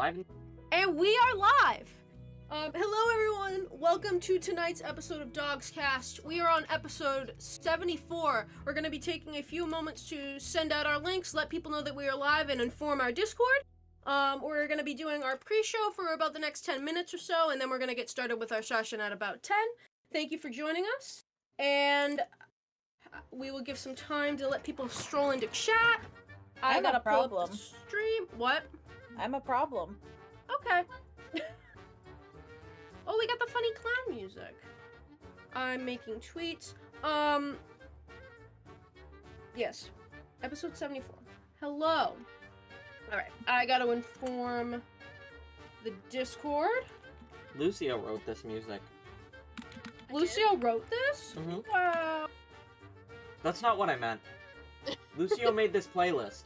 Live. And we are live! Um, hello everyone, welcome to tonight's episode of DoGsCast. We are on episode 74. We're going to be taking a few moments to send out our links, let people know that we are live, and inform our Discord. Um, we're going to be doing our pre-show for about the next 10 minutes or so, and then we're going to get started with our session at about 10. Thank you for joining us, and we will give some time to let people stroll into chat. I I'm a gotta pull up the problem. stream. What? I'm a problem. Okay. oh, we got the funny clown music. I'm making tweets. Um. Yes. Episode 74. Hello. Alright, I gotta inform the Discord. Lucio wrote this music. Lucio wrote this? Mhm. Wow. That's not what I meant. Lucio made this playlist.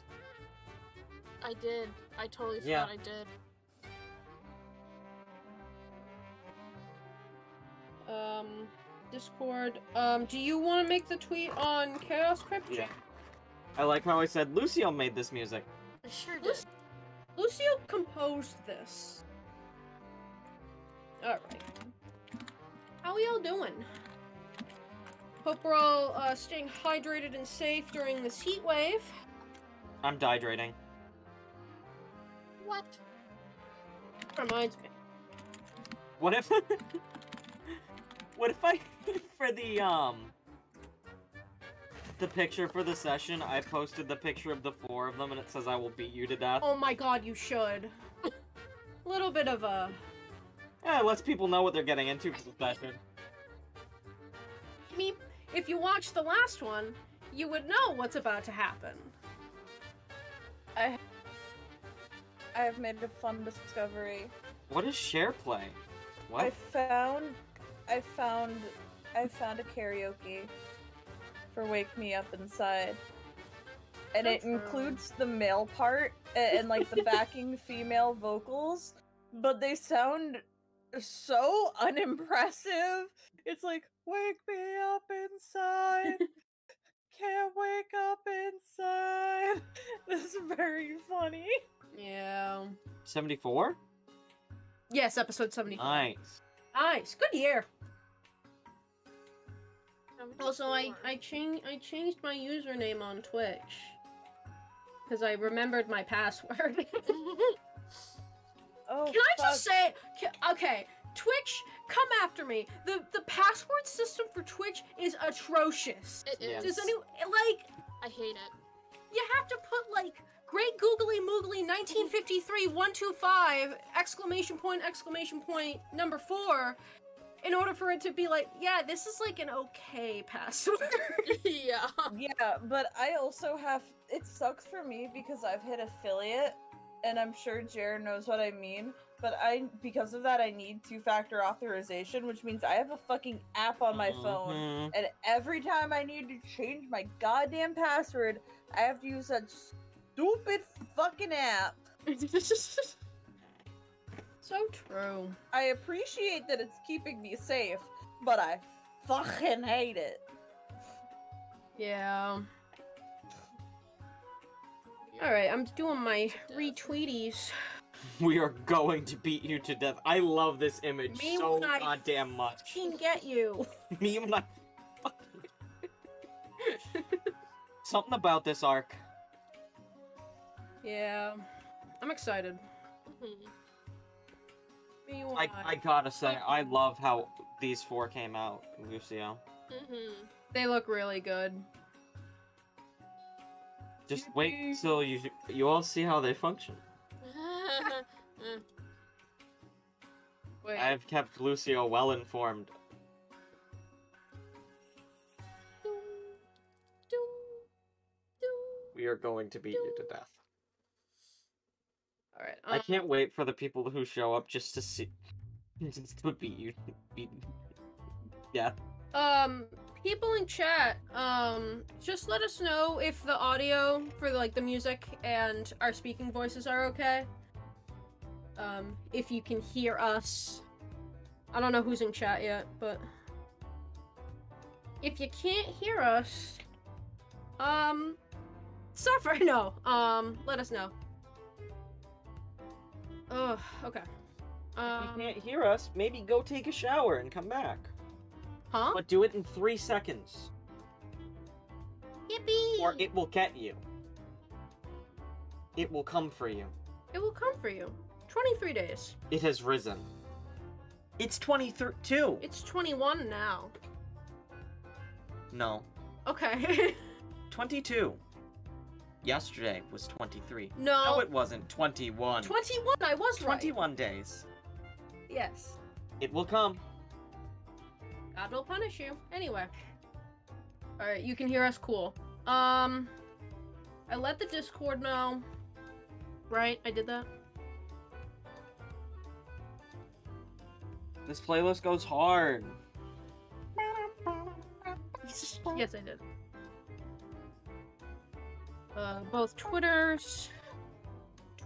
I did. I totally forgot Yeah. I did. Um, Discord. Um, do you want to make the tweet on Chaos Crypt? Yeah. I like how I said Lucio made this music. I sure did. Lucio, Lucio composed this. Alright. How y'all doing? Hope we're all uh, staying hydrated and safe during this heat wave. I'm dehydrating. What? Reminds me. What if What if I for the um the picture for the session, I posted the picture of the four of them and it says I will beat you to death. Oh my god, you should. A little bit of a. Yeah, it lets people know what they're getting into for the session. I mean, if you watched the last one, you would know what's about to happen. I have made a fun discovery. What is share play? What? I found I found I found a karaoke for Wake Me Up Inside. And it That's true. includes the male part a- and like the backing female vocals, but they sound so unimpressive. It's like wake me up inside. Can't wake up inside. This is very funny. Yeah. 74? Yes, episode 74. Nice. Nice. Good year. Also, I. I changed I changed my username on Twitch because I remembered my password. oh, Can I fuck. just say, ca- okay, Twitch, come after me. the The password system for Twitch is atrocious. It is. Does any like I hate it. you have to put like Great Googly Moogly 1953 125 exclamation point exclamation point number four in order for it to be like, yeah, this is like an okay password. yeah. Yeah, but I also have. It sucks for me because I've hit affiliate, and I'm sure Jared knows what I mean. But I, because of that, I need two-factor authorization, which means I have a fucking app on my phone, Mhm. and every time I need to change my goddamn password, I have to use that stupid fucking app. so true. I appreciate that it's keeping me safe, but I fucking hate it. Yeah. All right, I'm doing my retweeties. We are going to beat you to death. I love this image Me so when I goddamn much. Can get you. Me when I fucking- Something about this arc. Yeah, I'm excited. Mhm. Me I, I gotta say, I love how these four came out, Lucio. Mm-hmm. They look really good. Just wait till you you all see how they function. Wait. I've kept Lucio well informed. We are going to beat you to death. All right. I um, can't wait for the people who show up just to see, just to beat you. Beat. Yeah. Um, people in chat, um, just let us know if the audio for like the music and our speaking voices are okay. Um, if you can hear us. I don't know who's in chat yet, but if you can't hear us, um, suffer. No. Um, let us know. Oh, okay. If Um, you can't hear us, maybe go take a shower and come back. huh? But do it in three seconds, Yippee! or it will get you. It will come for you. It will come for you. 23 days. It has risen. It's 22. It's 21 now. No, Okay. 22. Yesterday was 23. no. No, it wasn't. 21. 21. I was right. 21 days. Yes. It will come. God will punish you. Anyway. Alright, you can hear us cool. Um I let the Discord know. Right? I did that? This playlist goes hard. Yes, I did. Uh both Twitters.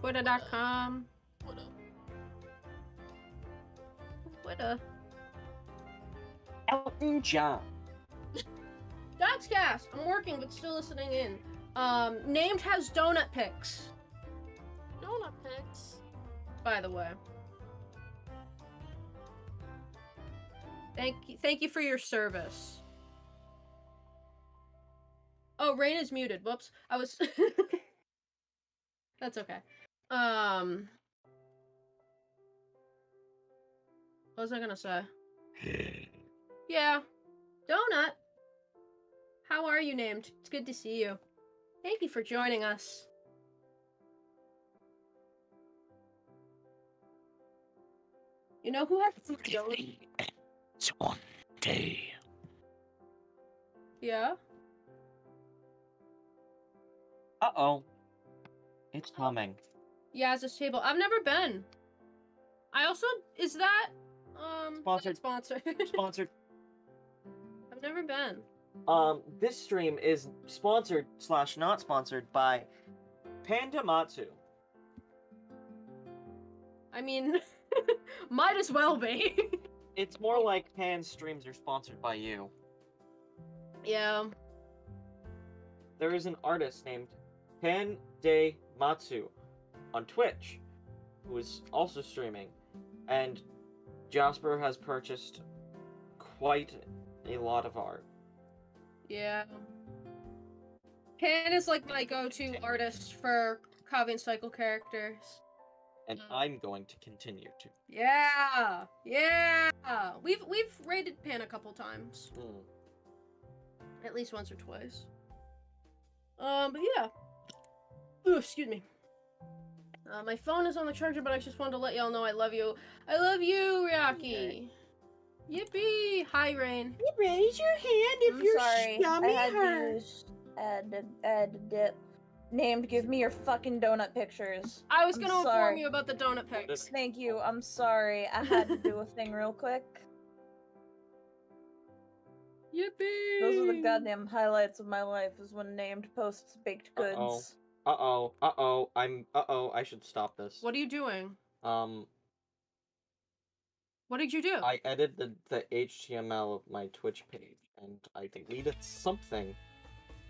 Twitter.com. What up? Twitter. Elton John. Dogscast! I'm working but still listening in. Um, named has donut pics, Donut pics. by the way. Thank you, thank you for your service. Oh, Rain is muted. Whoops. I was. That's okay. Um. What was I gonna say? Yeah. Donut. How are you named? It's good to see you. Thank you for joining us. You know who has donut? It's one day. Yeah. Uh oh. It's coming. Yeah, it's this table. I've never been. I also is that um Sponsored. sponsored. Sponsored. I've never been. Um, this stream is sponsored slash not sponsored by Panda Matsu. I mean, might as well be. It's more like Pan's streams are sponsored by you. yeah. There is an artist named Pan De Matsu on Twitch who is also streaming, and Jasper has purchased quite a lot of art. Yeah. Pan is like my go-to artist for Cavian cycle characters. And Mm. I'm going to continue to. Yeah, yeah. We've we've rated Pan a couple times, Hmm. at least once or twice. Um, but yeah. Ooh, excuse me. Uh, my phone is on the charger, but I just wanted to let y'all know I love you. I love you, Ryaki. Yippee! Hi, Rain. Raise your hand if I'm your sorry. I had to use add to, add to dip. Named, give me your fucking donut pictures. I was I'm gonna inform you about the donut pics. Thank you. I'm sorry. I had to do a thing real quick. Yippee! Those are the goddamn highlights of my life. Is when named posts baked goods. Uh oh. Uh oh. Uh-oh, I'm. Uh oh. I should stop this. What are you doing? Um. What did you do? I edited the, the HTML of my Twitch page, and I deleted something,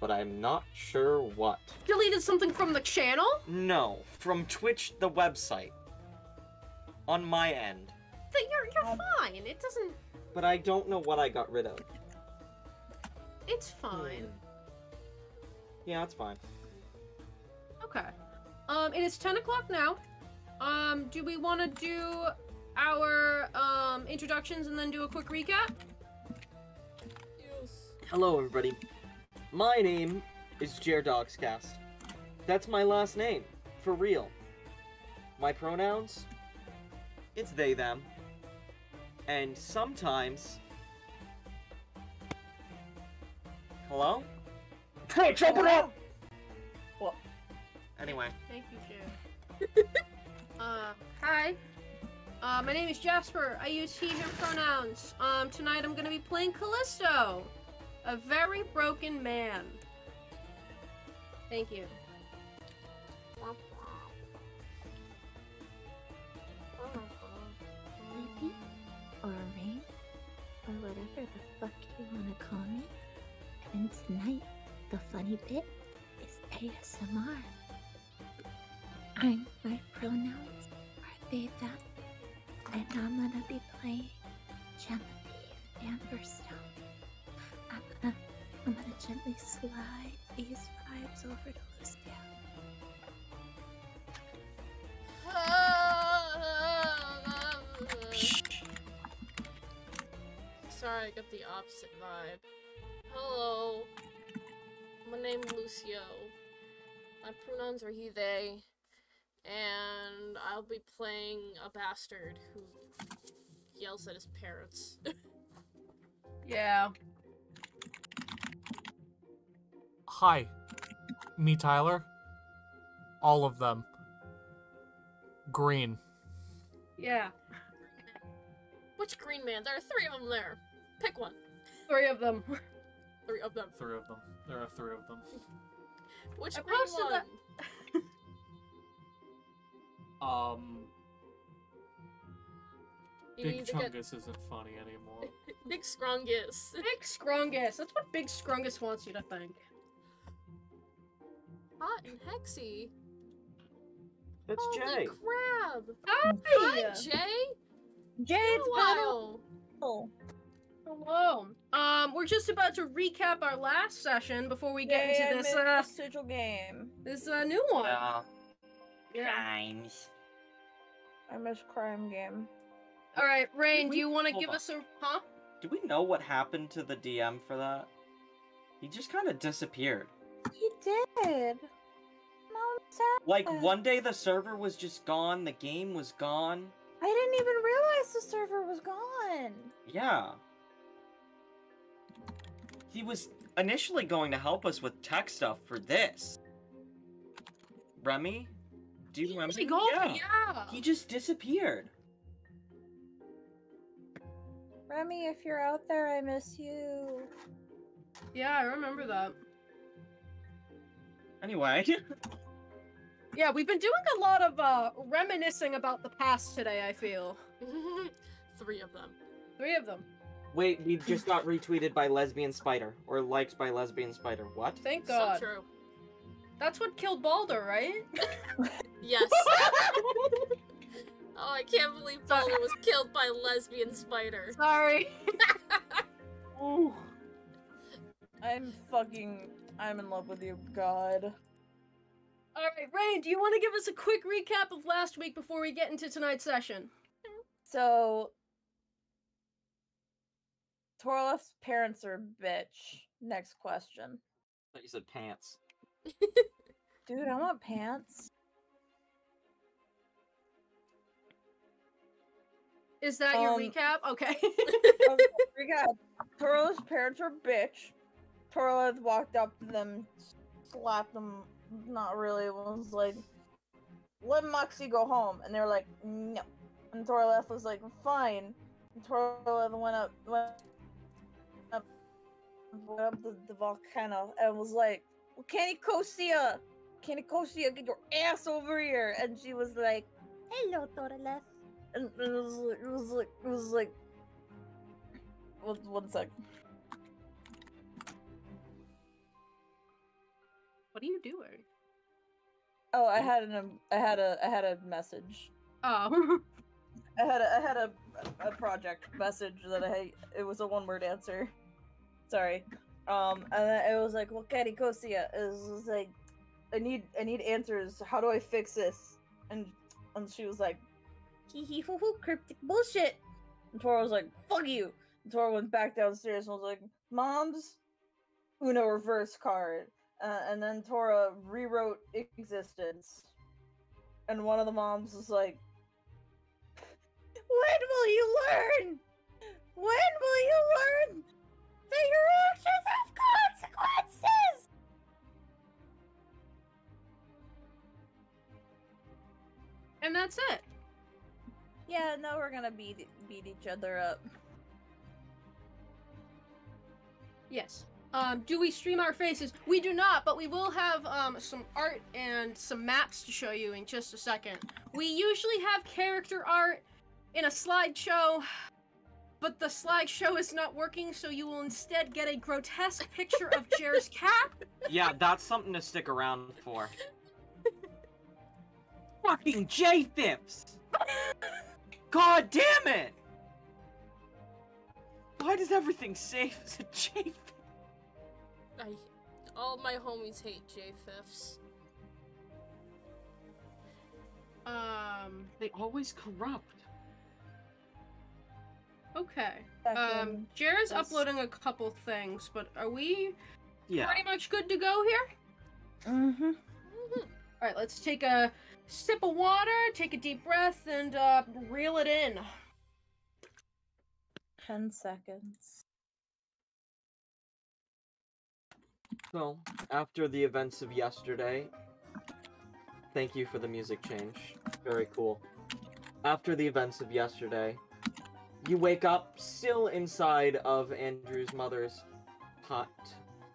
but I'm not sure what. Deleted something from the channel? No, from Twitch, the website. On my end. That you're you're Um, fine. It doesn't. But I don't know what I got rid of. It's fine. Hmm. Yeah, it's fine. Okay. Um, it is 10 o'clock now. Um, do we want to do our um introductions and then do a quick recap? Yes. Hello, everybody. My name is JareDogsCast. That's my last name, for real. My pronouns? It's they, them. And sometimes. Hello? Twitch, open up! What? Anyway, Thank you, Cher. uh, hi. Uh, my name is Jasper. I use he, him pronouns. Um, tonight I'm gonna be playing Callisto, a very broken man. Thank you. Ruby, or Rain, or whatever the fuck you wanna call me. And tonight, the funny bit is ASMR. I'm, my pronouns are Veda, and I'm gonna be playing Genevieve Amberstone. I'm gonna, I'm gonna gently slide these vibes over to Lucia. Sorry, I got the opposite vibe. Hello. My name's Lucio. My pronouns are he, they. And I'll be playing a bastard who yells at his parents. Yeah. Hi. Me, Tyler. All of them. Green. Yeah. Which green man? There are three of them there. Pick one. Three of them. Three of them. Three of them. There are three of them. Which I green posted one? That- Um, Big need to get Chungus isn't funny anymore. Big Scrungus. Big Scrungus. That's what Big Scrungus wants you to think. Hot and Hexy. It's Holy Jay. crab! Hi. Hi, Jay. Jay, Been it's a been a while. while. Hello. Um, we're just about to recap our last session before we get Yay, I into this missed uh sigil game. this uh new one. Yeah. Yeah. Crimes. I miss crime game. All right, Rain, do you want to give on. us a huh? Do we know what happened to the DM for that? He just kind of disappeared. He did. No, Like one day the server was just gone, the game was gone. I didn't even realize the server was gone. Yeah. He was initially going to help us with tech stuff for this. Remy? Do you remember? He go- yeah. yeah. He just disappeared. Remy, if you're out there, I miss you. Yeah, I remember that. Anyway. Yeah, we've been doing a lot of uh reminiscing about the past today, I feel. Three of them. Three of them. Wait, we just got retweeted by Lesbian Spider. Or liked by Lesbian Spider. What? Thank God. So true. That's what killed Balder, right? Yes. oh, I can't believe Balder was killed by a lesbian spider. Sorry. Ooh. I'm fucking. I'm in love with you, God. All right, Rain, do you want to give us a quick recap of last week before we get into tonight's session? So, Torleth's parents are bitch. Next question. thought you said pants. Dude, I want pants. Is that your Um, recap? Okay. Okay, we got Torleth's parents are bitch. Torleth walked up to them, slapped them. Not really. Was like, "Let Moxie go home," and they were like, "No." And Torleth was like, "Fine." And Torleth went up, went up, went up the, the volcano, and was like, well, "Kenny Kosia, Kenny Kosia, get your ass over here!" And she was like, "Hello, Torleth." And, and it was like, it was like, it was like, one, one sec. what are you doing? Oh, I had an um, I had a I had a message. Oh. I had a I had a a project message that I it was a one word answer. Sorry. Um, and then it was like, "Well, Katie Kosia is like, I need I need answers. How do I fix this?" And and she was like, "Hee hee hoo hoo, cryptic bullshit." And Tora was like, "Fuck you." And Tora went back downstairs and was like, "Mom's Uno reverse card." Uh, and then Tora rewrote existence. And one of the moms was like, When will you learn? When will you learn that your actions have consequences? and that's it. Yeah, now we're gonna beat beat each other up. Yes. Um, do we stream our faces? We do not, but we will have um, some art and some maps to show you in just a second. We usually have character art in a slideshow, but the slideshow is not working, so you will instead get a grotesque picture of Jer's cat. Yeah, that's something to stick around for. fucking JFIFs! God damn it! Why does everything say as a JFIF? I, all my homies hate JFIFs. Um. They always corrupt. Okay. Um. Second. Jared's Yes. uploading a couple things, but are we Yeah. pretty much good to go here? Mm-hmm. All right. Let's take a sip of water, take a deep breath, and uh, reel it in. Ten seconds. So, after the events of yesterday, thank you for the music change. Very cool. After the events of yesterday, you wake up still inside of Andrew's mother's hut,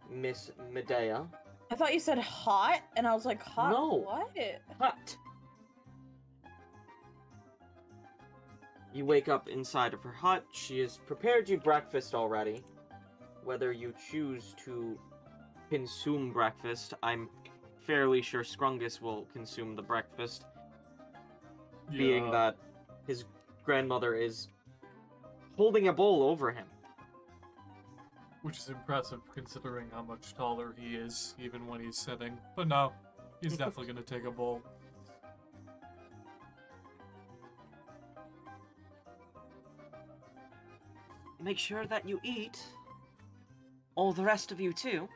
Miss Medea. I thought you said hot, and I was like, hot No. what? Hut! You wake up inside of her hut. She has prepared you breakfast already. Whether you choose to consume breakfast, I'm fairly sure Scrungus will consume the breakfast, being that his grandmother is holding a bowl over him. Which is impressive considering how much taller he is, even when he's sitting. But no, he's definitely gonna take a bowl. Make sure that you eat. All the rest of you too.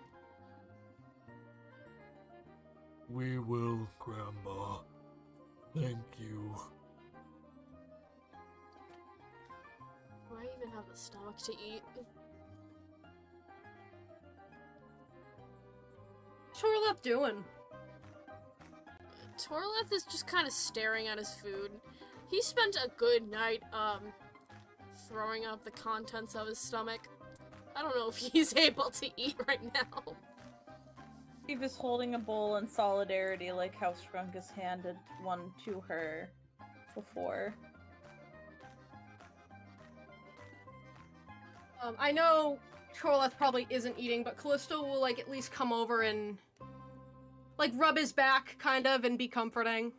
We will, Grandma. Thank you. Have the stomach to eat? What's Torleth doing? Torleth is just kind of staring at his food. He spent a good night, um, throwing up the contents of his stomach. I don't know if he's able to eat right now. Eve is holding a bowl in solidarity, like how Scrungus handed one to her before. Um, I know Torleth probably isn't eating, but Callisto will like at least come over and like rub his back, kind of, and be comforting.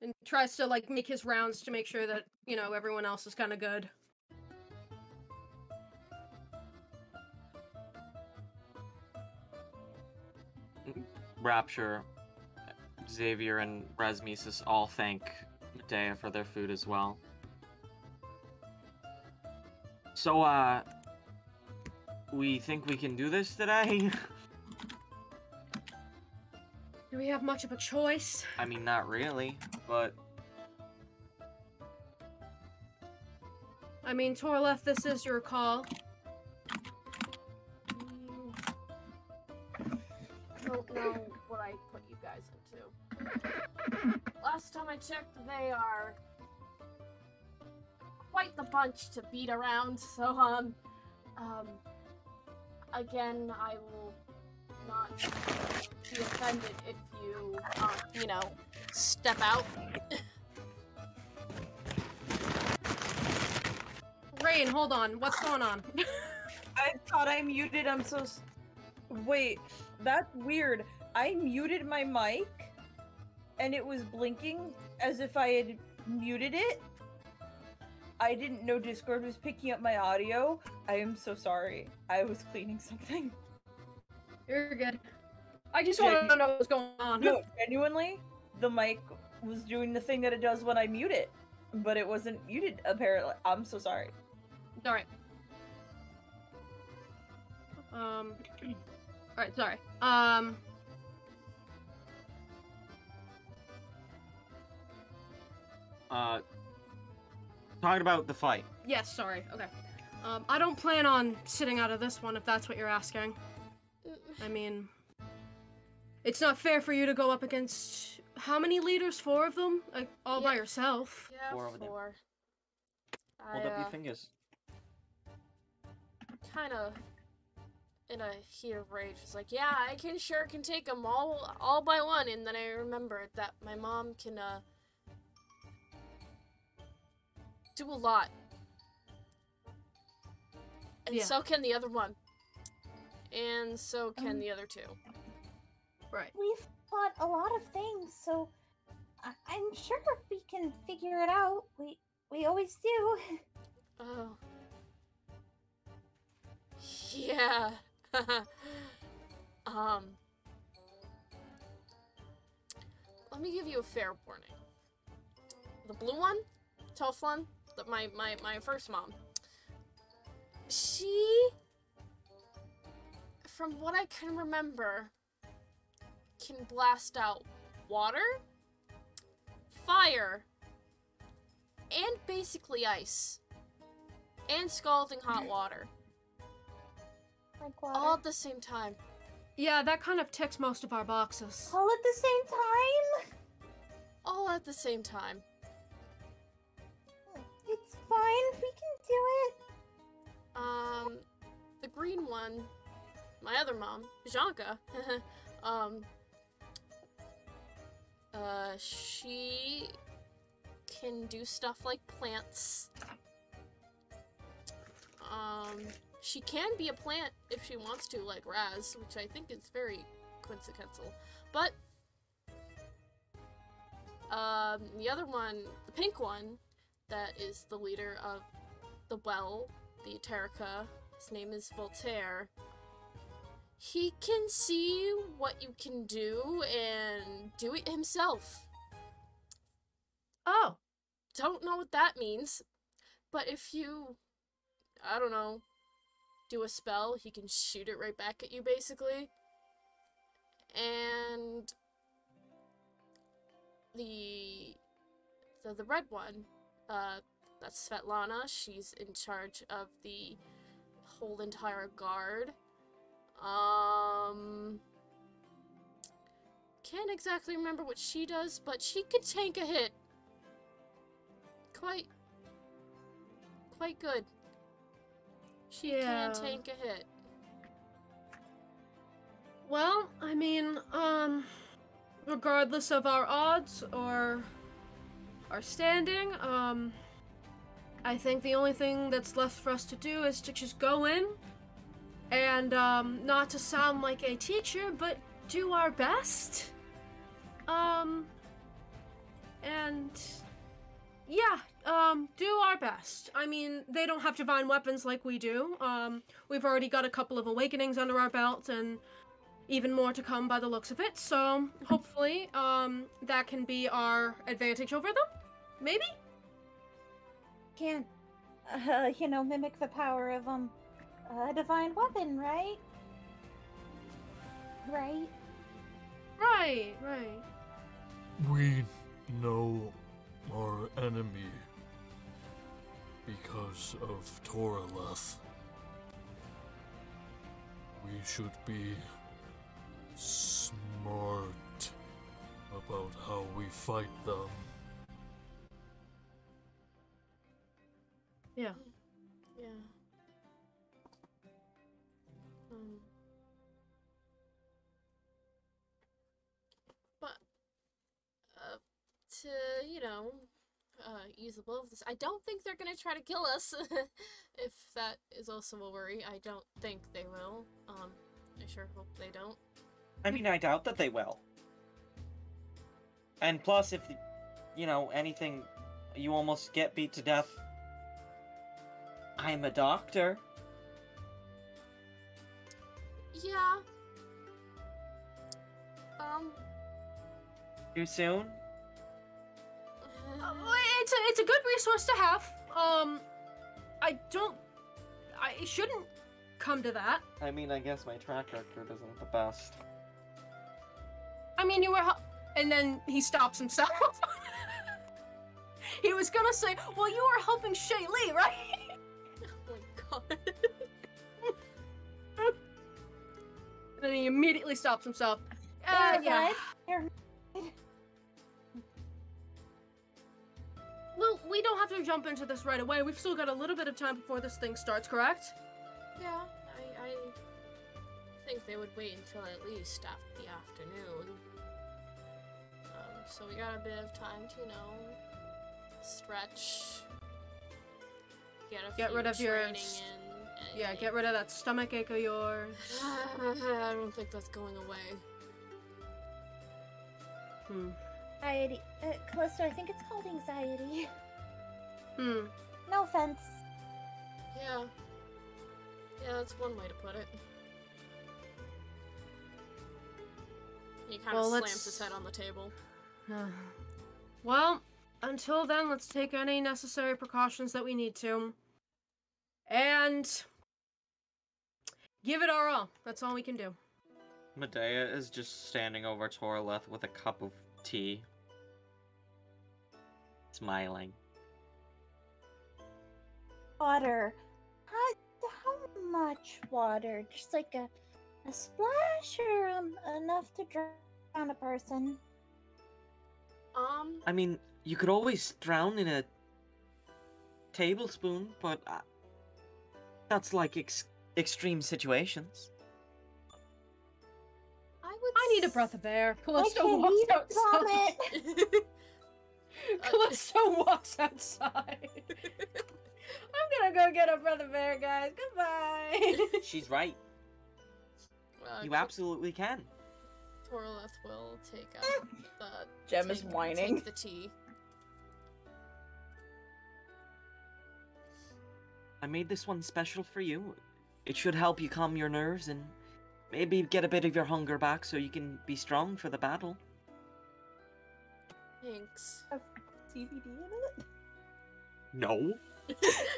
And tries to like make his rounds to make sure that you know everyone else is kind of good. Rapture, Xavier, and Rasmesis all thank Medea for their food as well. So, uh, we think we can do this today? Do we have much of a choice? I mean, not really, but I mean, Torleth, this is your call. Mm. Don't know what I put you guys into. Last time I checked, they are quite the bunch to beat around. So, um, um, again, I will not be offended if you, um, you know, step out. Rain, hold on. What's going on? I thought I muted. I'm so. Wait, that's weird. I muted my mic, and it was blinking as if I had muted it. I didn't know Discord was picking up my audio. I am so sorry. I was cleaning something. You're good. I just Yeah, want to know what's going on. No, genuinely, the mic was doing the thing that it does when I mute it, but it wasn't muted. Apparently, I'm so sorry. All right. Um. All right. Sorry. Um. uh, talking about the fight. Yes. Sorry. Okay. Um. I don't plan on sitting out of this one if that's what you're asking. I mean, it's not fair for you to go up against how many leaders? Four of them, like all by yourself. Yeah, Four over there. four. Hold I, up your uh, fingers. kind of in a heat of rage was like yeah i can sure can take them all all by one and then i remembered that my mom can uh do a lot and Yeah. so can the other one and so can Um, the other two Right. We've spot a lot of things, so I- I'm sure we can figure it out. We we always do. Oh. Yeah. um. Let me give you a fair warning. The blue one, tough one, the, my my my first mom. She, from what I can remember, can blast out water, fire, and basically ice. And scalding hot water. Like water. All at the same time. Yeah, that kind of ticks most of our boxes. All at the same time. All at the same time. Fine. We can do it. Um, the green one, my other mom, Bianca, um, uh, she can do stuff like plants. Um, she can be a plant if she wants to, like Raz, which I think is very coincidental. But, um, the other one, the pink one, that is the leader of the well, the Eterica, his name is Voltaire. He can see what you can do and do it himself. Oh, Don't know what that means, but if you, I don't know, do a spell, he can shoot it right back at you basically. And the the, the red one, uh, that's Svetlana. She's in charge of the whole entire guard. Um, can't exactly remember what she does, but she can tank a hit. Quite, quite good. She Yeah. can tank a hit. well, I mean, um, regardless of our odds or our standing, um, I think the only thing that's left for us to do is to just go in and, um, not to sound like a teacher, but do our best. Um, and yeah, um, do our best. I mean, they don't have divine weapons like we do. Um, we've already got a couple of awakenings under our belt and even more to come by the looks of it. So hopefully, um, that can be our advantage over them. Maybe? Can, uh, you know, mimic the power of um, a divine weapon, right? Right. Right, right. We know our enemy because of Toraleth. We should be smart about how we fight them. Yeah. Yeah. Um. But, uh, to, you know, uh, use the blow of this, I don't think they're gonna try to kill us. if that is also a worry, I don't think they will. Um, I sure hope they don't. I mean, I doubt that they will. And plus, if, you know, anything, you almost get beat to death. I'm a doctor. Yeah. Um. Too soon? Uh, it's a it's a good resource to have. Um, I don't. I it shouldn't come to that. I mean, I guess my track record isn't the best. I mean, you were. And then he stops himself. he was gonna say, "Well, you were helping Shay Lee, right?" My god. and then he immediately stops himself. Uh, yeah. Well, we don't have to jump into this right away. We've still got a little bit of time before this thing starts, correct? Yeah, I, I think they would wait until at least after the afternoon. Um, so we got a bit of time to, you know, stretch, get a Get few rid of your training in. and- Yeah, get rid of that stomach ache of yours. I don't think that's going away. Hmm. Anxiety. Uh, Callisto, I think it's called anxiety. Hmm. No offense. Yeah. Yeah, that's one way to put it. He kind of slams let's- his head on the table. well, until then, let's take any necessary precautions that we need to. And give it our all. That's all we can do. Medea is just standing over Torleth with a cup of tea. Smiling. Water. How, how much water? Just like a, a splash or um, enough to drown a person? Um, I mean, you could always drown in a tablespoon, but uh, that's like ex- extreme situations. I would. I need a s- breath of air. I Callisto can't walks even outside. vomit. Callisto walks outside. I'm gonna go get a breath of air, guys. Goodbye. She's right. Uh, You absolutely can. Torleth will take out the. Jem is whining. Take the tea. I made this one special for you. It should help you calm your nerves and maybe get a bit of your hunger back so you can be strong for the battle. Thanks. CBD in it? No.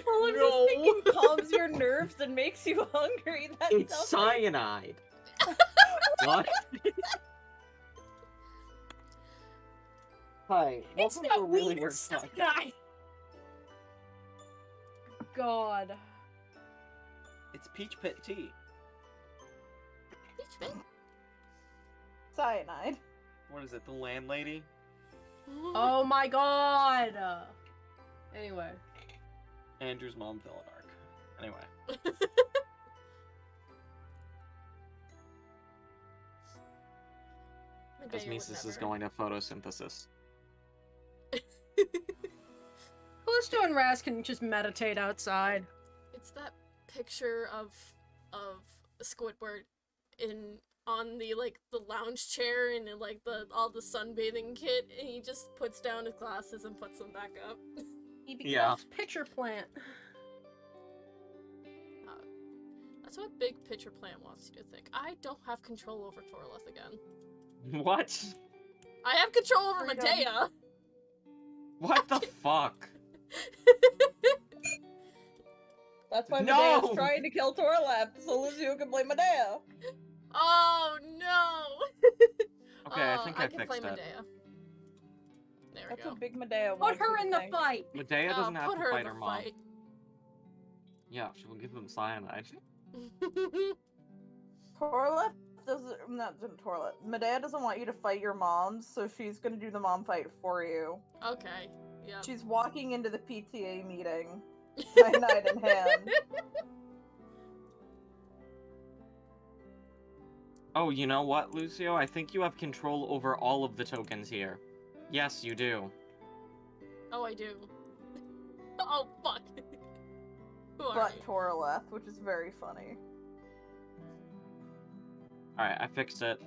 Well, I'm No. just thinking calms your nerves and makes you hungry. That It's sounds cyanide. what? Hi. it's welcome not to Really Weird it's Podcast. Cyanide. God. It's peach pit tea. Peach Pit? cyanide. What is it? The landlady? Oh my god. Anyway. Andrew's mom fell in arc. Anyway. Medea would Osmosis is going to photosynthesis. Callisto and Raz can just meditate outside. It's that picture of of Squidward in on the like the lounge chair and like the all the sunbathing kit, and he just puts down his glasses and puts them back up. He becomes Yeah. picture plant. Uh, that's what Big Picture Plant wants you to think. I don't have control over Torleth again. What? I have control over oh Freedom. Medea. What the fuck? That's why No! Medea's trying to kill Torleth, so Lucio can blame Medea. Oh no! Okay, I Uh, think I, can fixed play it. Medea. There we That's go. what Big Medea Put her in the think. fight. Medea Oh, doesn't have to her fight in her mom. fight. Yeah, she will give them cyanide. Torleth doesn't. Not Torleth. Medea doesn't want you to fight your mom, so she's gonna do the mom fight for you. okay. Yeah. She's walking into the PTA meeting, cyanide in hand. Oh, you know what, Lucio? I think you have control over all of the tokens here. Yes, you do. Oh, I do. oh fuck. Who are But you? Torleth, which is very funny. Alright, I fixed it.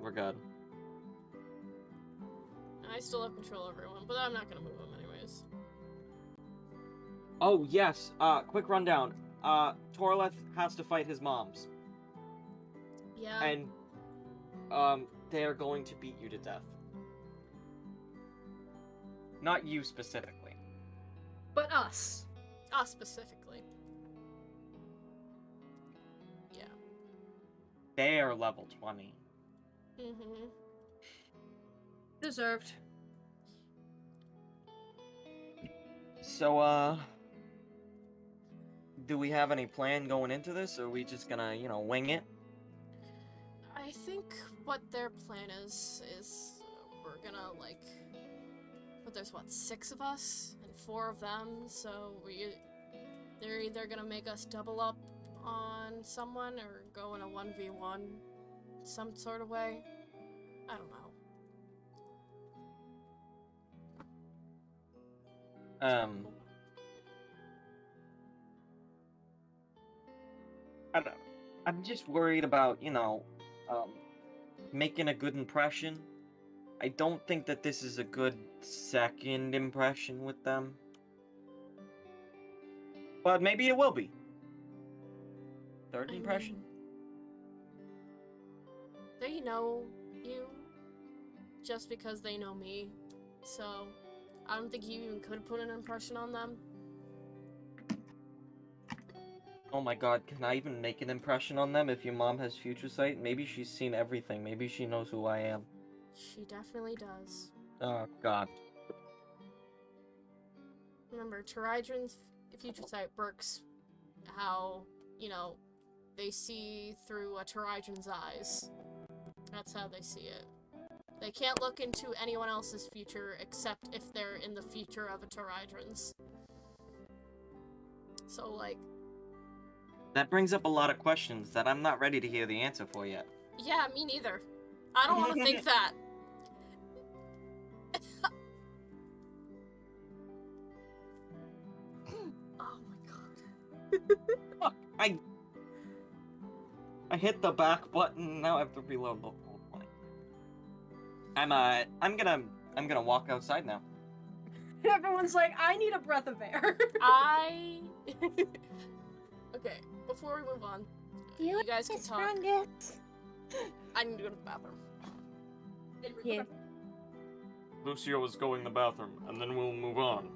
We're good. I still have control over everyone, but I'm not gonna move them anyways. Oh, yes. Uh, quick rundown. Uh, Torleth has to fight his moms. Yeah. And, um, they are going to beat you to death. Not you specifically. But us. Us specifically. Yeah. They are level 20. Mm-hmm. Deserved. So, uh. Do we have any plan going into this, or are we just gonna, you know, wing it? I think what their plan is is we're gonna like. But there's what six of us and four of them, so we they're either gonna make us double up on someone or go in a one v one, some sort of way. I don't know. Um. I. I'm just worried about, you know, um, making a good impression. I don't think that this is a good second impression with them. But maybe it will be. Third impression? mean, They know you just because they know me. So I don't think you even could put an impression on them. Oh my god, can I even make an impression on them if your mom has future sight? Maybe she's seen everything. Maybe she knows who I am. She definitely does. Oh god. Remember, Teridran's future sight works how, you know, they see through a Teridran's eyes. That's how they see it. They can't look into anyone else's future except if they're in the future of a Teridran's. So, like, That brings up a lot of questions that I'm not ready to hear the answer for yet. yeah, me neither. I don't want to think that. oh my god. I I hit the back button. Now I have to reload the whole thing. I'm uh I'm gonna I'm gonna walk outside now. Everyone's like, I need a breath of air. I. okay, before we move on, You, you guys can talk. Fungus. I need to go to the bathroom. Yeah. Lucio is going to the bathroom, and then we'll move on.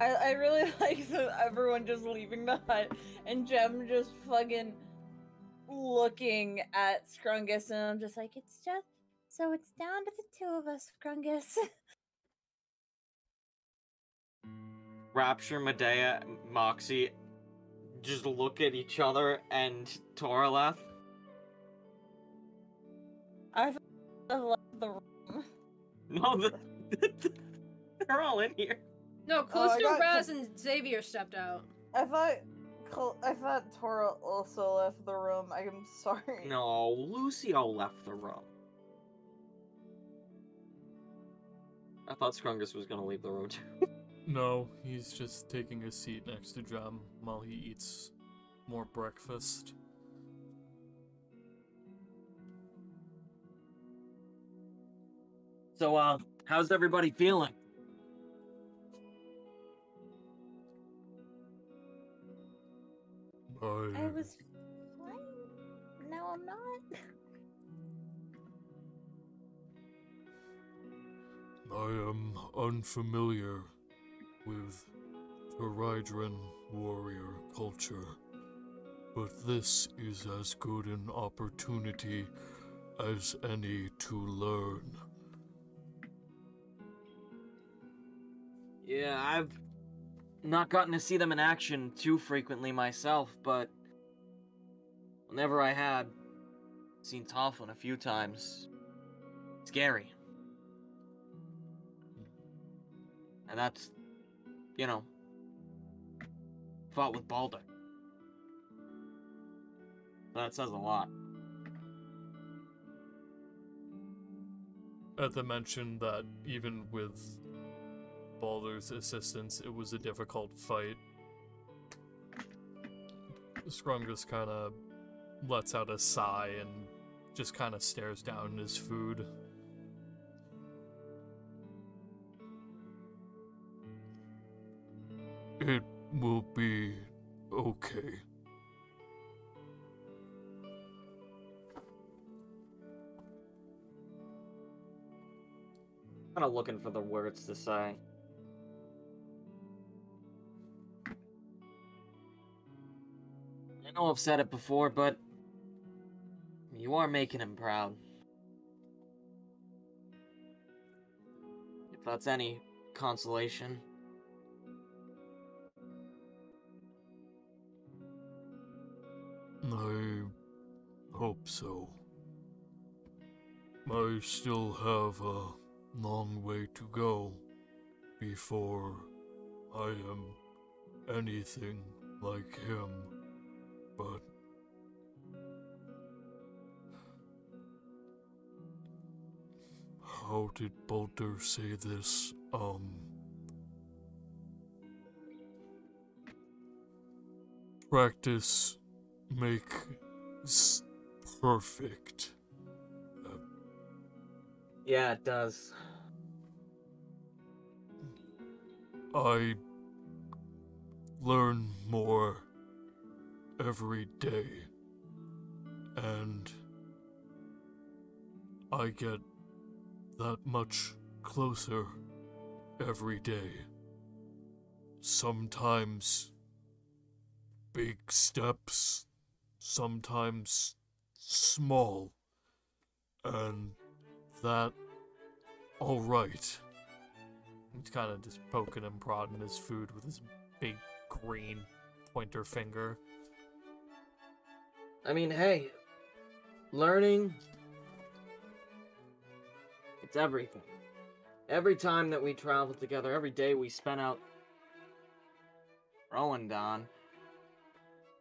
I, I really like the, everyone just leaving the hut and Jem just fucking looking at Scrungus and I'm just like, It's just so it's down to the two of us, Grungus. Rapture, Medea, Moxie just look at each other and Torleth. I left the room. No, the, they're all in here. no, Oh, I Callisto, got Raz, and Xavier stepped out. I thought Col- I thought Tora also left the room. I'm sorry. No, Lucio left the room. I thought Scrungus was gonna leave the room too. No, he's just taking a seat next to Jem while he eats more breakfast. So, uh, how's everybody feeling? I I, was fine. Now I'm not. I am unfamiliar with Teridran warrior culture, but this is as good an opportunity as any to learn. Yeah, I've not gotten to see them in action too frequently myself, but whenever I had, seen Toflin a few times. Scary. And that's, you know, fought with Balder. That says a lot. At the mention that even with Balder's assistance, it was a difficult fight. Scrungus kind of lets out a sigh and just kind of stares down his food. It will be okay. Kind of looking for the words to say. I know I've said it before, but you are making him proud. If that's any consolation. I hope so. I still have a long way to go before I am anything like him, but how did Balder say this? Um, practice make perfect. Yeah, Yeah, it does. I learn more every day, and I get that much closer every day. Sometimes big steps, sometimes small, and that alright. He's kind of just poking and prodding his food with his big green pointer finger. I mean, hey, learning. It's everything. Every time that we travel together, every day we spent out rowing, Don,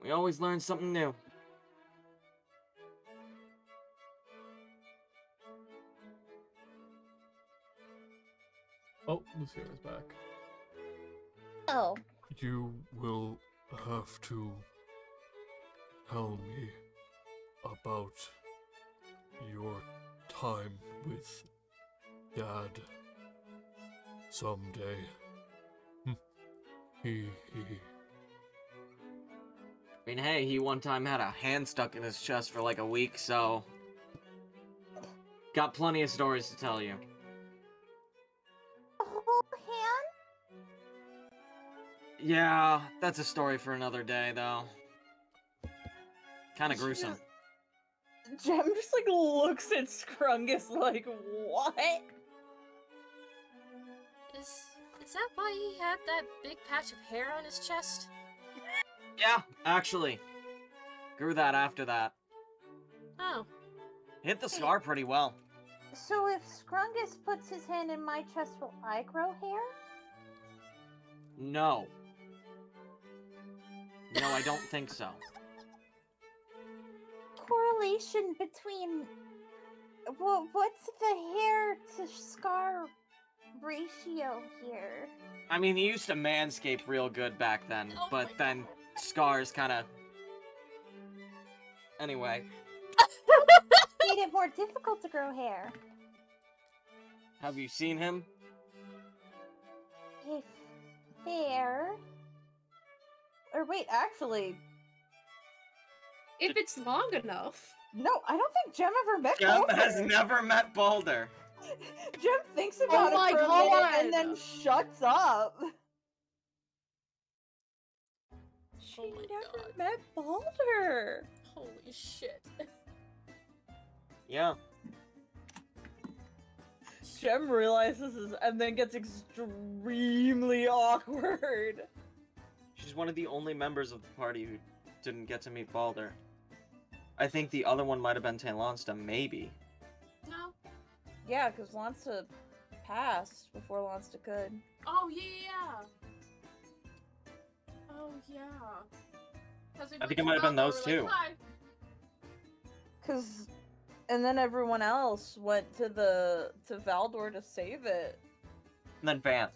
we always learn something new. Oh, Lucio's back. Oh, You will have to tell me about your time with Dad someday. Hmm. He he. I mean, hey, he one time had a hand stuck in his chest for like a week, so. Got plenty of stories to tell you. Yeah, that's a story for another day, though. Kind of gruesome. Jem just like looks at Scrungus like, what? Is is that why he had that big patch of hair on his chest? Yeah, actually. Grew that after that. Oh, Hit the scar pretty well. So if Scrungus puts his hand in my chest, will I grow hair? No. No, I don't think so. Correlation between well, what's the hair to scar ratio here? I mean, he used to manscape real good back then, Oh but then scars kind of. Anyway, Made it more difficult to grow hair. have you seen him? If fair. Or wait, actually, If it's long enough. no, I don't think Jem ever met Jem Balder. has never met Balder. Jem thinks oh about my it for a minute and then shuts up. She Oh never God. met Balder. holy shit. Yeah. Jem realizes this and then gets extremely awkward. She's one of the only members of the party who didn't get to meet Balder. I think the other one might have been Taylonsta, maybe. No. Yeah, because Lansta passed before Lansta could. Oh yeah. yeah. Oh yeah. I think it might have been those two. Cause, and then everyone else went to the to Valdor to save it. And then Vanth,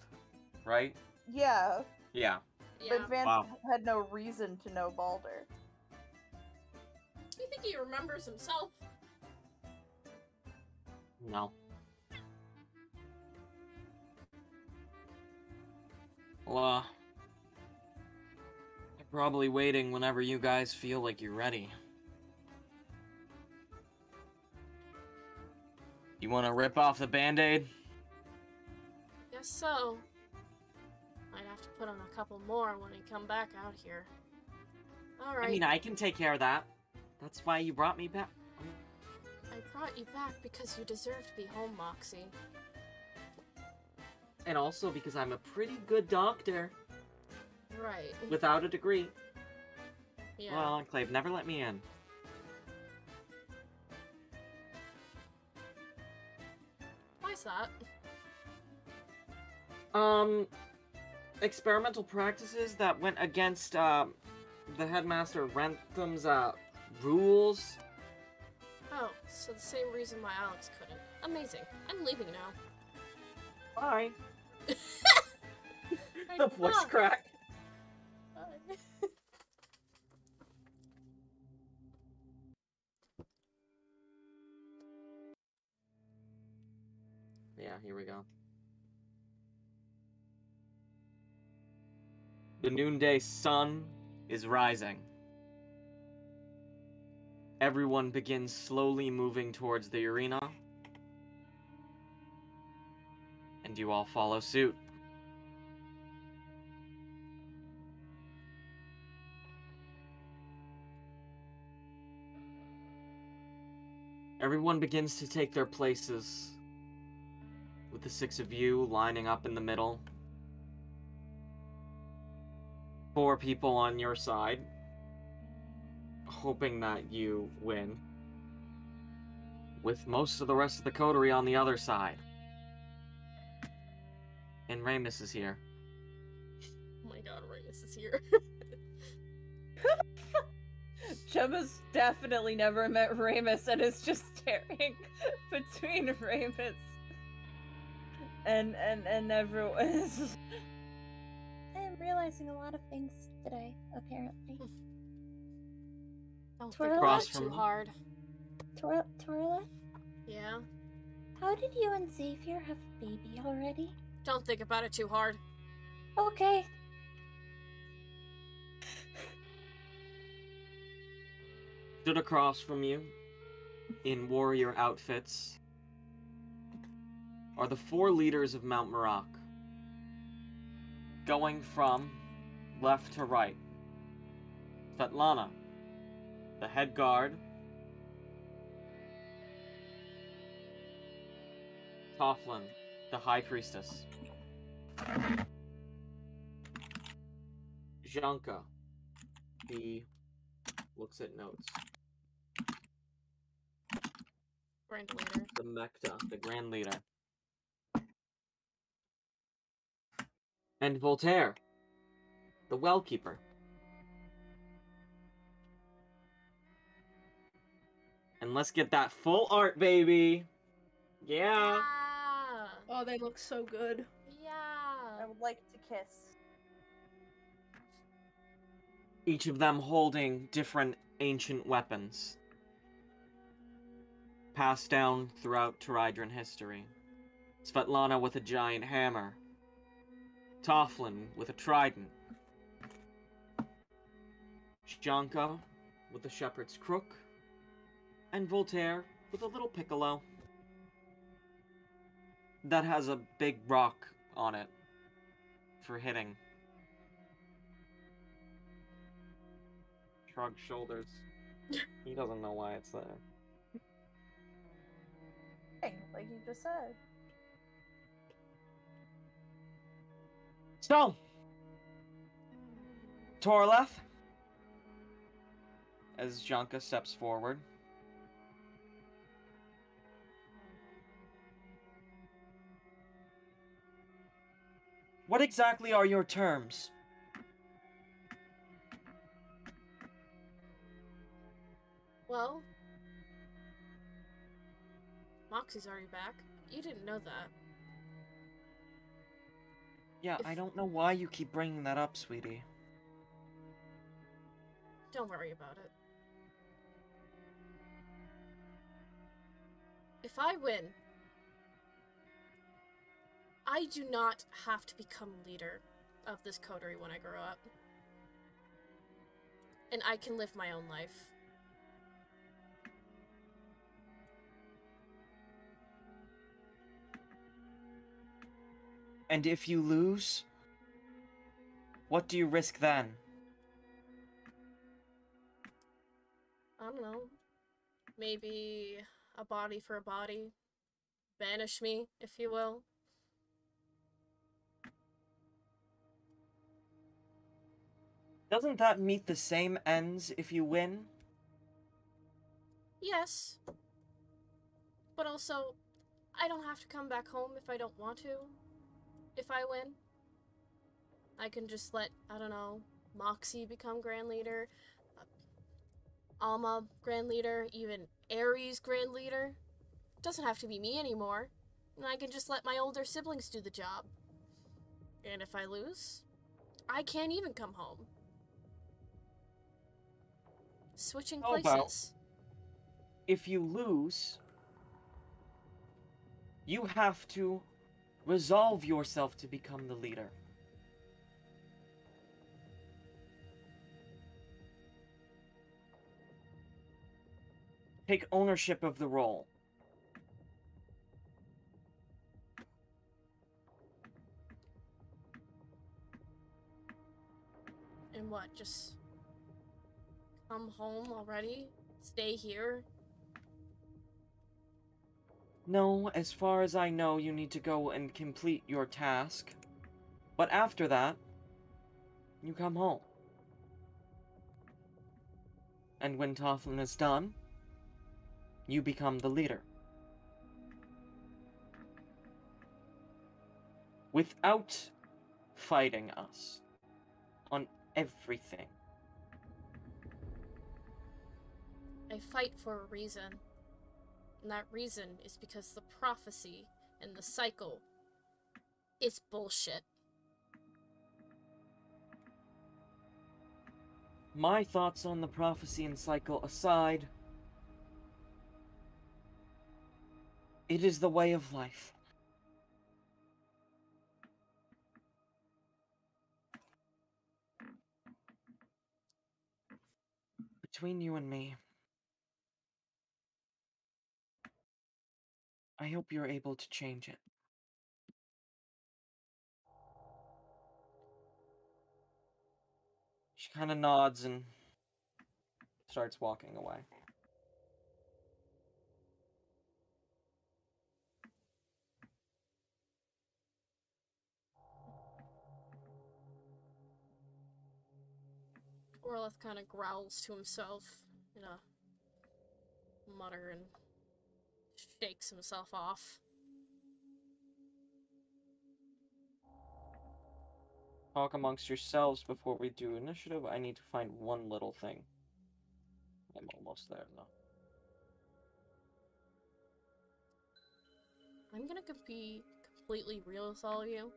right? Yeah, Yeah. Yeah. but Van Wow. had no reason to know Balder. You think he remembers himself? No. Well, uh, I'm probably waiting whenever you guys feel like you're ready. You want to rip off the band-aid? Guess so. Might have to put on a couple more when we come back out here. Alright. I mean, I can take care of that. That's why you brought me back. I brought you back because you deserve to be home, Moxie. And also because I'm a pretty good doctor Right. without a degree. Yeah. Well, Enclave never let me in. Why's that? Um, experimental practices that went against um the headmaster Rentham's uh rules. Oh, so the same reason why Alex couldn't. Amazing. I'm leaving now. Bye. The voice love- crack. Bye. The noonday sun is rising. Everyone begins slowly moving towards the arena. And you all follow suit. Everyone begins to take their places, with the six of you lining up in the middle. Four people on your side, hoping that you win, with most of the rest of the coterie on the other side. And Ramus is here. Oh my god, Ramus is here. Gemma's definitely never met Ramus and is just staring between Ramus and and and everyone. I am realizing a lot of things today, apparently. Hmm. Don't Twirl think Across about it from too hard. Tor- Torleth, Yeah. how did you and Xavier have a baby already? Don't think about it too hard. Okay. Stood across from you, in warrior outfits, are the four leaders of Mount Marak. Going from left to right. Svetlana, the head guard. Toflin, the high priestess. Janka, the looks at notes. Grand leader. The Mekta, the Grand Leader. And Voltaire, the Well Keeper. And let's get that full art, baby! Yeah! Yeah. Oh, they look so good. Yeah. I would like to kiss. Each of them holding different ancient weapons. Passed down throughout Teridran history. Svetlana with a giant hammer. Toflin with a trident. Janka with a shepherd's crook. And Voltaire with a little piccolo. That has a big rock on it for hitting. Shrugs shoulders. he doesn't know why it's there. Hey, like you just said. So, Torleth, as Janka steps forward. What exactly are your terms? Well, Moxie's already back. You didn't know that. Yeah, I don't know why you keep bringing that up, sweetie. Don't worry about it. If I win, I do not have to become leader of this coterie when I grow up. And I can live my own life. And if you lose, what do you risk then? I don't know. Maybe a body for a body. Banish me, if you will. Doesn't that meet the same ends if you win? Yes. But also, I don't have to come back home if I don't want to. If I win. I can just let, I don't know, Moxie become Grand Leader, uh, Alma Grand Leader, even Ares Grand Leader. Doesn't have to be me anymore. And I can just let my older siblings do the job. And if I lose, I can't even come home. Switching How places. If you lose, you have to Resolve yourself to become the leader. Take ownership of the role. And what, just come home already? Stay here? No, as far as I know, you need to go and complete your task. But after that, you come home. And when Toflin is done, you become the leader. Without fighting us on everything. I fight for a reason. And that reason is because the prophecy and the cycle is bullshit. My thoughts on the prophecy and cycle aside, it is the way of life. Between you and me, I hope you're able to change it. She kind of nods and starts walking away. Torleth kind of growls to himself in a mutter and shakes himself off. Talk amongst yourselves before we do initiative. I need to find one little thing. I'm almost there though. I'm gonna be completely real with all of you.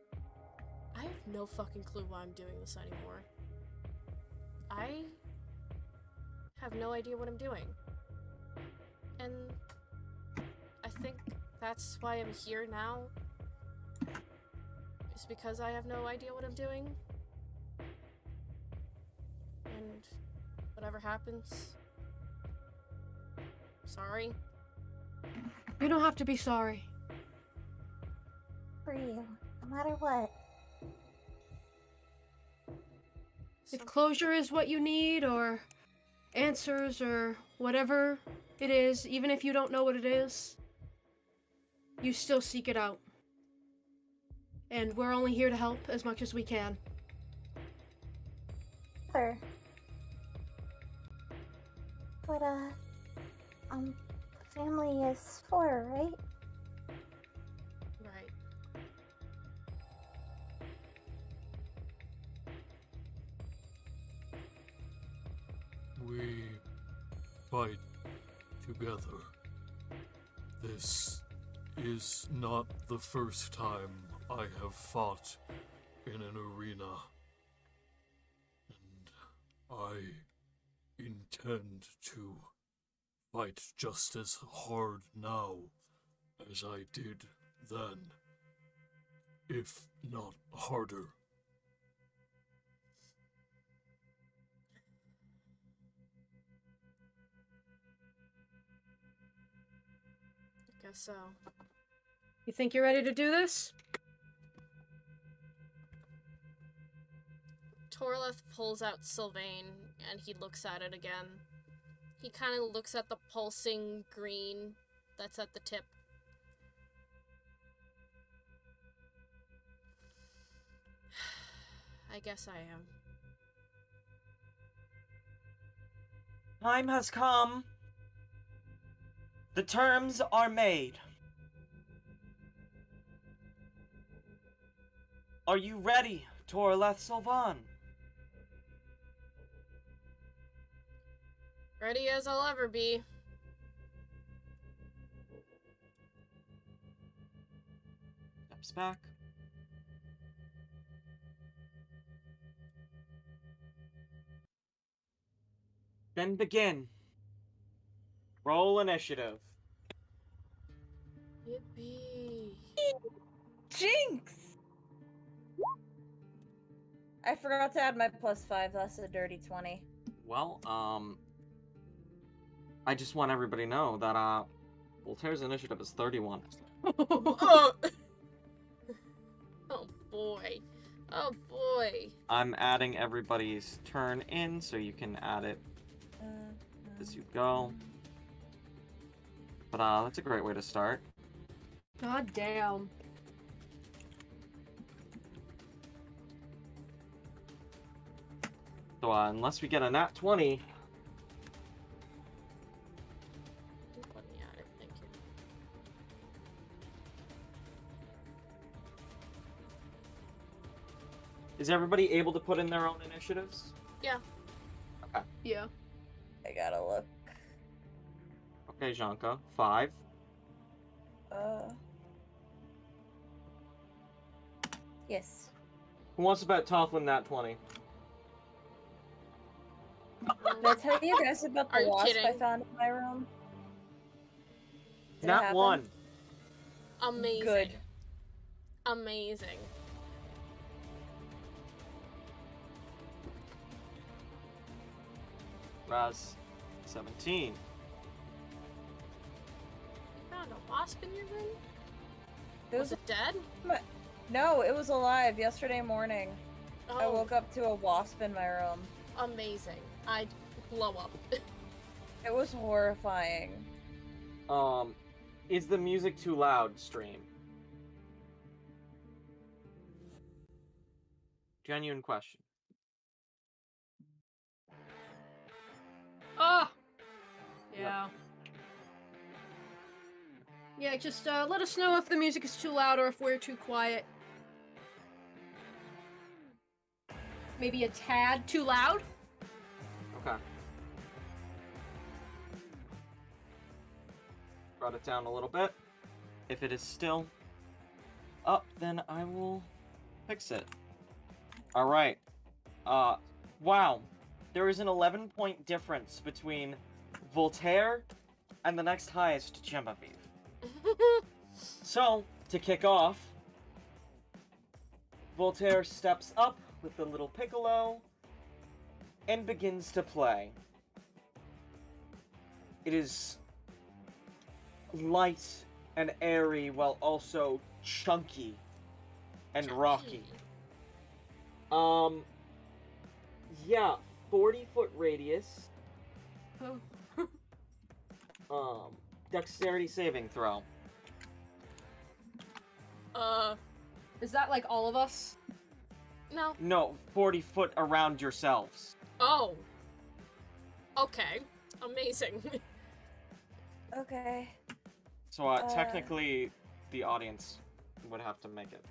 I have no fucking clue why I'm doing this anymore. I have no idea what I'm doing. And think that's why I'm here now. Is because I have no idea what I'm doing. And whatever happens. Sorry. You don't have to be sorry. For you, no matter what. If closure is what you need, or answers, or whatever it is, even if you don't know what it is, you still seek it out. And we're only here to help as much as we can. Sure. But, uh, um, family is for, right? Right. We fight together. This is not the first time I have fought in an arena. And I intend to fight just as hard now as I did then, if not harder. I guess so. You think you're ready to do this? Torleth pulls out Sylvain and he looks at it again. He kind of looks at the pulsing green that's at the tip. I guess I am. Time has come. The terms are made. Are you ready, Torleth Sylvan? Ready as I'll ever be. Steps back. Then begin. Roll initiative. Yippee. Jinx! I forgot to add my plus five. That's a dirty 20. Well, um. I just want everybody to know that uh, Voltaire's initiative is 31. oh. oh boy. Oh boy. I'm adding everybody's turn in, so you can add it Uh, as you go. But uh, that's a great way to start. God damn. So uh, unless we get a nat 20, Let me add it, thank you. is everybody able to put in their own initiatives? Yeah. Okay. Yeah. I gotta look. Okay, Janka, five. Uh. Yes. Who wants to bet Tough Toughlin nat 20? Did I tell you guys about the you wasp I found in my room? Did it Nat happen? 1. Amazing. Good. Amazing. Raz, 17. You found a wasp in your room? It Was was it dead? no, it was alive yesterday morning. I Oh, woke up to a wasp in my room. amazing. I'd blow up. It was horrifying. Um, is the music too loud, stream? Genuine question. Ah. Yeah. Yeah, just uh, let us know if the music is too loud or if we're too quiet. Maybe a tad too loud? Brought it down a little bit. If it is still up, then I will fix it. Alright. Uh, wow. There is an 11 point difference between Voltaire and the next highest Genevieve. So, to kick off, Voltaire steps up with the little piccolo and begins to play. It is light and airy while also chunky and rocky. Um, yeah, 40 foot radius. Oh. Um, dexterity saving throw. Uh, Is that like all of us? no. No, 40 foot around yourselves. Oh. Okay. Amazing. Okay. So, uh, Uh. technically, the audience would have to make it.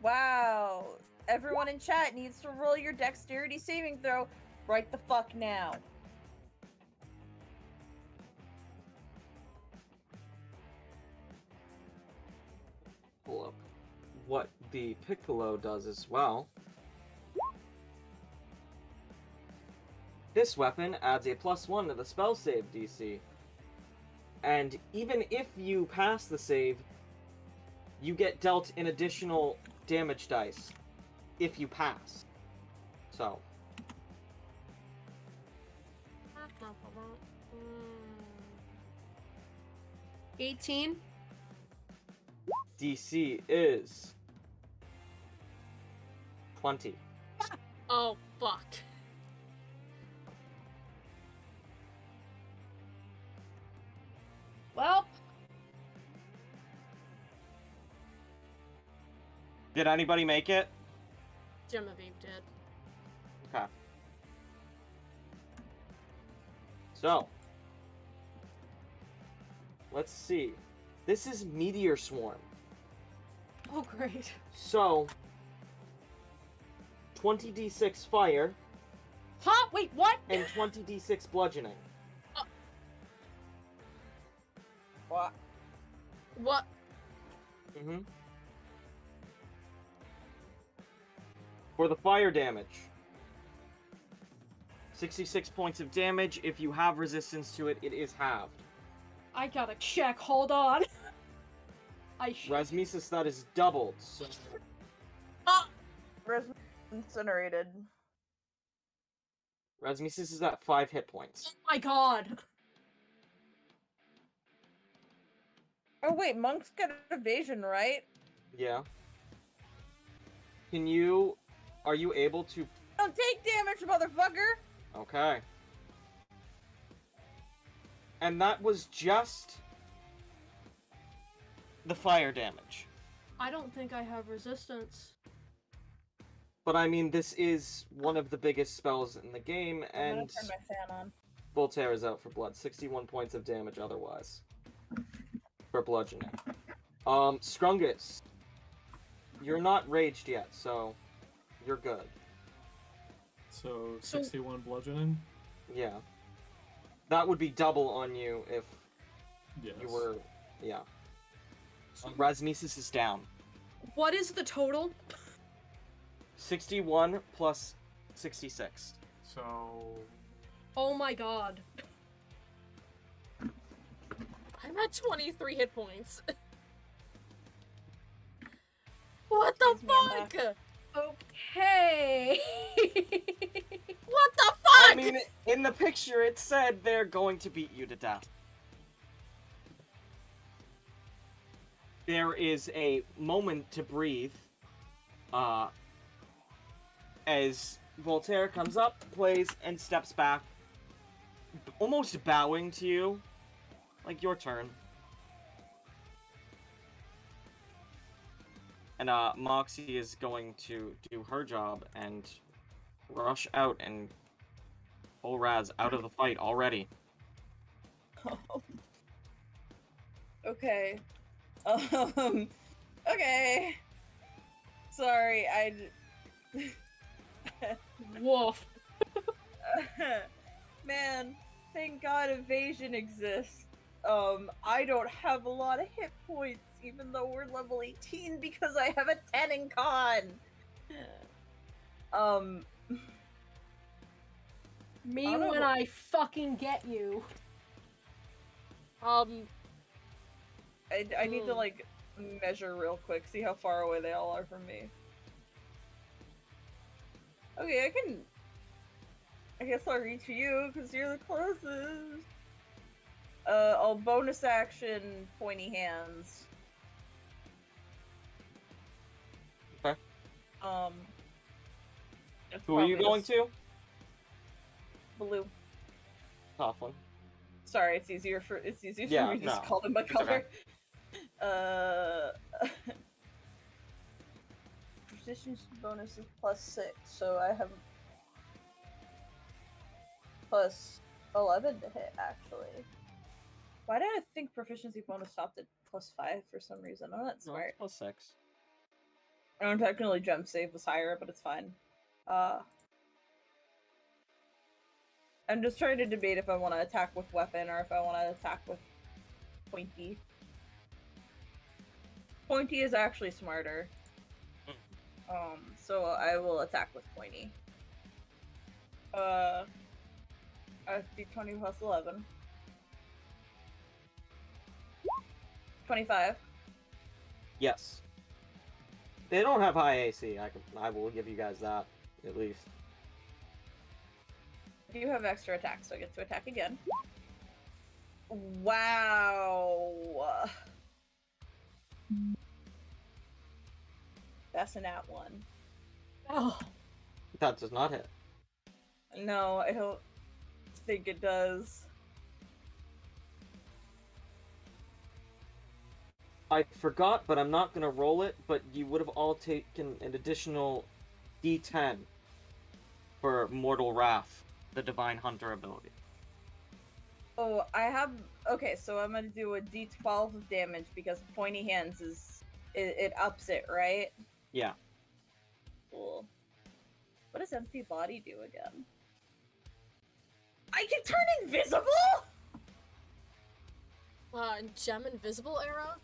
Wow. Everyone in chat needs to roll your dexterity saving throw right the fuck now. pull up what the Piccolo does as well. This weapon adds a plus one to the spell save DC. And even if you pass the save, you get dealt an additional damage dice if you pass. So. 18? DC is 20. Oh, fuck. Did anybody make it? Genevieve did. Okay. So, let's see. This is Meteor Swarm. oh great. So, 20d6 fire Huh? Wait, what? and 20d6 bludgeoning. What? What? Mm-hmm. For the fire damage. 66 points of damage. If you have resistance to it, it is halved. I gotta check. Hold on. I sh- Rasmusis, that is doubled. So ah! Res- incinerated. Rasmusis is at five hit points. Oh my god. Oh wait, monks get evasion, right? Yeah. Can you? Are you able to? Don't take damage, motherfucker. Okay. And that was just the fire damage. I don't think I have resistance. But I mean, this is one of the biggest spells in the game, I'm gonna and turn my fan on. Voltaire is out for blood. 61 points of damage otherwise. For bludgeoning. Um, Scrungus. You're not raged yet, so you're good. So So- 61 bludgeoning. Yeah. That would be double on you if Yes. you were. Yeah. Um, Rasmusis is down. What is the total? 61 plus 66. So Oh my god. I'm at 23 hit points. what the Excuse fuck? Okay. What the fuck? I mean, in the picture it said they're going to beat you to death. There is a moment to breathe. Uh, as Voltaire comes up, plays, and steps back, almost bowing to you. Like your turn. And uh, Moxie is going to do her job and rush out and pull Raz out of the fight already. okay. Um. Okay. Sorry, I. Woof. Man, thank God evasion exists. Um, I don't have a lot of hit points, even though we're level 18 because I have a 10 in con. Um, Me I when. I fucking get you. Um, I, I need to Hmm. like measure real quick, see how far away they all are from me. Okay, I can. I guess I'll reach you because you're the closest. Uh, I'll bonus action pointy hands. Um. Who are you going to? Blue. Coughlin. Sorry, it's easier for it's easier for Yeah, me to just call them by it's okay. color. Uh, proficiency bonus is plus six, so I have plus eleven to hit. Actually, why did I think proficiency bonus stopped at plus five for some reason? Oh, that's No, smart. it's plus six. I know technically jump save was higher, but it's fine. Uh, I'm just trying to debate if I want to attack with weapon or if I want to attack with pointy. Pointy is actually smarter. Um, so I will attack with pointy. Uh, I d20 plus 11. 25. Yes. They don't have high AC. I can. I will give you guys that at least. I do have extra attack, so I get to attack again. Wow. That's an at one. Oh, That does not hit. No, I don't think it does. I forgot, but I'm not gonna roll it. But you would have all taken an additional D10 for Mortal Wrath, the Divine Hunter ability. Oh, I have. Okay, so I'm gonna do a d12 of damage because pointy hands is. It, it ups it, right? Yeah. Cool. What does empty body do again? I can turn invisible? uh, gem invisible arrow?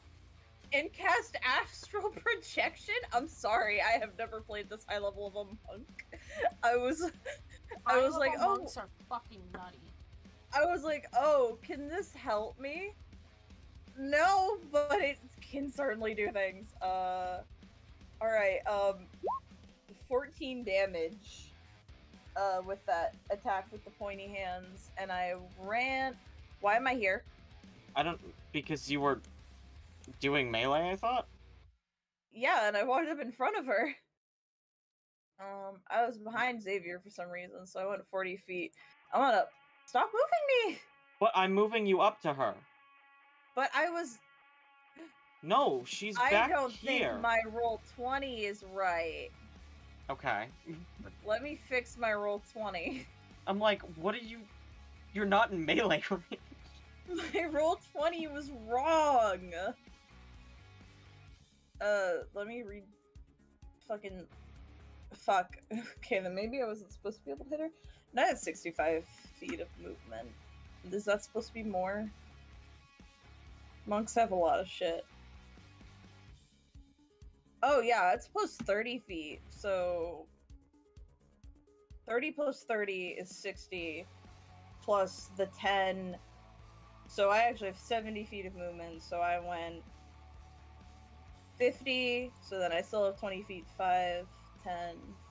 And cast astral projection. I'm sorry, I have never played this high level of a monk. I was, I High was like, level oh, monks are fucking nutty. I was like, oh, can this help me? No, but it can certainly do things. Uh, all right, um, 14 damage. uh, with that attack with the pointy hands, and I ran. Why am I here? I don't because you were doing melee. I thought. Yeah, and I walked up in front of her. Um, I was behind Xavier for some reason, so I went 40 feet. I want to stop moving me. But I'm moving you up to her. But I was. No, she's I back don't here. think my roll 20 is right. Okay. Let me fix my roll 20. I'm like, what are you? You're not in melee. range. My roll 20 was wrong. Uh, let me read. Fucking. Fuck. Okay, then maybe I wasn't supposed to be able to hit her. Not at 65 feet of movement. Is that supposed to be more? Monks have a lot of shit. Oh, yeah, it's plus 30 feet, so. 30 plus 30 is 60, plus the 10 so I actually have 70 feet of movement, so I went 50, so then I still have 20 feet, 5, 10,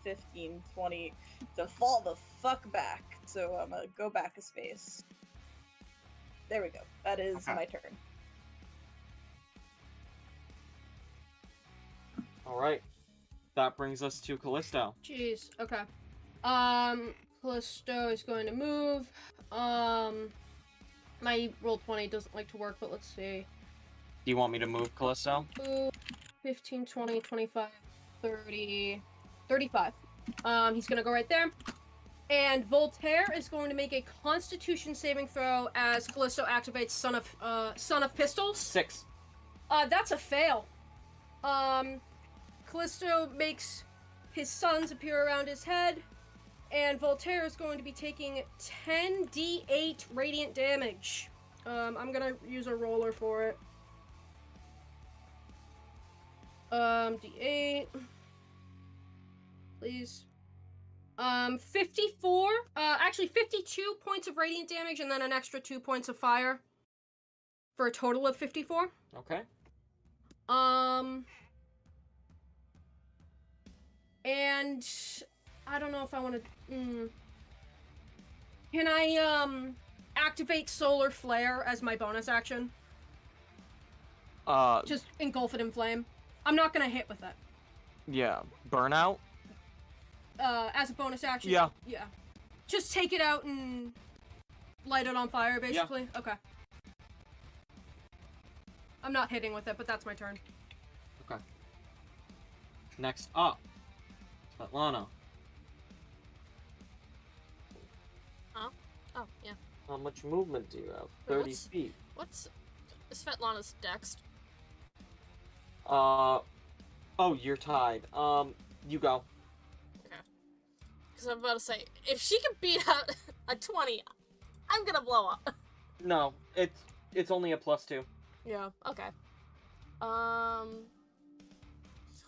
15, 20, to fall the fuck back. So I'm gonna go back a space. There we go. That is Okay. my turn. All right. That brings us to Callisto. Jeez. Okay. Um, Callisto is going to move. Um, my roll twenty doesn't like to work, but let's see. Do you want me to move Callisto? Move 15, 20, 25, 30, 35. Um, he's gonna go right there. And Voltaire is going to make a Constitution saving throw as Callisto activates Son of uh, Son of Pistols. Six. Uh, that's a fail. Um, Callisto makes his sons appear around his head, and Voltaire is going to be taking 10d8 radiant damage. Um, I'm gonna use a roller for it. Um, d8. Please. Um, 54, uh, actually 52 points of radiant damage and then an extra 2 points of fire. For a total of 54. Okay. Um. And I don't know if I want to. Mm, can I um activate solar flare as my bonus action? Uh, Just engulf it in flame. I'm not gonna hit with it. yeah. Burnout. Uh, as a bonus action. Yeah. Yeah. Just take it out and light it on fire, basically. Okay. I'm not hitting with it, but that's my turn. Okay. Next up, Svetlana. Huh? Oh, yeah. How much movement do you have? Wait, Thirty what's- feet. What's Svetlana's dex? Uh. Oh, you're tied. Um, you go. Okay. Because I'm about to say, if she can beat out a 20, I'm gonna blow up. No, it's it's only a plus two. Yeah, okay. Um,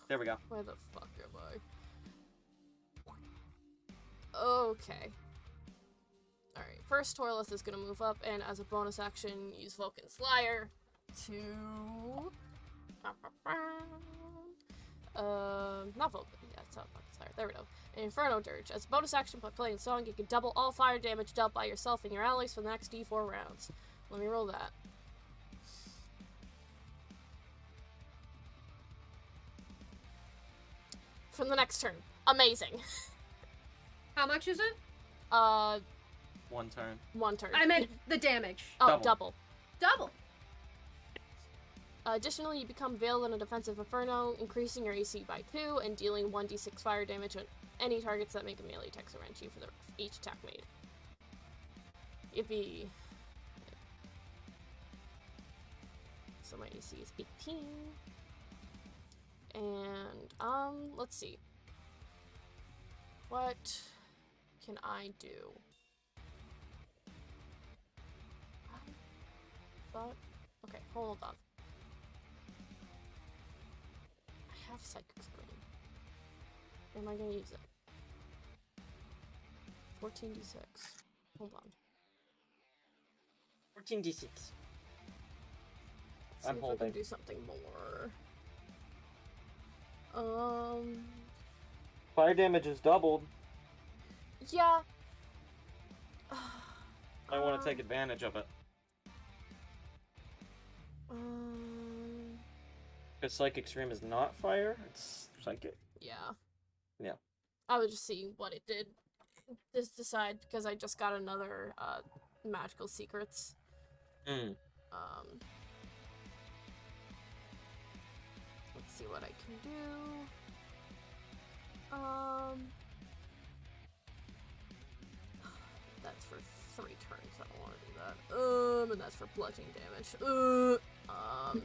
There we go. where the fuck am I? Okay. Alright, first Torleth is gonna move up, and as a bonus action, use Vulcan's Lyre to. Um, not Vulcan, yeah, it's not Vulcan's Lyre. There we go. An Inferno Dirge. As a bonus action by playing the song, you can double all fire damage dealt by yourself and your allies for the next d4 rounds. Let me roll that. From the next turn. Amazing. How much is it? Uh, One turn. one turn. I meant the damage. oh, double. double. Double. Additionally, you become veiled in a defensive inferno, increasing your AC by 2 and dealing 1d6 fire damage on any targets that make a melee attack around you for the, each attack made. It'd. So my AC is 18. And, um, let's see. What can I do? I. Okay, hold on. Have Psychic Screen. Am I gonna use it? 14d6. Hold on. 14d6. See I'm if I holding. can do something more. Um. Fire damage is doubled. Yeah. I want to take Um, advantage of it. Um, Because Psychic Stream is not fire, it's psychic. yeah. Yeah. I would just see what it did. Just decide because I just got another uh magical secrets. Mm. Um Let's see what I can do. Um That's for three turns. I don't want to do that. Um and that's for bludgeoning damage. Uh, um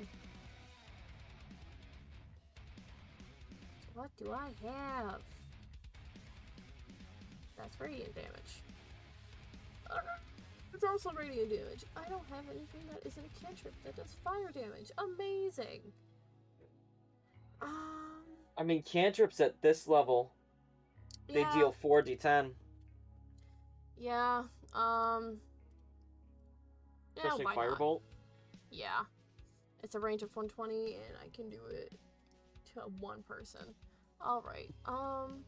What do I have? That's radiant damage. Uh, It's also radiant damage. I don't have anything that isn't a cantrip that does fire damage. Amazing. Um, I mean, cantrips at this level, they yeah, deal 4d10. Yeah. Um. Yeah, Especially not? Firebolt. Yeah. It's a range of 120, and I can do it to one person. All right. Um.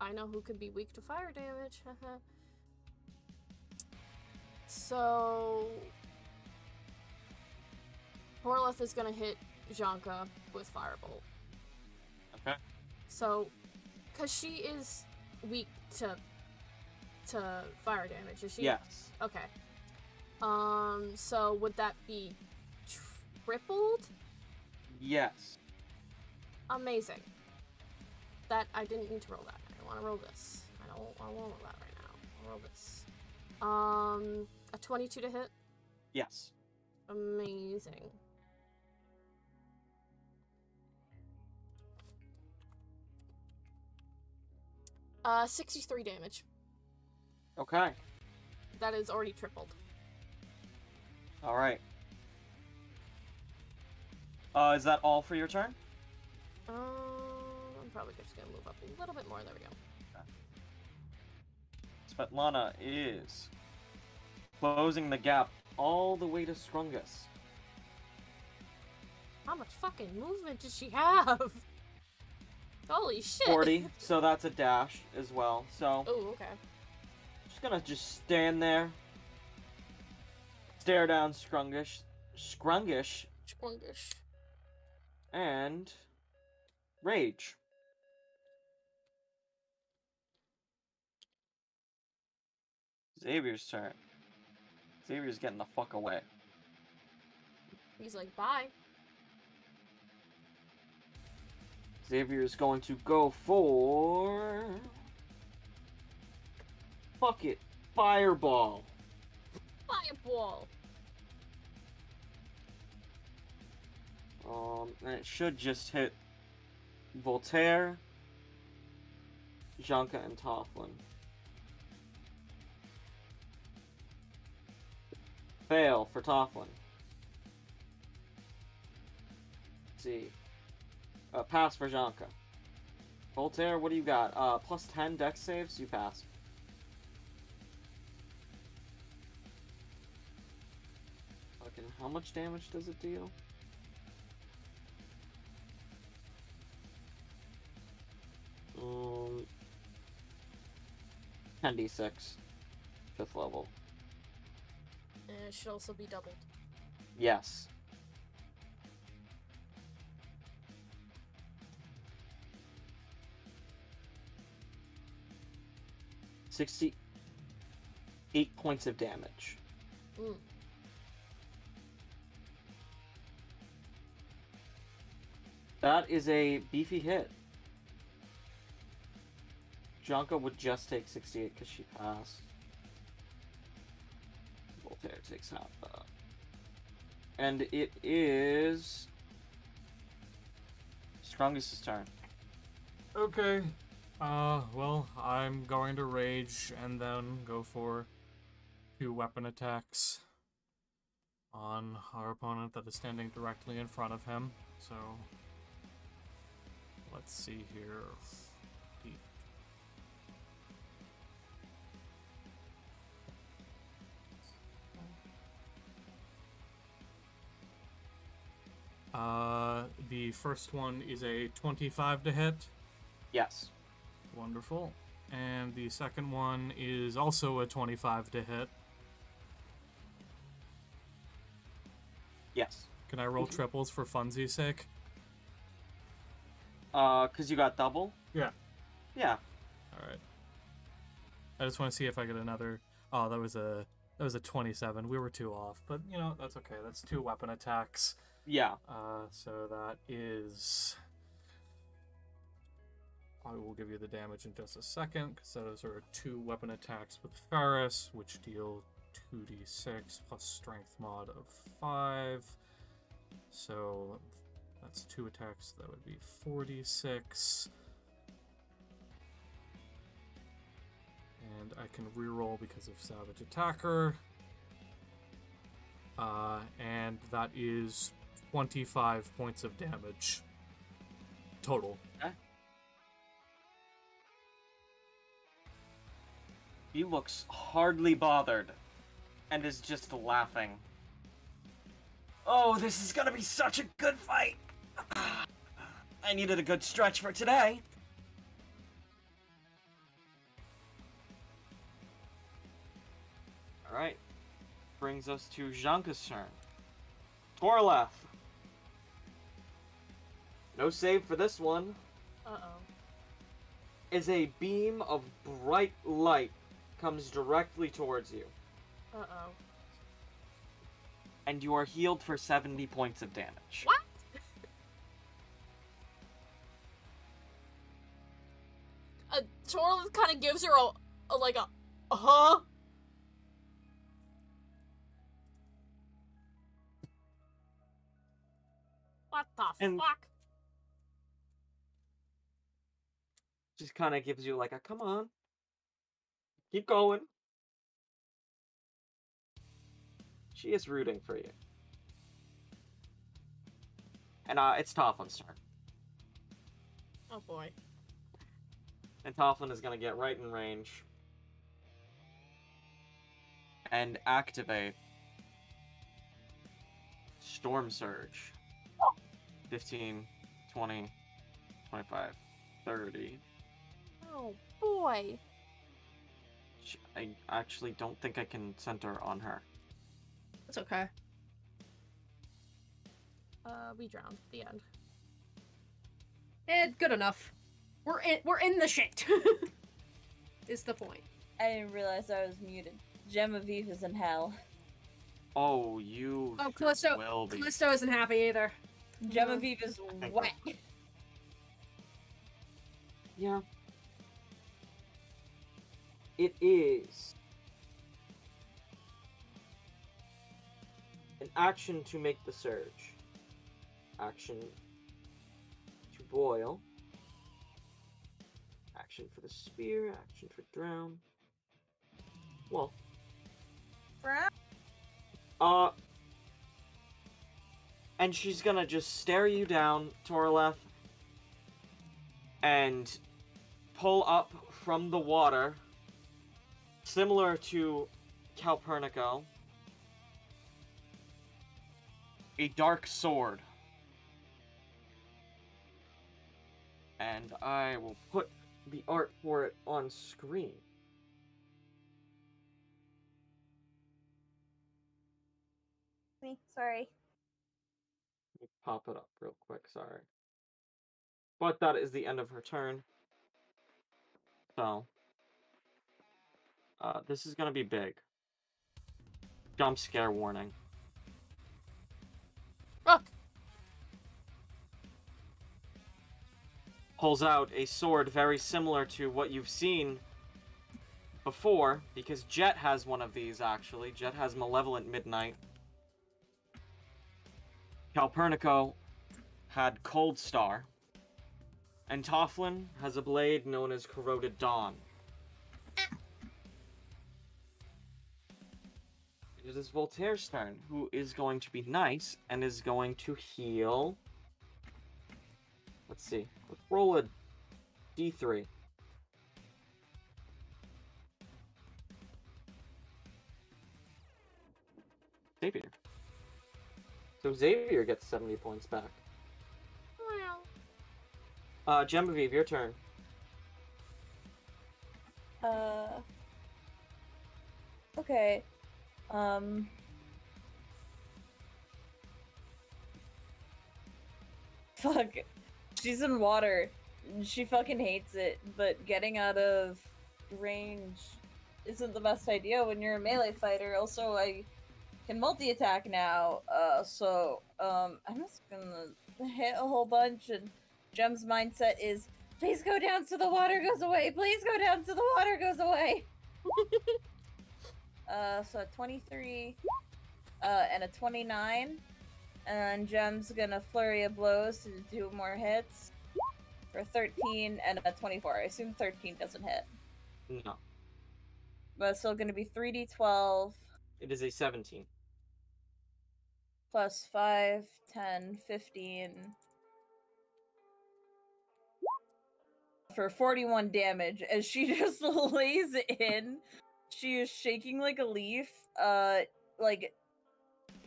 I know who could be weak to fire damage. haha. so. Torleth is gonna hit Janka with Firebolt. Okay. So, cause she is weak to to fire damage, is she? Yes. Okay. Um. So would that be tripled? Yes. Amazing. That I didn't need to roll that. I want to roll this. I don't. I won't roll that right now. I'll roll this. Um. A twenty-two to hit. Yes. Amazing. Uh, 63 damage. Okay. That is already tripled. All right. Uh, is that all for your turn? Um, I'm probably just gonna move up a little bit more. There we go. Svetlana is closing the gap all the way to Scrungus. How much fucking movement does she have? Holy shit! 40, so that's a dash as well. So, Oh, okay. just gonna just stand there, stare down Scrungish, Scrungish, Squungish. And rage. Xavier's turn. Xavier's getting the fuck away. He's like, bye. Xavier's going to go for. Fuck it. Fireball. Fireball. Um, and it should just hit Voltaire, Janka, and Toflin. Fail for. Let's see. Uh, pass for Janka. Voltaire, what do you got? Uh, plus 10 dex saves, you pass. Fucking, how much damage does it deal? Um, 10d6. Fifth level. And it should also be doubled. Yes. Sixty-eight points of damage. Mm. That is a beefy hit. Janka would just take 68 because she passed. Voltaire takes half that. And it is. Strongest's turn. Okay. Uh, well, I'm going to rage and then go for two weapon attacks on our opponent that is standing directly in front of him. So, let's see here. Uh, the first one is a 25 to hit. Yes. Wonderful. And the second one is also a 25 to hit. Yes. Can I roll Mhm. triples for funsies' sake? Uh, cause you got double. Yeah. Yeah. All right. I just want to see if I get another. Oh, that was a that was a 27. We were two off, but you know that's okay. That's two weapon attacks. Yeah. Uh, so that is. I will give you the damage in just a second, because those are two weapon attacks with Ferris, which deal 2d6 plus strength mod of 5. So that's two attacks, that would be 46. And I can reroll because of Savage Attacker. Uh, and that is 25 points of damage total. He looks hardly bothered and is just laughing. Oh, this is gonna be such a good fight! I needed a good stretch for today. Alright. Brings us to Janka's turn. Torleth. No save for this one. Uh-oh. Is a beam of bright light comes directly towards you. Uh-oh. and you are healed for 70 points of damage. What? uh, Torleth kind of gives her a, a like a, uh huh. What the And- fuck? Just kind of gives you like a come on. Keep going. She is rooting for you. And uh, it's Toflin's turn. Oh boy. And Toflin is going to get right in range. And activate Storm Surge. 15, 20, 25, 30. Oh boy. I actually don't think I can center on her. That's okay. Uh, we drowned. at The end. Eh, good enough. We're in. We're in the shit. is the point. I didn't realize I was muted. Genevieve is in hell. Oh, you Oh, Callisto. will be. Callisto isn't happy either. Genevieve is think wet. Yeah. It is an action to make the surge. Action to boil. Action for the spear. Action for drown. Well, uh. And she's gonna just stare you down, Torleth, and pull up from the water, similar to Calpurnico, a dark sword. And I will put the art for it on screen. Me, sorry. Let me pop it up real quick, sorry. But that is the end of her turn. So. Uh, this is gonna be big. Jump scare warning. Look. Pulls out a sword very similar to what you've seen before, because Jet has one of these actually. Jet has Malevolent Midnight. Calpurnico had Cold Star. And Toflin has a blade known as Corroded Dawn. It is Voltaire's turn, who is going to be nice and is going to heal. Let's see. Let's roll a d3. Xavier. So Xavier gets 70 points back. Well. Uh, Genevieve, your turn. Uh. Okay. Um. Fuck. She's in water. She fucking hates it, but getting out of range isn't the best idea when you're a melee fighter. Also, I can multi-attack now, uh, so, um, I'm just gonna hit a whole bunch, and Gem's mindset is, please go down so the water goes away, please go down so the water goes away! uh, so a 23, uh, and a 29, and Gem's gonna flurry of blows to do more hits for 13 and a 24. I assume 13 doesn't hit, No, but it's still gonna be 3d12 it is a 17. plus 5, 10, 15. For 41 damage, as she just lays in, she is shaking like a leaf, uh, like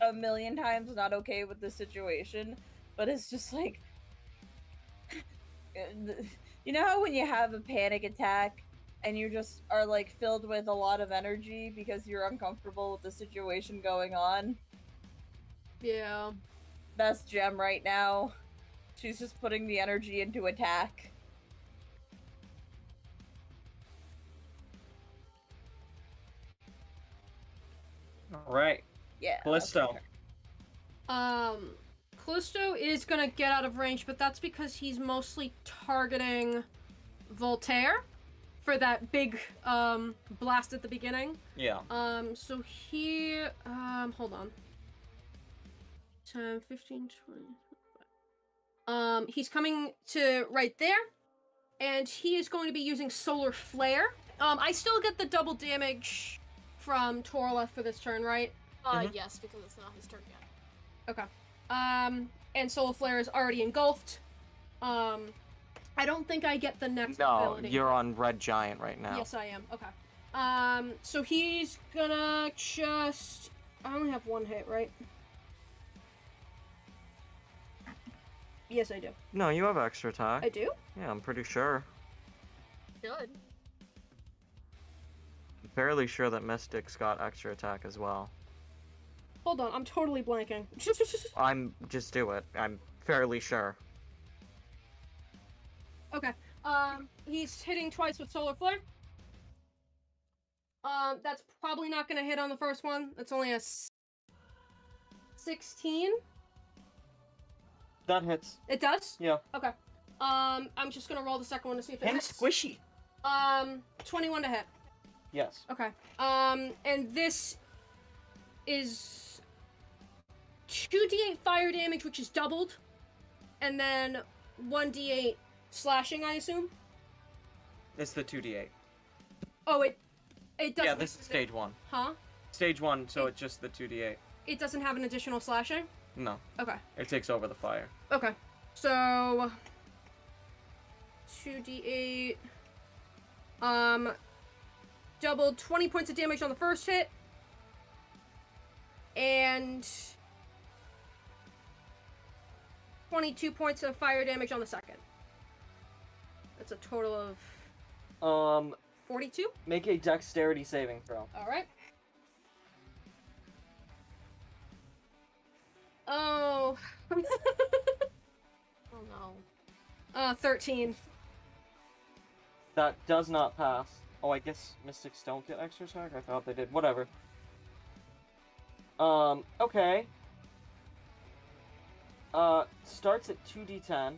a million times not okay with the situation, but it's just like. You know how when you have a panic attack and you just are like filled with a lot of energy because you're uncomfortable with the situation going on? Yeah. That's Gem right now. She's just putting the energy into attack. All right, Yeah. that's Callisto. Um, Callisto is gonna get out of range, but that's because he's mostly targeting Voltaire for that big um blast at the beginning. Yeah. Um, so he, um, hold on. 10, 15, 20. Um, he's coming to right there, and he is going to be using Solar Flare. Um, I still get the double damage from Torla for this turn, right? Uh, Mhm. yes, because it's not his turn yet. Okay. Um, and Solar Flare is already engulfed. Um, I don't think I get the next No, ability. you're on Red Giant right now. Yes, I am. Okay. Um, so he's gonna just. I only have one hit, right? Yes, I do. No, you have extra attack. I do. Yeah, I'm pretty sure. Good. I'm fairly sure that Mystic's got extra attack as well. Hold on, I'm totally blanking. I'm just do it. I'm fairly sure. okay. Um, he's hitting twice with Solar Flare. Um, that's probably not gonna hit on the first one. That's only a 16. That hits. It does. Yeah. Okay. Um, I'm just gonna roll the second one to see if it And hits. squishy. Um, 21 to hit. Yes. Okay. Um, and this is 2d8 fire damage, which is doubled, and then 1d8 slashing, I assume. It's the 2d8. Oh, it it doesn't. Yeah, this is stage one. Huh? Stage one, so it's just the 2d8. It doesn't have an additional slashing. No, Okay. it takes over the fire. Okay. So 2d8 um doubled 20 points of damage on the first hit and 22 points of fire damage on the second. That's a total of Um, 42. make a dexterity saving throw. All right. Oh. Oh no. uh 13. That does not pass. Oh, I guess Mystics don't get extra attack? I thought they did. Whatever. Um, okay. Uh, starts at 2d10.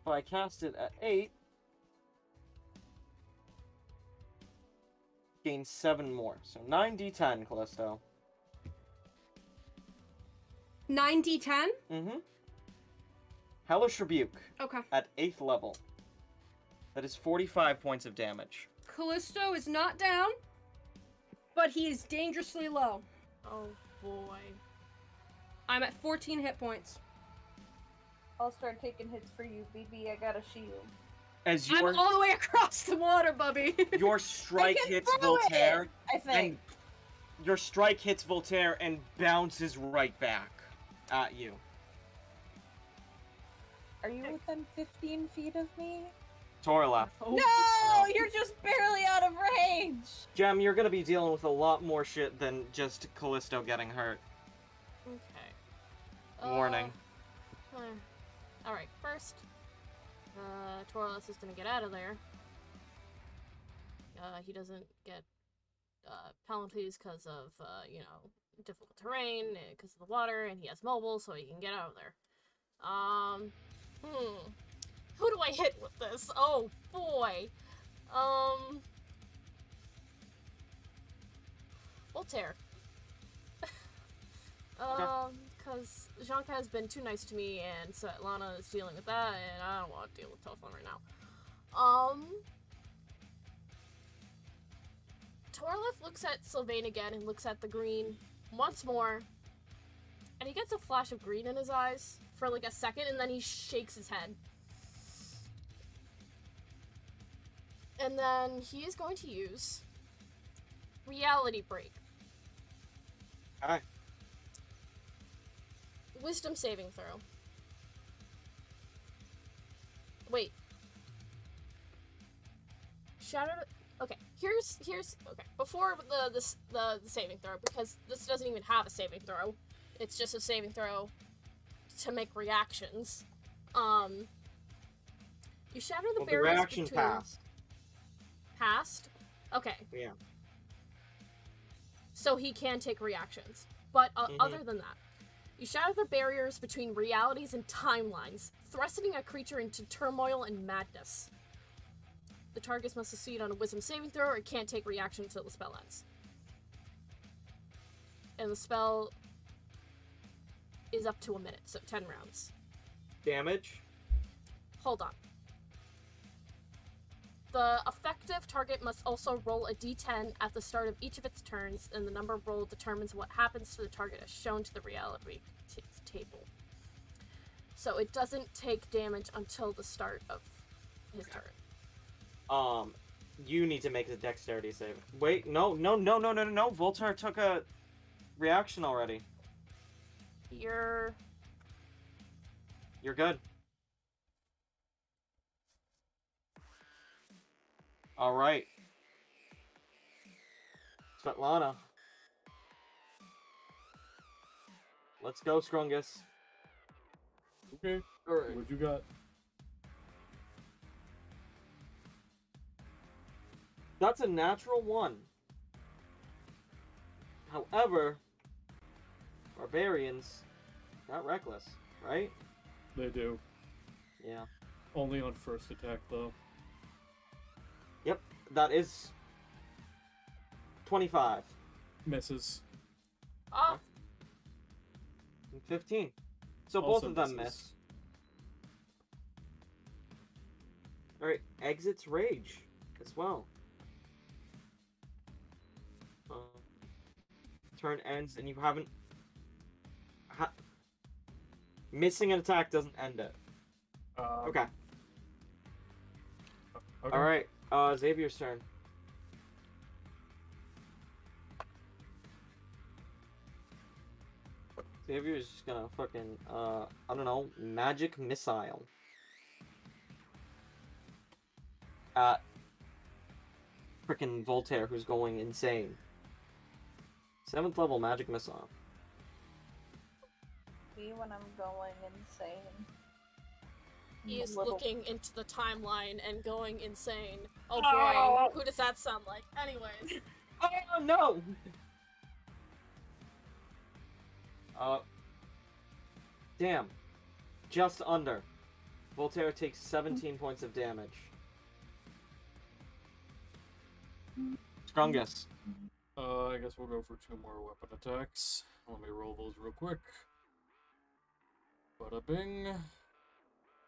If I cast it at 8, gain 7 more. So 9d10, Callisto. 9d10. Mm-hmm. Hellish Rebuke Okay. at 8th level. That is 45 points of damage. Callisto is not down, but he is dangerously low. Oh boy. I'm at 14 hit points. I'll start taking hits for you, BB. I got a shield. As I'm all the way across the water, Bubby. your strike hits throw it! Voltaire, I and your strike hits Voltaire and bounces right back at you. Are you within 15 feet of me? Torla. No, you're just barely out of range. Gem, you're gonna be dealing with a lot more shit than just Callisto getting hurt. Okay. Warning. Uh, hmm. Alright, first, uh, Torlus is gonna get out of there. Uh, he doesn't get uh, penalties because of, uh, you know, difficult terrain, because of the water, and he has mobile, so he can get out of there. Um, hmm. Who do I hit with this? Oh, boy. Um... Voltaire. um, because Janka has been too nice to me, and Svetlana is dealing with that, and I don't want to deal with telephone right now. Um... Torleth looks at Sylvain again and looks at the green once more, and he gets a flash of green in his eyes for like a second, and then he shakes his head. And then he is going to use Reality Break. Alright. Wisdom saving throw. Wait. Shadow. Okay, here's here's okay. Before the this the, the saving throw, because this doesn't even have a saving throw. It's just a saving throw to make reactions. Um. You shatter the Well, the reaction between passed. Passed. Okay, Yeah. so he can take reactions. But uh, Mhm. other than that, you shatter the barriers between realities and timelines, thrusting a creature into turmoil and madness. The targets must succeed on a wisdom saving throw or it can't take reaction until the spell ends. And the spell is up to a minute, so 10 rounds. Damage. Hold on. The effective target must also roll a d10 at the start of each of its turns, and the number rolled determines what happens to the target as shown to the reality t- table. So it doesn't take damage until the start of his turn. Um, you need to make the dexterity save. Wait, no, no, no, no, no, no, no. Voltaire took a reaction already. You're You're good. All right. Svetlana. Let's go, Scrungus. Okay, Alright. what you got? That's a natural one. However, barbarians got reckless, right? They do. Yeah. Only on first attack, though. Yep, that is 25 Misses. oh, and 15. So both of them misses. miss. Alright, exits rage as well. Uh, turn ends and you haven't. Ha- missing an attack doesn't end it. Uh, Okay. okay. Alright, uh, Xavier's turn. Xavier's just gonna fucking, uh, I don't know, magic missile. At frickin' Voltaire, who's going insane. Seventh level magic missile. Me when I'm going insane. he is Little- looking into the timeline and going insane. Oh boy, Oh. who does that sound like? Anyways. Oh no! Uh, damn. Just under. Voltaire takes 17 points of damage. Strongest. Uh, I guess we'll go for two more weapon attacks. Let me roll those real quick. Bada bing.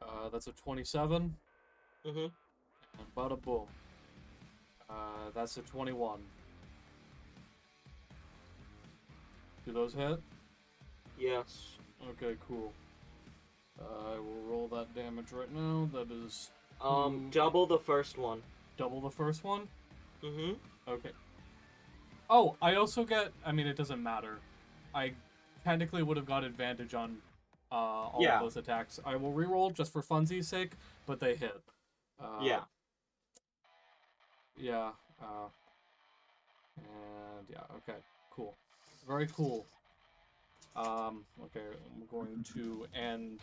Uh, that's a 27. Mm-hmm. And bada boom. Uh, that's a 21. Do those hit? Yes. Okay, cool. Uh, I will roll that damage right now. That is Um, Hmm. double the first one. double the first one. Mm-hmm. Okay. Oh, I also get. I mean, it doesn't matter. I technically would have got advantage on uh, all Yeah. of those attacks. I will reroll just for funsies' sake, but they hit. Uh, yeah. Yeah. Uh, and yeah. Okay. Cool. Very cool. Um. Okay. I'm going to and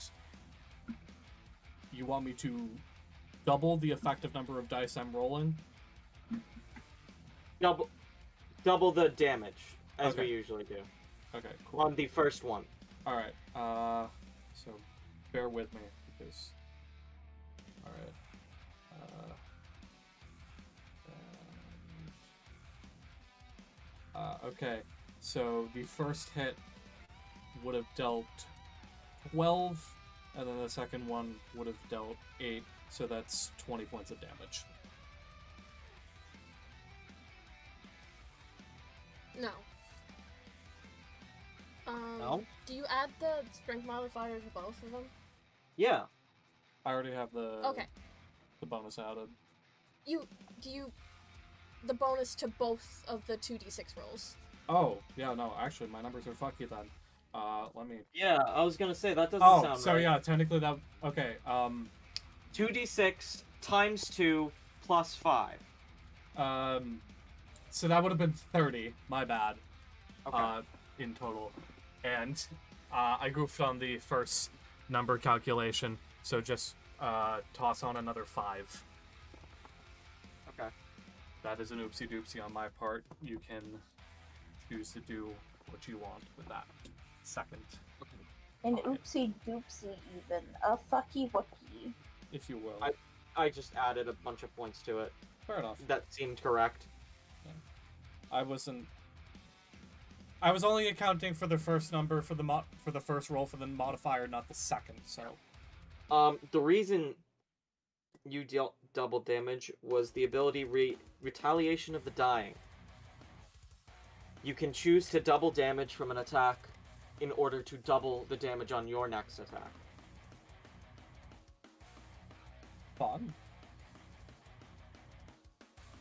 you want me to double the effective number of dice I'm rolling? Double, double the damage as Okay. we usually do Okay. Cool. on the first one. All right. Uh, so bear with me because. Uh, okay. So the first hit would have dealt twelve, and then the second one would have dealt eight. So that's twenty points of damage. No. Um, No? Do you add the strength modifier to both of them? Yeah. I already have the Okay. the bonus added. You do you the bonus to both of the two d six rolls? Oh yeah, no, actually my numbers are fucky then. Uh, let me. Yeah, I was gonna say that doesn't Oh, sound so right. yeah, technically that. Okay. Um. 2d6 times 2 plus 5. Um. So that would have been thirty. My bad. Okay. Uh, in total, and uh, I goofed on the first number calculation. So just uh, toss on another five. Okay. That is an oopsie doopsie on my part. You can choose to do what you want with that. Second, An Okay. oopsie doopsie, even. A fucky wookie. if you will. I- I just added a bunch of points to it. Fair enough. That seemed correct. I wasn't. I was only accounting for the first number for the mo- for the first roll for the modifier, not the second. So Um, the reason you dealt double damage was the ability re- retaliation of the dying. You can choose to double damage from an attack in order to double the damage on your next attack. fun.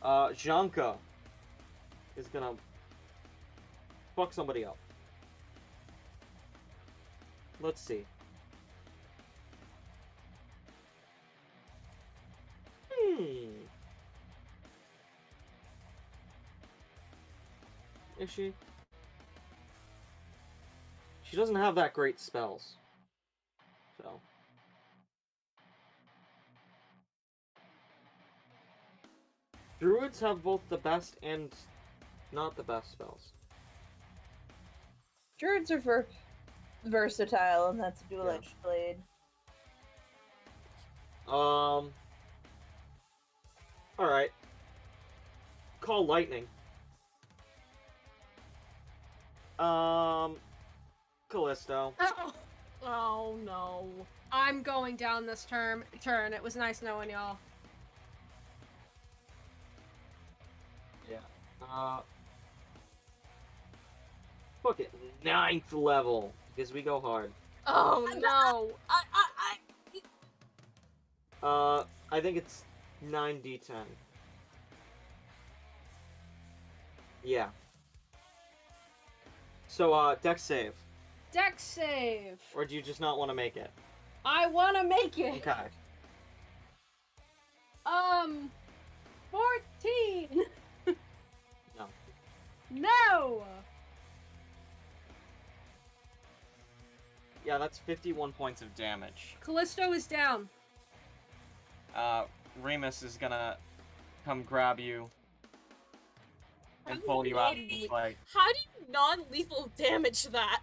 Uh, Janka is gonna fuck somebody up. Let's see. Hmm. Is she? She doesn't have that great spells. So. Druids have both the best and not the best spells. Druids are ver- versatile, and that's a dual edged blade. Um. Alright. Call lightning. Um. Callisto. Oh, Oh no. I'm going down this term turn. It was nice knowing y'all. Yeah. Uh. Fuck it. Ninth level. Because we go hard. Oh no. I I I Uh. I think it's 9d10. Yeah. So, uh, dex save. Dex save. Or do you just not want to make it? I wanna make it. Okay. Um, fourteen. No. No. Yeah, that's 51 points of damage. Callisto is down. Uh, Remus is gonna come grab you and pull you out of the how do you non lethal damage that?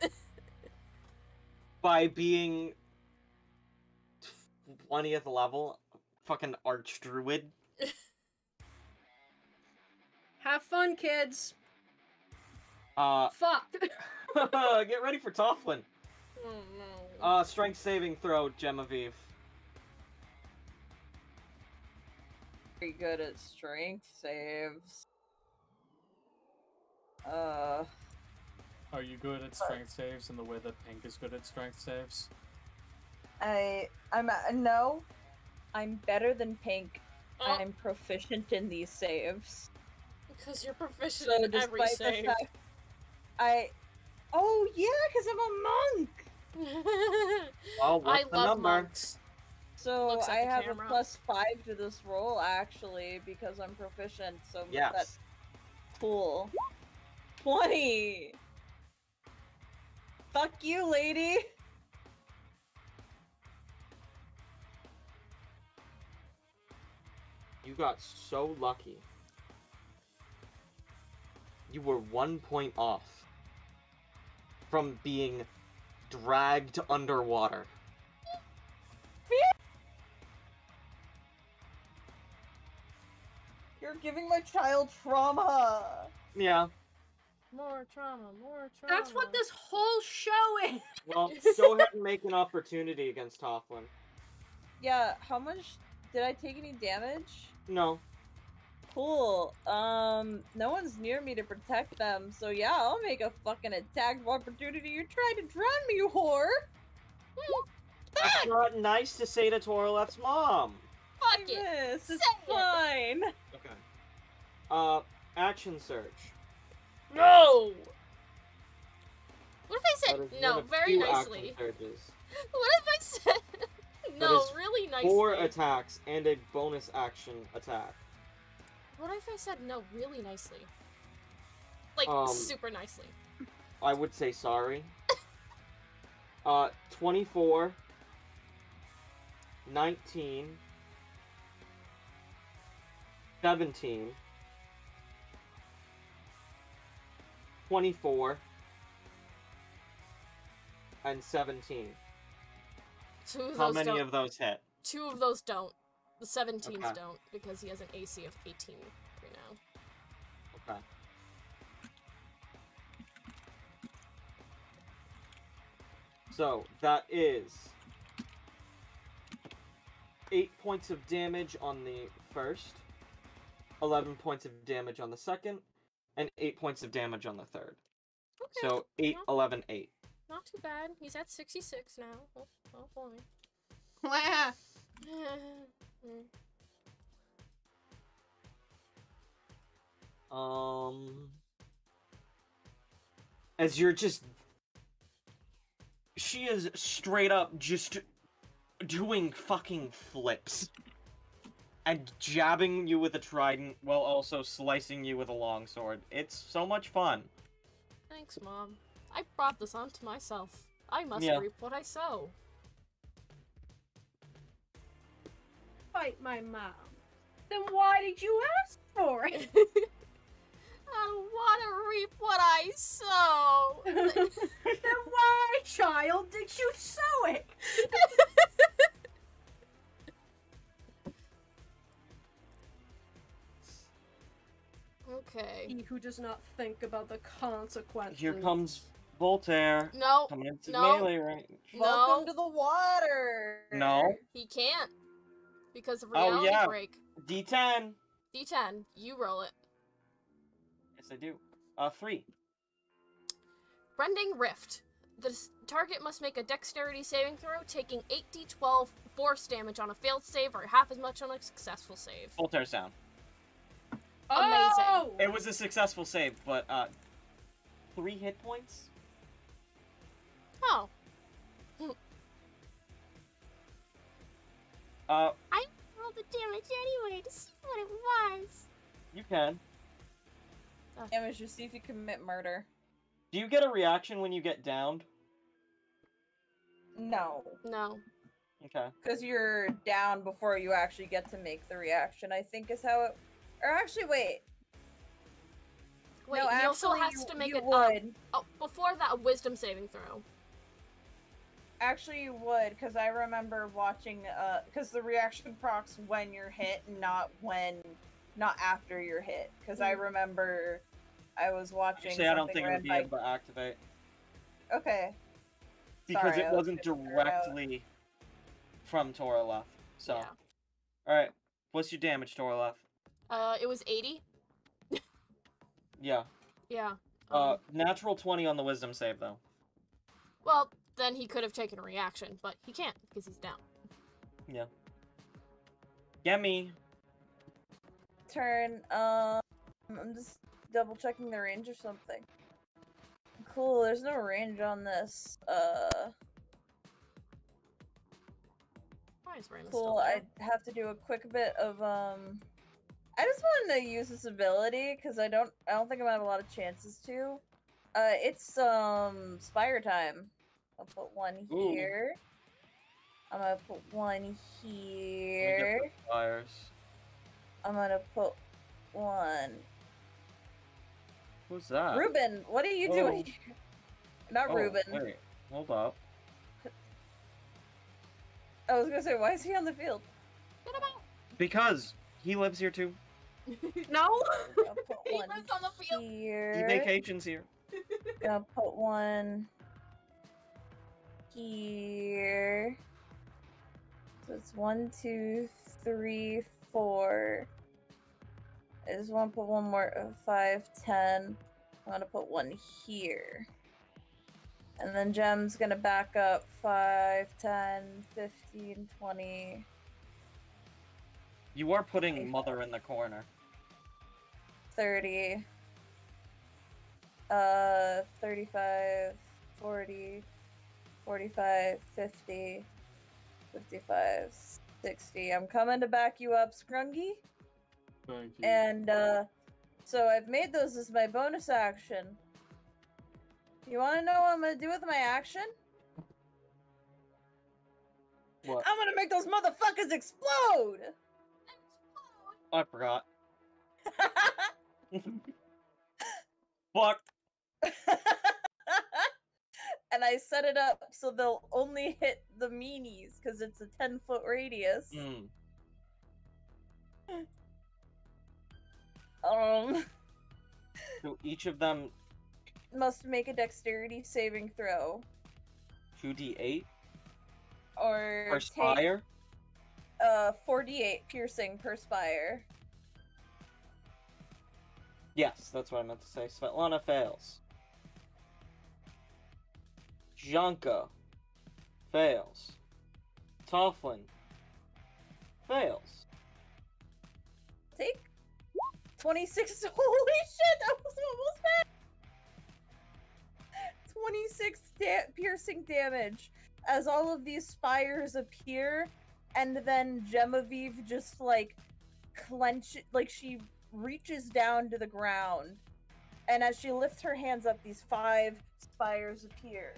by being 20th level, fucking arch druid. Have fun, kids. Uh, Fuck. get ready for Toflin. oh no. Uh, strength saving throw, Genevieve. Pretty good at strength saves. Uh, Are you good at strength saves in the way that Pink is good at strength saves? I I'm uh, no, I'm better than Pink. Oh, I'm proficient in these saves. because you're proficient So in every despite the save. fact I, oh yeah, because I'm a monk. Well, what's I the love number? monks. So Looks at I have camera. a plus five to this roll actually because I'm proficient. So Yes. that's cool. Twenty. Fuck you, lady. You got so lucky. You were one point off from being dragged underwater. You're giving my child trauma. Yeah. More trauma, more trauma. That's what this whole show is. Well, go ahead and make an opportunity against Toflin. Yeah, how much did I take any damage? No. Cool. Um, no one's near me to protect them, so yeah, I'll make a fucking attack of opportunity. You're trying to drown me, you whore. That's not nice to say to Torleth's mom. Fuck I it. miss. It's Say it. fine. Okay. Uh, action search. No. What if I said no very nicely? What if I said no really nicely? Four attacks and a bonus action attack. What if I said no really nicely? Like Um, super nicely. I would say sorry. uh, 24, 19, 17, 24, and 17. Two of How those many don't. of those hit? Two of those don't. The 17s Okay. don't because he has an AC of 18 right now. Okay. So that is eight points of damage on the first, eleven points of damage on the second, and eight points of damage on the third. Okay. So eight, Well, eleven, eight. not too bad. He's at 66 now. Oh, oh boy. Wah. Um, as you're just, she is straight up just doing fucking flips and jabbing you with a trident while also slicing you with a longsword. It's so much fun. Thanks, Mom. I brought this onto myself. I must Yeah. reap what I sow. Fight my mom. Then why did you ask for it? I don't want to reap what I sow. then why, child, did you sow it? okay. He who does not think about the consequences. Here comes Voltaire. No, Coming into no. melee range. Welcome no, to the water. No. he can't because of reality Oh, yeah. break. D10. D10, you roll it. Yes, I do. Uh, three. Rending Rift. The target must make a dexterity saving throw, taking 8d12 force damage on a failed save or half as much on a successful save. Voltaire's down. Amazing. Oh! It was a successful save, but uh, three hit points. Oh, Uh, I rolled the damage anyway to see what it was. you can. Damage to see if you commit murder. Do you get a reaction when you get downed? No, no. Okay. because you're down before you actually get to make the reaction. I think is how it. Or actually, wait. Wait, no, he actually, also has you, to make it. Uh, would. oh, before that, a wisdom saving throw. Actually, you would, because I remember watching. Uh, because the reaction procs when you're hit, not when, not after you're hit. Because I Mhm. remember, I was watching. Actually, I don't think it ran would be by- able to activate Okay. because Sorry, I it was wasn't gonna figure it out. directly from Torleth. So, Yeah. all right. What's your damage, Torleth? Uh, it was 80. Yeah. Yeah. Uh, um, natural twenty on the wisdom save though. well, then he could have taken a reaction, but he can't because he's down. Gimme. Turn. Um, I'm just double checking the range or something. Cool. There's no range on this. Uh. Why Why is Raymond Cool. I have to do a quick bit of um. I just wanted to use this ability because I don't. I don't think I'm gonna have a lot of chances to. Uh, it's um Spire time. I'll put one Ooh. here. I'm gonna put one here. Fires. I'm gonna put one. Who's that? Ruben, what are you Oh. doing? here? Not Oh, Ruben. Wait, hold up. I was gonna say, why is he on the field? Because he lives here too. No. I'll put He one lives on the field. He here. vacations here. Gonna put one here. So it's one, two, three, four. I just want to put one more. uh, Five, ten. I'm gonna put one here. And then Gem's gonna back up 5, 10, 15, 20. You are putting mother in the corner. 30 uh 35 40 45 50 55 60 i'm coming to back you up scrungy Thank you. and uh so i've made those as my bonus action. You want to know what i'm gonna do with my action? What? i'm gonna make those motherfuckers explode? I forgot. Fuck. and I set it up so they'll only hit the meanies because it's a 10 foot radius. Mm. Um, So each of them must make a dexterity saving throw 2d8 or per take uh 48 piercing per spire. Yes, that's what I meant to say. Svetlana fails. Janka fails. Toflin fails. Take 26. Holy shit, that was almost bad. 26 da- piercing damage as all of these spires appear, and then Genevieve just like clench like she reaches down to the ground, and as she lifts her hands up, these five spires appear.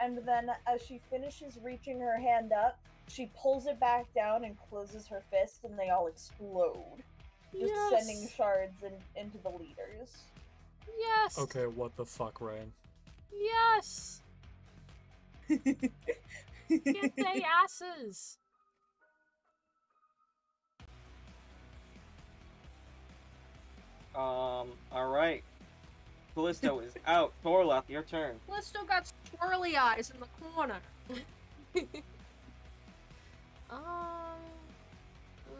And then as she finishes reaching her hand up, she pulls it back down and closes her fist, and they all explode just sending shards in, into the leaders. Yes. Okay, what the fuck, Rayne? Yes. Get they asses. Um, alright. Callisto is out. Torleth, your turn. Callisto got swirly eyes in the corner. Um. mm,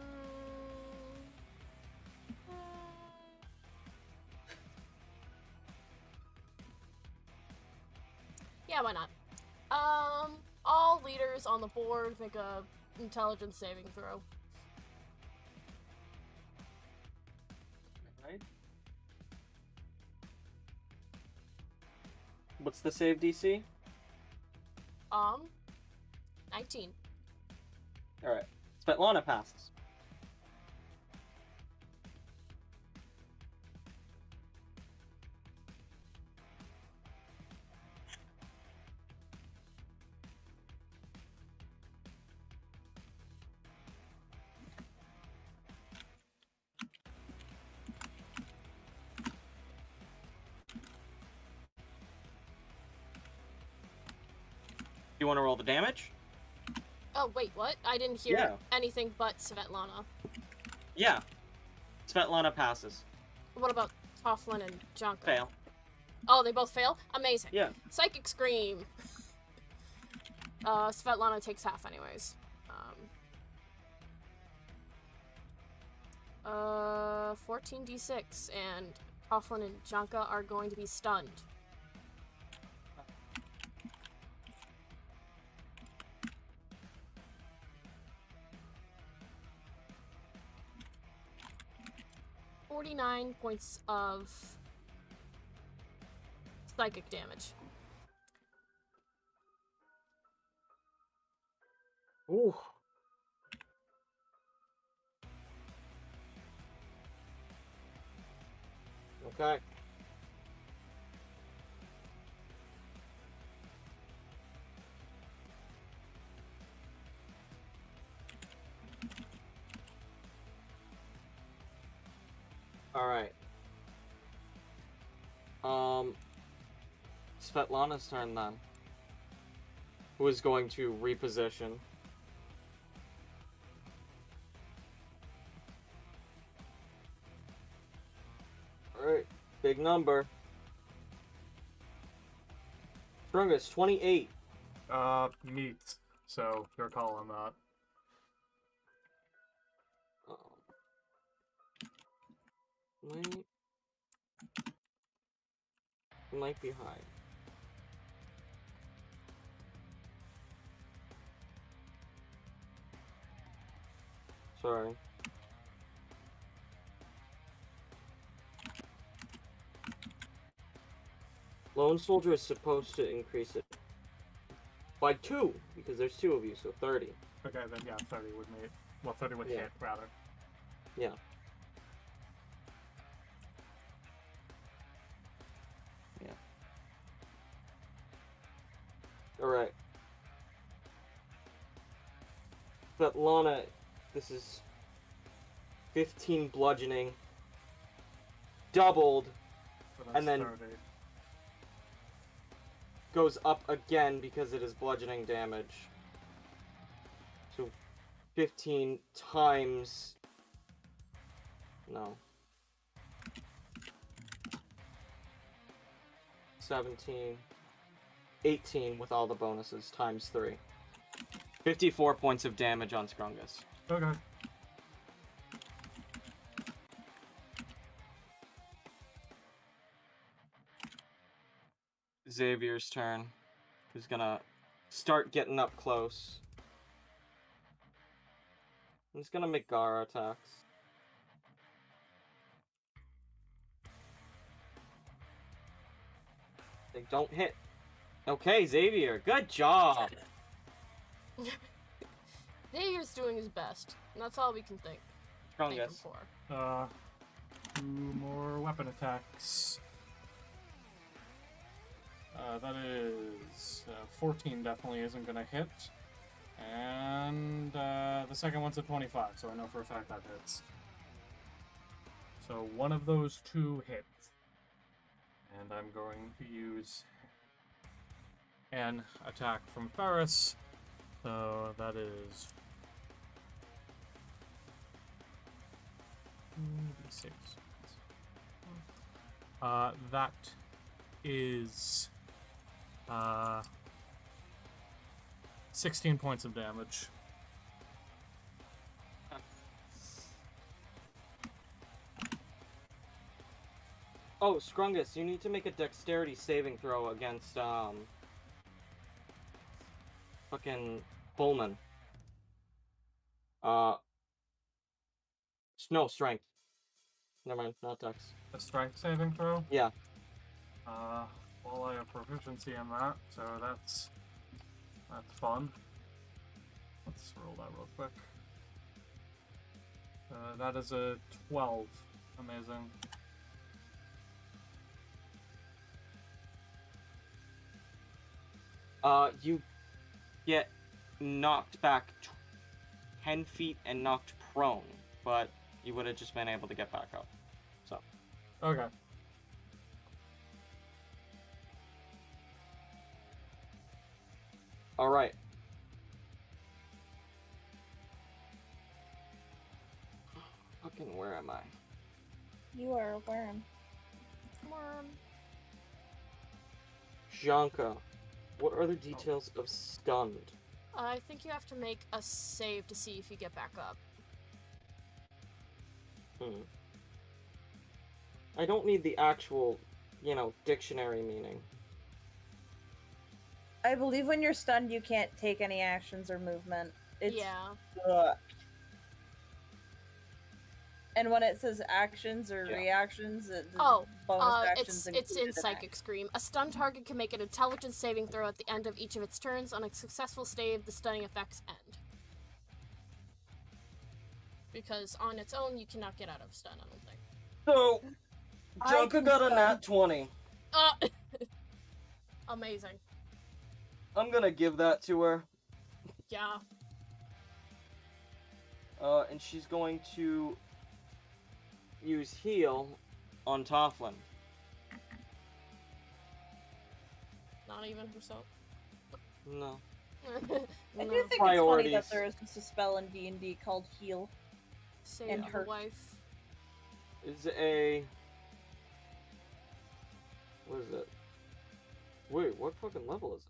mm. Yeah, why not? Um, all leaders on the board make a intelligence saving throw. What's the save DC? Um, 19. Alright. Svetlana passes. The damage? Oh, wait, what? I didn't hear Yeah. anything but Svetlana. Yeah. Svetlana passes. What about Toflin and Janka? Fail. Oh, they both fail? Amazing. Yeah. Psychic Scream. Uh, Svetlana takes half, anyways. Um, uh, 14d6, and Toflin and Janka are going to be stunned. 49 points of psychic damage. Ooh. Okay. All right. Um, Svetlana's turn then. Who is going to reposition? All right, big number. Strongest, 28. Uh, meat. So you're calling that. Might might be high. Sorry. Lone Soldier is supposed to increase it by two because there's two of you, so thirty. Okay, then yeah, 30 would meet. Well, 30 would Yeah. hit, rather. Yeah. Alright. But Lana, this is 15 bludgeoning, doubled, And then- 30. goes up again because it is bludgeoning damage. So 15 times. No. 17. 18 with all the bonuses times 3. 54 points of damage on Scrungus. Okay. Xavier's turn. Who's gonna start getting up close. He's gonna make Gara attacks. They don't hit. Okay, Xavier, good job. Xavier's doing his best, and that's all we can think. Thank him Strongest. for. Uh, two more weapon attacks. Uh, that is uh, 14 definitely isn't gonna hit. And uh, the second one's a 25, so I know for a fact that hits. So one of those two hits. And I'm going to use an attack from Ferris. So that is Mm, D6. Uh, that is uh, 16 points of damage. Oh, Scrungus, you need to make a dexterity saving throw against, um... Fucking Pullman. Uh... No, strength. Never mind, not dex. A strength saving throw? Yeah. Uh, well, I have proficiency in that, so that's that's fun. Let's roll that real quick. Uh, that is a 12. Amazing. Uh, you get knocked back tw 10 feet and knocked prone, but you would have just been able to get back up. So, Okay. alright. Fucking, where am I? You are a worm. Worm. Janka, what are the details of stunned? I think you have to make a save to see if you get back up. Hmm. I don't need the actual, you know, dictionary meaning. I believe when you're stunned, you can't take any actions or movement. It's yeah. fucked. And when it says actions or Yeah. reactions, it, Oh, bonus Uh, actions it's it's in Psychic Scream. A stun target can make an intelligence saving throw at the end of each of its turns. On a successful save, the stunning effects end. Because on its own, you cannot get out of stun. I don't think. So, I Joker can got a stun. nat 20. Uh, amazing. I'm gonna give that to her. Yeah. Uh, and she's going to use heal on Toflin. Not even herself. No. I do No. think it's funny that there is just a spell in D and D called heal. Say and the hurt. wife. Is a. What is it? Wait, what fucking level is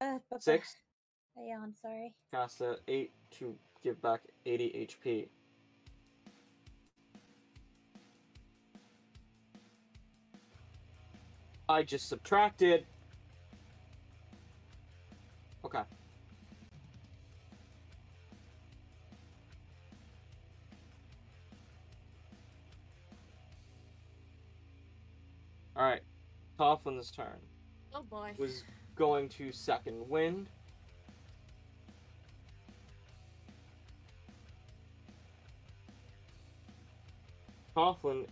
it? Uh, Six? Yeah, I'm sorry. Cast a 8 to give back 80 HP. I just subtracted. Okay. Alright. Toflin's turn. Oh boy. Was going to second wind. Toflin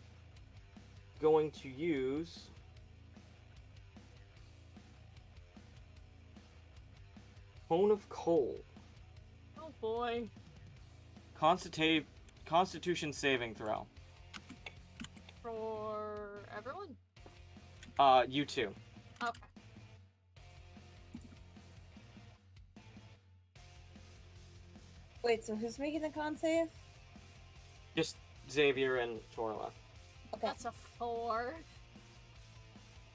going to use Cone of Cold. Oh boy. Constitutive Constitution saving throw. For everyone? Uh, you too. Okay. Wait, so who's making the con save? Just Xavier and Torleth. Okay. That's a four.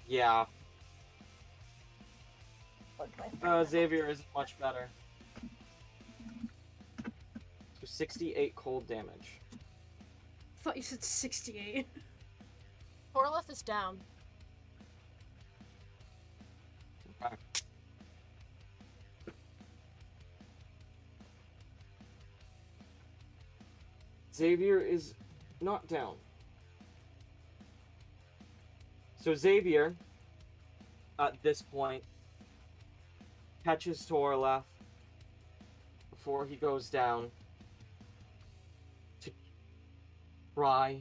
Yeah, Fuck my uh. Xavier is much better. So 68 cold damage. thought you said 68. Torleth is down. Okay. Xavier is not down. So Xavier, at this point, catches Torleth before he goes down to try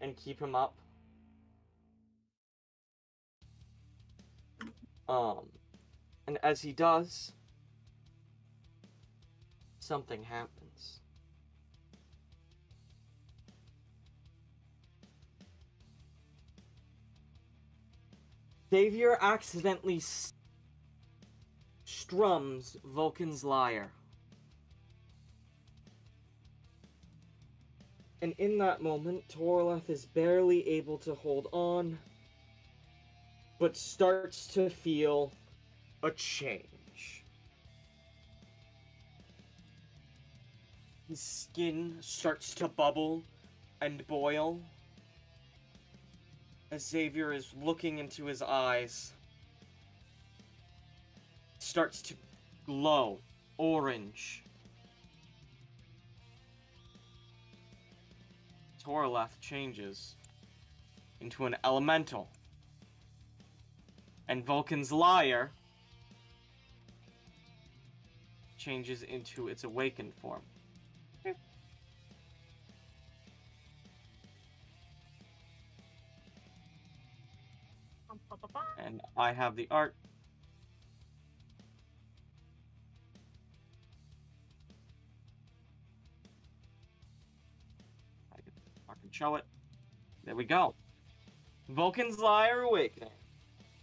and keep him up. Um, and as he does, something happens. Xavier accidentally strums Vulcan's lyre. And in that moment, Torleth is barely able to hold on, but starts to feel a change. His skin starts to bubble and boil as Xavier is looking into his eyes. Starts to glow orange. Torleth changes into an elemental. And Vulcan's lyre changes into its awakened form. And I have the art. Show it. There we go. Vulcan's Lyre Awakening.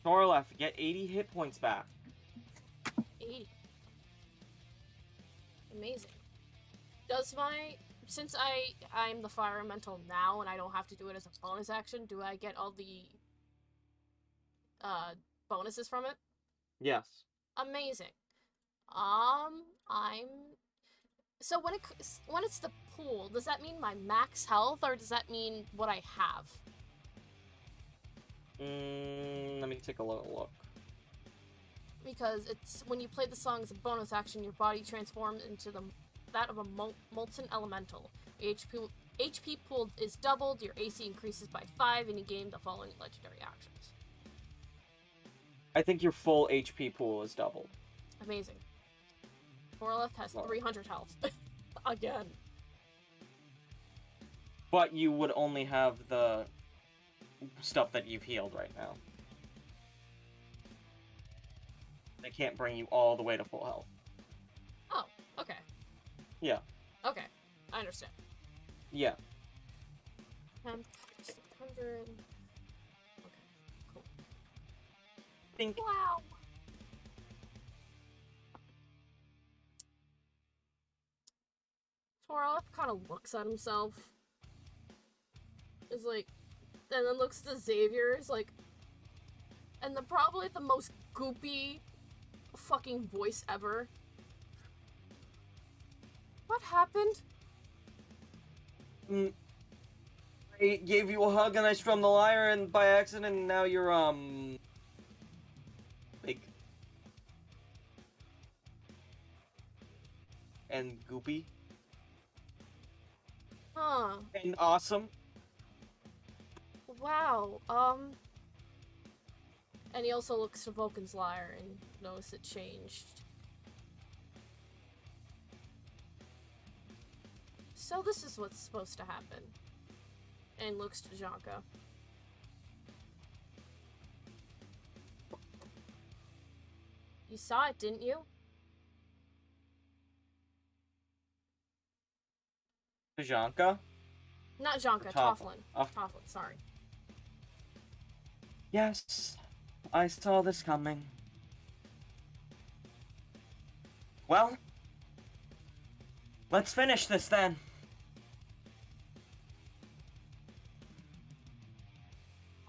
Torleth, get 80 hit points back. 80. Amazing. Does my since I I'm the fire elemental now and I don't have to do it as a bonus action, do I get all the uh bonuses from it? Yes. Amazing. Um, I'm. So when it when it's the pool, does that mean my max health or does that mean what I have? Mm, let me take a little look. Because it's when you play the song as a bonus action, your body transforms into the that of a mol- molten elemental. Your HP HP pool is doubled, your AC increases by five, and you gain the following legendary actions. I think your full HP pool is doubled. Amazing. Torleth has Well. 300 health. Again. But you would only have the stuff that you've healed right now. They can't bring you all the way to full health. Oh, okay. Yeah. Okay, I understand. Yeah. Um, just 100. Okay, cool. Think Wow. Torleth kind of looks at himself. Is like, and then looks to Xavier. Is like, and the probably the most goopy fucking voice ever. What happened? Mm, I gave you a hug and I strummed the lyre and by accident and now you're um big and goopy Huh. and awesome. Wow. Um. And he also looks to Vulcan's lyre and knows it changed. So this is what's supposed to happen. And looks to Janka. You saw it, didn't you? Kajanka? Not Janka, Toflin. Toflin. Oh. Toflin, sorry. Yes, I saw this coming. Well, let's finish this then.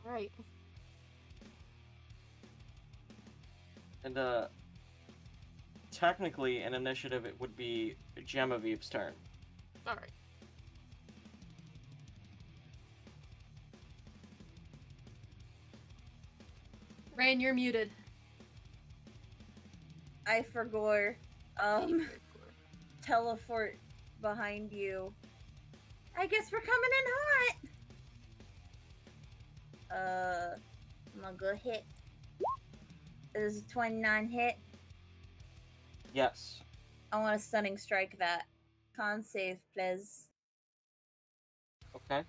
Alright. And uh technically an initiative it would be Genevieve's turn. Alright. Ran, you're muted. I forgore. Um, teleport behind you. I guess we're coming in hot. Uh, I'm gonna go hit. Is a 29 hit? Yes. I want a stunning strike that. Con save, please. Okay.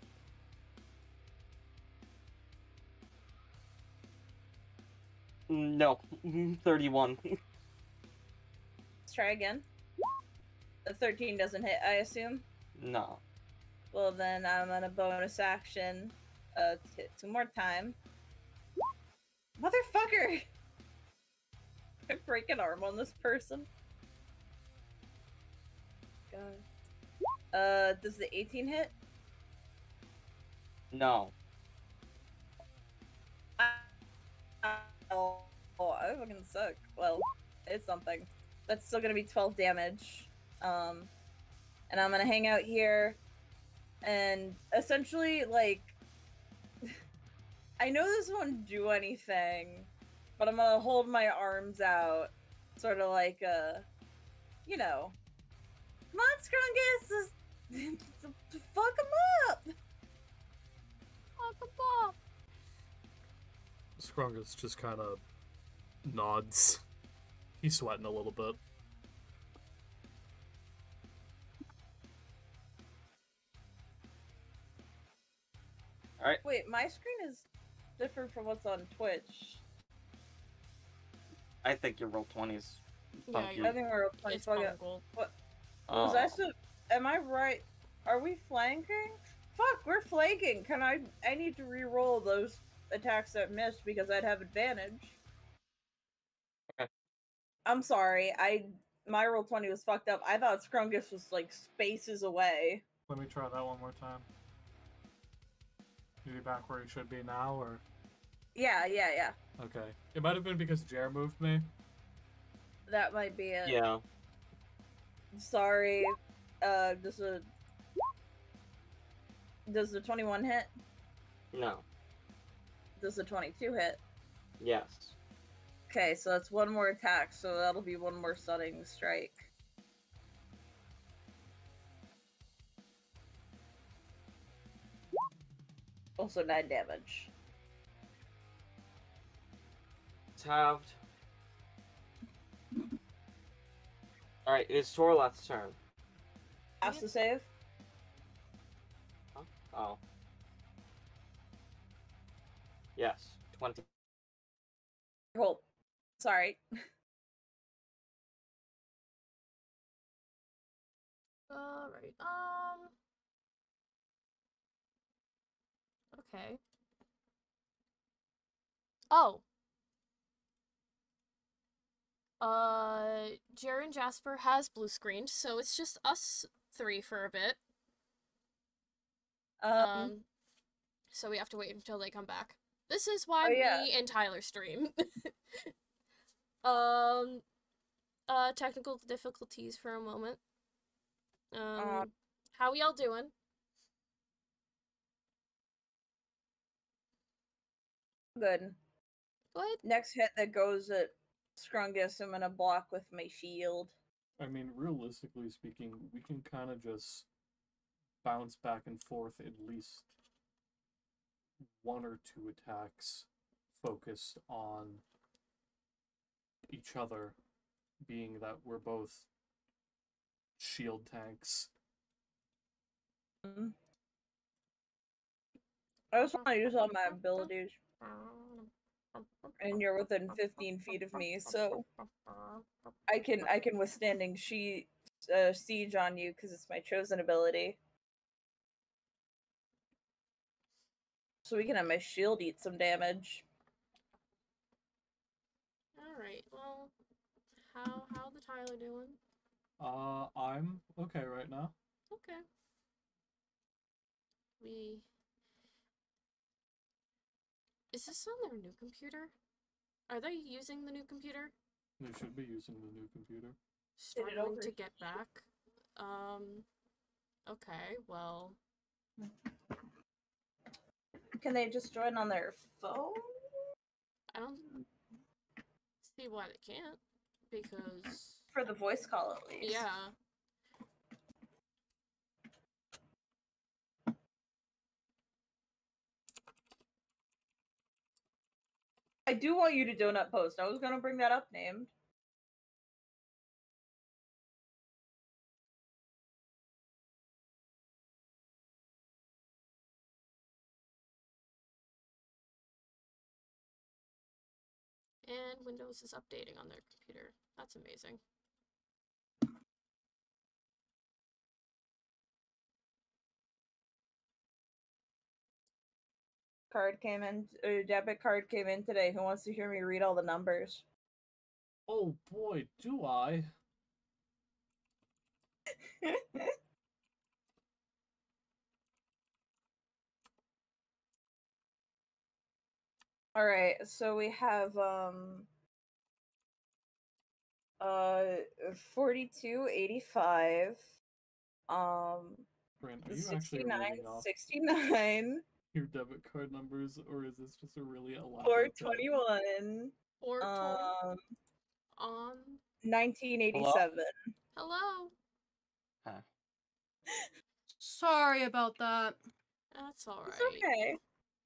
No. 31. Let's try again. The 13 doesn't hit, I assume. no. Well, then I'm on a bonus action. Uh, two more time. Motherfucker! I break an arm on this person. God. Uh, does the 18 hit? No. Oh, oh, I fucking suck. Well, it's something. That's still gonna be 12 damage. Um, and I'm gonna hang out here and essentially, like, I know this won't do anything, but I'm gonna hold my arms out, sort of like, a, you know, come on, fuck him up. Fuck the ball. Scrungus just kind of nods. He's sweating a little bit. All right. Wait, my screen is different from what's on Twitch. I think your Roll20s. Yeah, Funky. you're, I think we're playing it's fuck it. bungled. Was Uh, I so? Am I right? Are we flanking? Fuck, we're flanking. Can I? I need to re-roll those attacks that missed because I'd have advantage. Okay. I'm sorry. I my roll twenty was fucked up. I thought Scrungus was like spaces away. Let me try that one more time. Maybe back where he should be now, or Yeah, yeah, yeah. okay. It might have been because Jer moved me. That might be it. yeah. Sorry. Uh, does the does the twenty one hit? No. Does twenty two hit? Yes. Okay, so that's one more attack, so that'll be one more stunning strike. Also nine damage. It's halved. Alright, it is Torleth's turn. Has to save. Huh? Oh. Yes, 20. Hold. Sorry. Alright, um. Okay. Oh. Uh, Jer and Jasper has blue screened, so it's just us three for a bit. Um, Um, so we have to wait until they come back. This is why Oh, yeah. me and Tyler stream. um, uh, technical difficulties for a moment. Um, how y'all doing? good. Good. Next hit that goes at Scrungus, I'm gonna block with my shield. I mean, realistically speaking, we can kind of just bounce back and forth at least one or two attacks focused on each other, being that we're both shield tanks. Mhm. I just want to use all my abilities, and you're within 15 feet of me, so I can I can withstanding she uh, siege on you because it's my chosen ability. So we can have my shield eat some damage. Alright, well, how how the Tyler doing? Uh, I'm okay right now. Okay. We. Is this on their new computer? Are they using the new computer? They should be using the new computer. Struggling to get back. Um. Okay, well. Can they just join on their phone? I don't see why they can't. Because. For the voice call, at least. Yeah. I do want you to donut post. I was gonna bring that up, named. And Windows is updating on their computer. That's amazing. Card came in, or debit card came in today. Who wants to hear me read all the numbers? Oh boy, do I! All right, so we have um uh 4285 um Brent, are you 69 69 your debit card numbers, or is this just a really elaborate? thing? 421 Or um on. 1987 Hello. Huh. Sorry about that. That's alright. It's okay.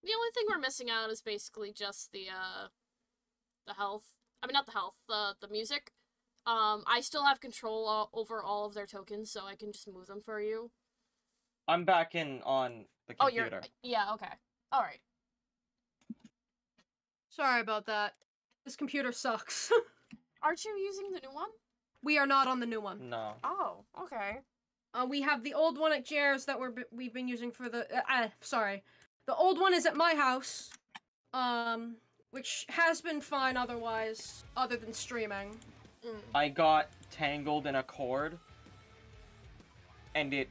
The only thing we're missing out is basically just the uh the health. I mean not the health, the the music. Um I still have control o- over all of their tokens so I can just move them for you. I'm back in on the computer. Oh, you're computer. Yeah, okay. All right. Sorry about that. This computer sucks. Aren't you using the new one? we are not on the new one. No. Oh, okay. Uh, we have the old one at Jer's that we're we've been using for the. Uh, uh, sorry, the old one is at my house, um, which has been fine otherwise, other than streaming. Mm. I got tangled in a cord, and it.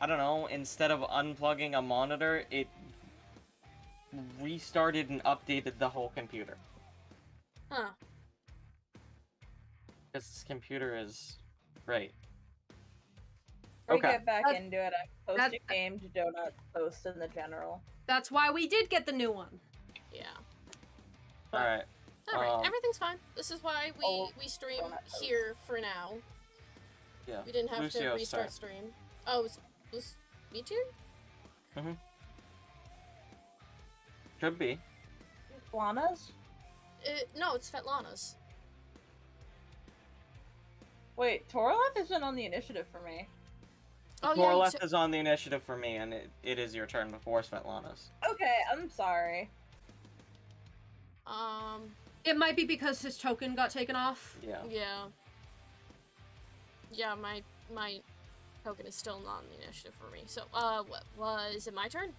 I don't know, instead of unplugging a monitor, it restarted and updated the whole computer. Huh. This computer is great. We Okay. get back That- into it. I post that- a game to donut post in the general. That's why we did get the new one. Yeah. Alright. All right. Um, Everything's fine. This is why we oh, we stream don't have those. here for now. Yeah. We didn't have to restart start. stream. Oh, was, was me too? Could be. Lana's? Uh, no, it's Svetlana's. Wait, Torleth isn't on the initiative for me. Oh yeah. you Torleth is on the initiative for me, and it, it is your turn before Svetlana's. Okay, I'm sorry. um. It might be because his token got taken off. Yeah. Yeah. Yeah, my my token is still not on the initiative for me. So, uh, what was it? My turn?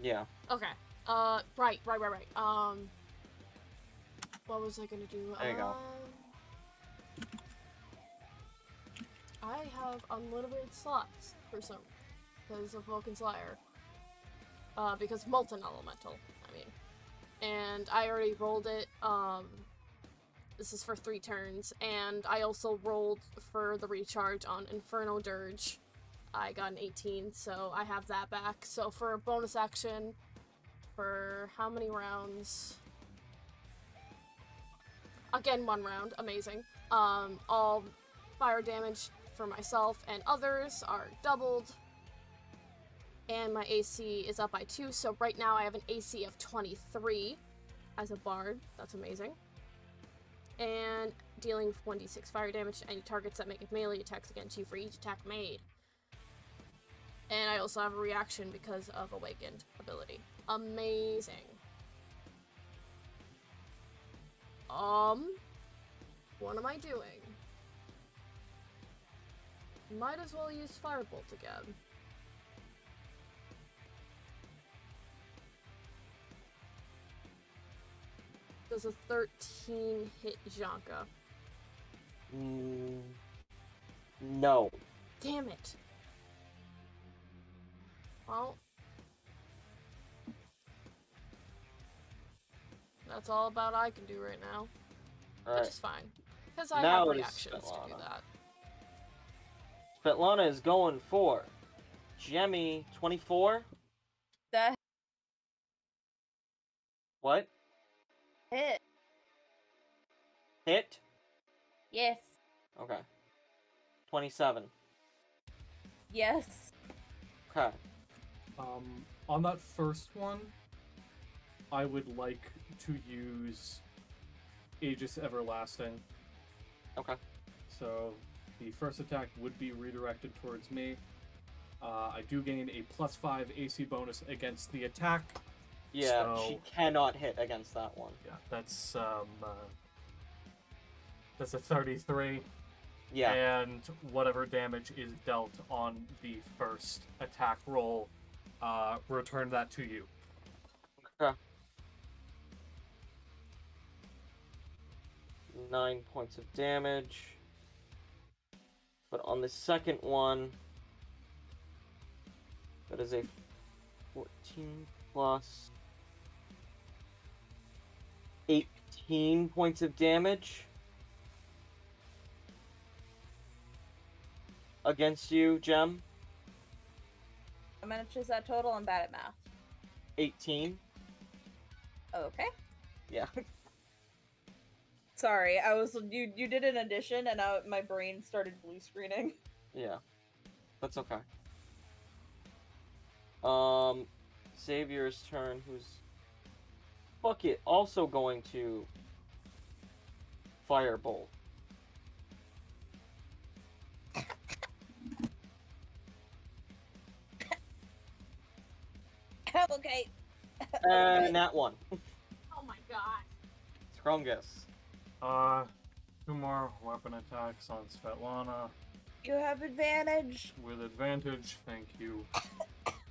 Yeah. Okay. Uh, right, right, right, right. Um, what was I gonna do? There you go. I have unlimited slots for some, because of Vulcan's Lyre. Uh, because Molten Elemental, I mean. And I already rolled it, um, this is for three turns, and I also rolled for the recharge on Inferno Dirge. I got an 18, so I have that back. So for a bonus action, for how many rounds? Again, one round, amazing. Um, all fire damage for myself and others are doubled. And my AC is up by two, so right now I have an AC of 23 as a bard. That's amazing. And dealing 1d6 fire damage to any targets that make melee attacks against you for each attack made. And I also have a reaction because of Awakened ability. Amazing. Um, what am I doing? Might as well use Firebolt again. Does a 13 hit Janka? Mm, no. Damn it. Well. That's all about I can do right now. Which is fine. Because I Now have reactions to do that. Svetlana is going for Jemmy 24. That What? hit. Hit? Yes. Okay. 27. Yes. Okay. Um, on that first one, I would like to use Aegis Everlasting. Okay. So the first attack would be redirected towards me. Uh, I do gain a plus five AC bonus against the attack. Yeah, she cannot hit against that one. Yeah, that's um, uh, that's a thirty-three. Yeah. And whatever damage is dealt on the first attack roll, uh, return that to you. Okay. Nine points of damage. But on the second one, that is a 14 plus 18 points of damage against you, Gem. How much is that total? I'm bad at math. 18. Okay. Yeah. Sorry, I was you. You did an addition, and I, my brain started blue screening. Yeah. That's okay. Um, Xavier's turn, who's fuck it, also going to firebolt. okay. And that one. Oh my god. Scrungus. Uh, two more weapon attacks on Svetlana You have advantage. with advantage. Thank you,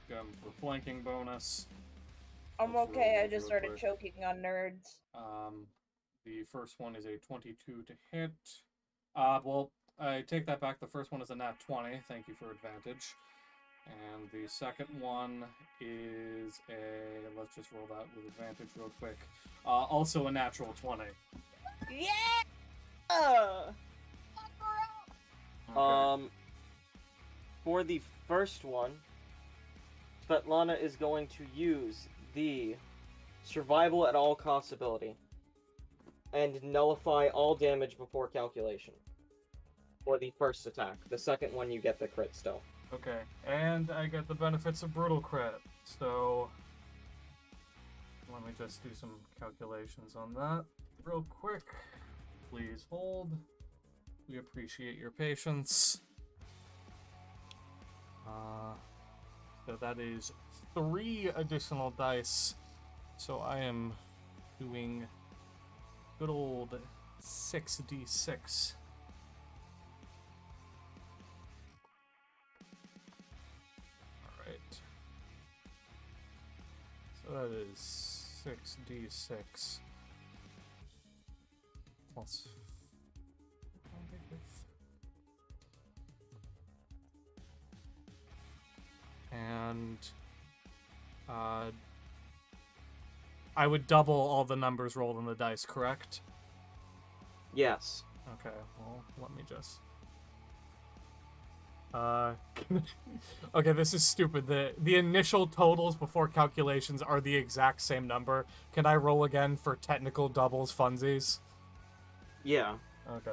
Gem, for flanking bonus. I'm Let's okay. I just started quick. choking on nerds. Um, the first one is a 22 to hit. Uh, well, I take that back. The first one is a nat 20. Thank you for advantage. And the second one is a. Let's just roll that with advantage real quick. Uh, also a natural 20. Yeah. Uh, Okay. Um, for the first one, Svetlana is going to use the survival at all costs ability and nullify all damage before calculation. For the first attack. The second one, you get the crit still. Okay, and I get the benefits of brutal crit. So let me just do some calculations on that real quick. Please hold. We appreciate your patience. Uh, so that is three additional dice. So I am doing good old 6d6. Alright. So that is 6d6 plus and uh, I would double all the numbers rolled on the dice, correct? Yes. Okay, well, let me just. Uh, okay, this is stupid. The the initial totals before calculations are the exact same number. Can I roll again for technical doubles funsies? Yeah. Okay.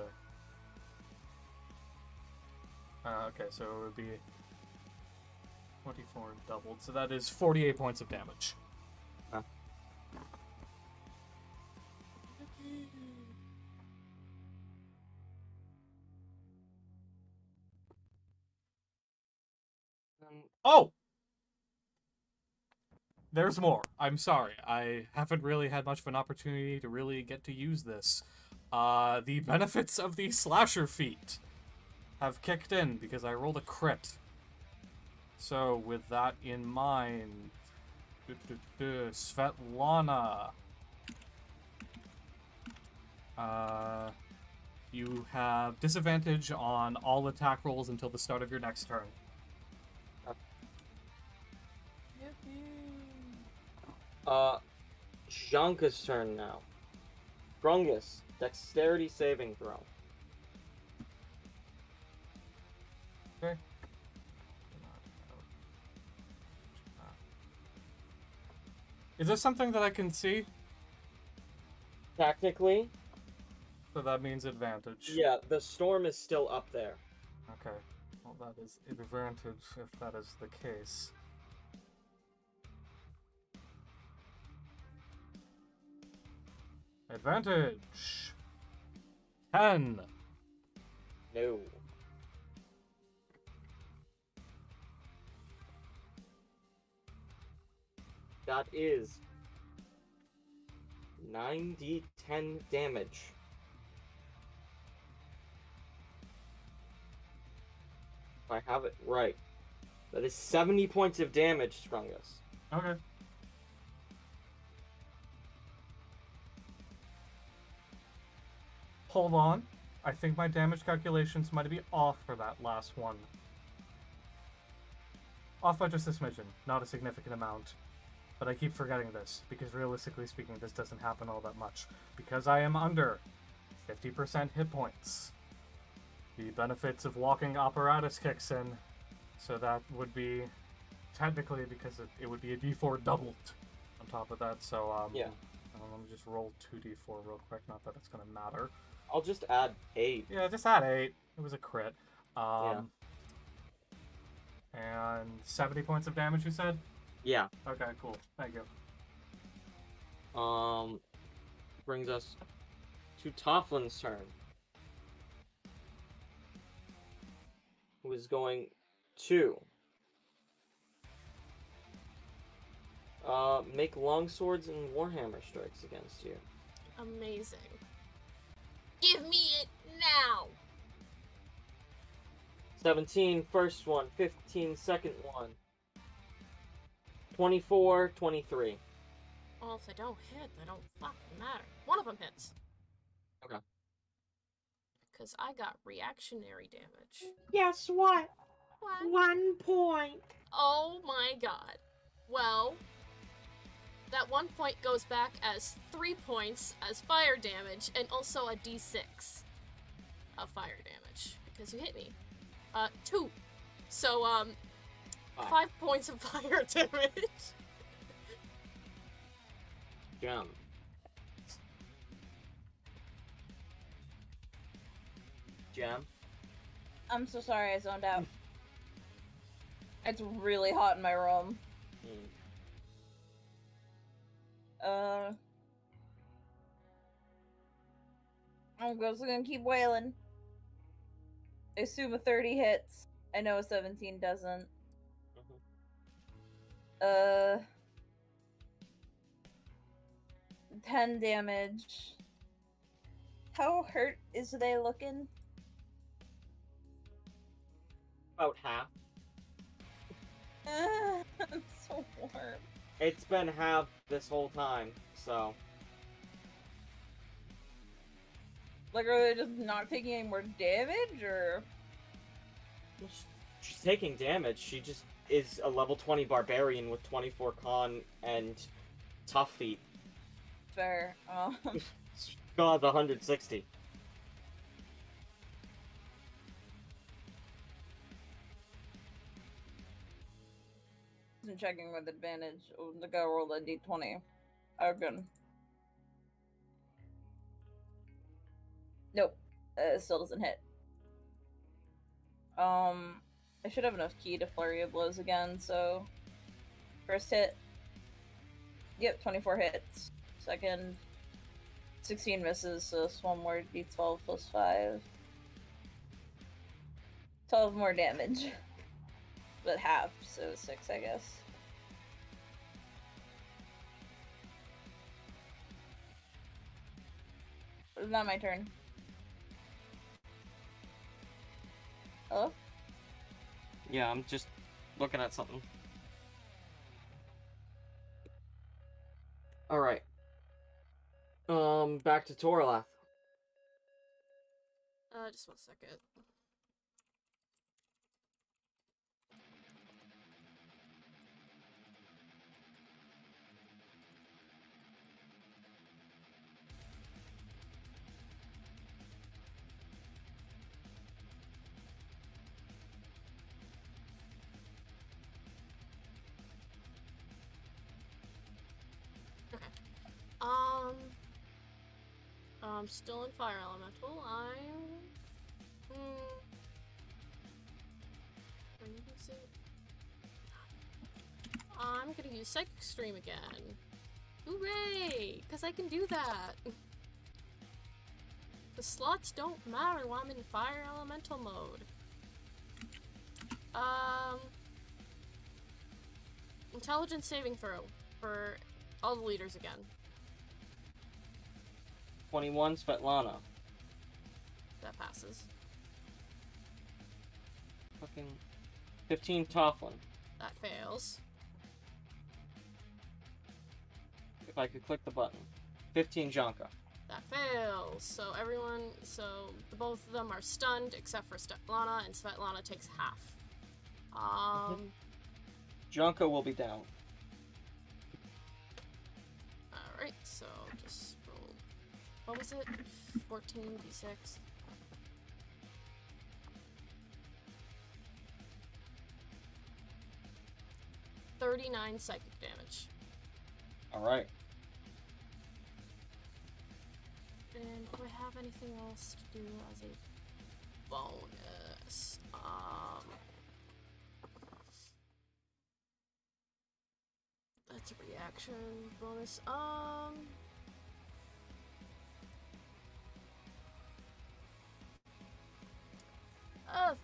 Uh, okay, so it would be 24 doubled. So that is 48 points of damage. Huh. Oh! There's more. I'm sorry. I haven't really had much of an opportunity to really get to use this. Uh, the benefits of the slasher feat have kicked in because I rolled a crit. So, with that in mind, du- du- du, Svetlana, uh, you have disadvantage on all attack rolls until the start of your next turn. Uh, Janka's turn now. Scrungus, dexterity saving throw. Okay. Is this something that I can see? Technically, So that means advantage. yeah, the storm is still up there. Okay. Well, that is advantage if that is the case. Advantage. Ten. No. That is 9d10 damage. If I have it right. That is 70 points of damage, Scrungus. Okay. Hold on. I think my damage calculations might be off for that last one. Off by just a smidgen, not a significant amount. But I keep forgetting this, because realistically speaking, this doesn't happen all that much. Because I am under 50% hit points. The benefits of walking apparatus kicks in, so that would be technically because it, it would be a d4 doubled on top of that. So um, Yeah. um, let me just roll two d4 real quick. Not that it's gonna matter. I'll just add 8. Yeah, just add eight. It was a crit. Um, And 70 points of damage. You said? Yeah. Okay, cool. Thank you. Um, brings us to Toflin's turn. Who is going to uh, make longswords and warhammer strikes against you. Amazing. Give me it now! 17, first one, 15, second one. 24, 23. Well, if they don't hit, they don't fucking matter. One of them hits. Okay. Because I got reactionary damage. Guess what? What? One point. Oh my god. Well, that one point goes back as three points as fire damage and also a d6 of fire damage because you hit me. Uh, two. So, um, Five. five points of fire damage. Gem. Gem. I'm so sorry I zoned out. It's really hot in my room. Hmm. Uh. I'm just gonna keep wailing. I assume a 30 hits. I know a 17 doesn't. Uh, ten damage. How hurt is they looking? About half. it's so warm. It's been half this whole time, so. Like, are they just not taking any more damage, or? She's taking damage. She just is a level 20 barbarian with 24 con and tough feat. Fair. Um, God, the 160. Isn't checking with advantage. The guy rolled a d20. Oh, good. Nope. Uh, it still doesn't hit. Um, I should have enough ki to flurry of blows again. So, first hit. Yep, 24 hits. Second, 16 misses. So it's one more d12 plus five. 12 more damage. but halved, so six, I guess. It's not my turn. Hello? Yeah, I'm just looking at something. Alright. Um, back to Torleth. Uh, just one second. I'm still in fire elemental. I'm. Hmm. I'm gonna use Psychic Scream again. Hooray! Because I can do that. The slots don't matter while I'm in fire elemental mode. Um. Intelligence saving throw for all the leaders again. 21, Svetlana. That passes. Fucking 15, Toflin. That fails. If I could click the button. 15, Janka. That fails. So everyone, so the both of them are stunned except for Svetlana, and Svetlana takes half. Um. Janka will be down. Alright, so just. What was it? 14 d6. Thirty-nine psychic damage. Alright. And do I have anything else to do as a bonus? Um, that's a reaction bonus. Um, uh,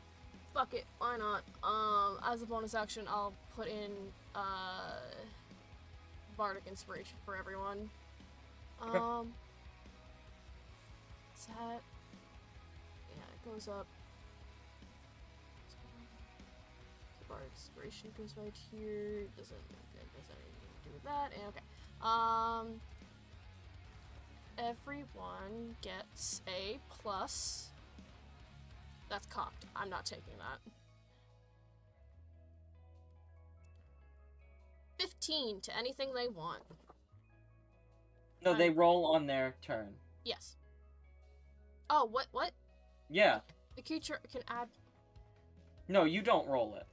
fuck it, why not? Um, as a bonus action, I'll put in uh, bardic inspiration for everyone. Um. Is that? Yeah, it goes up. Bar inspiration goes right here. Doesn't it doesn't anything to do with that. And okay. Um. Everyone gets a plus. That's cocked. I'm not taking that. 15 to anything they want. No, they roll on their turn. Yes. Oh, what? What? Yeah. The creature can add No, you don't roll it.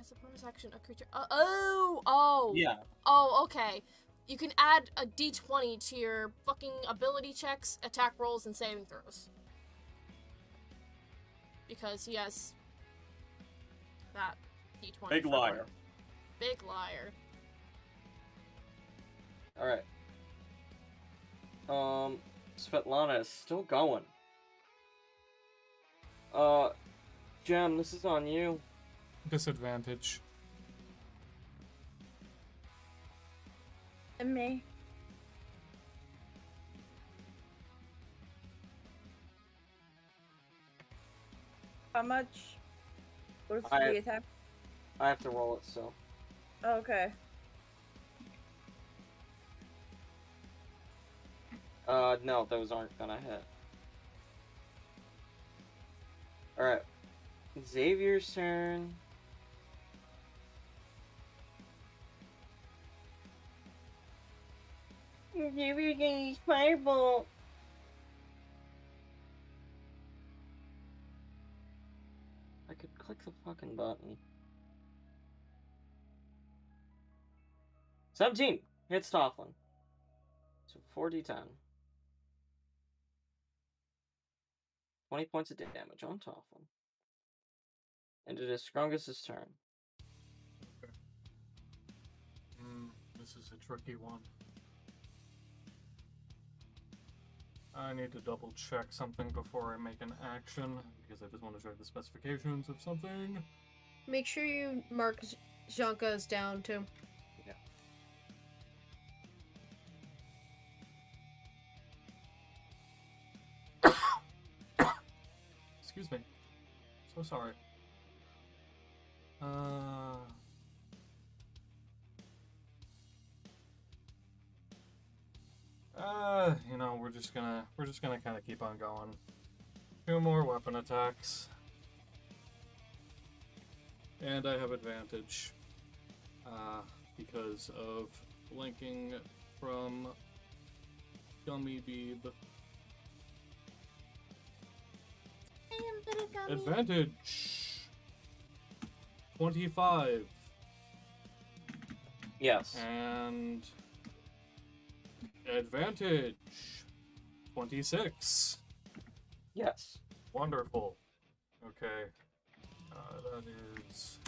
as a bonus action a creature. Uh, oh, oh, Yeah. oh. Okay. You can add a d20 to your fucking ability checks, attack rolls, and saving throws. Because he has that d20. Big liar. one. Big liar. Alright. Um, Svetlana is still going. Uh, Gem, this is on you. Disadvantage. And me. How much? What's I- the attack? I have to roll it, so. Oh, okay. Uh, no, those aren't gonna hit. Alright. Xavier's turn. Xavier getting fireball. I the fucking button. 17! Hits Toflin. So 4d10. 20 points of damage on Toflin. And it is Scrungus' turn. Hmm, this is a tricky one. I need to double check something before I make an action because I just want to check the specifications of something. Make sure you mark Z- Janka's down too. Yeah. Excuse me. So sorry. Uh. Uh, you know, we're just gonna we're just gonna kind of keep on going. Two more weapon attacks, and I have advantage, uh, because of linking from Gummy Beeb. Advantage. Twenty-five Yes. and advantage. Twenty-six. Yes. Wonderful. Okay. Uh, that is.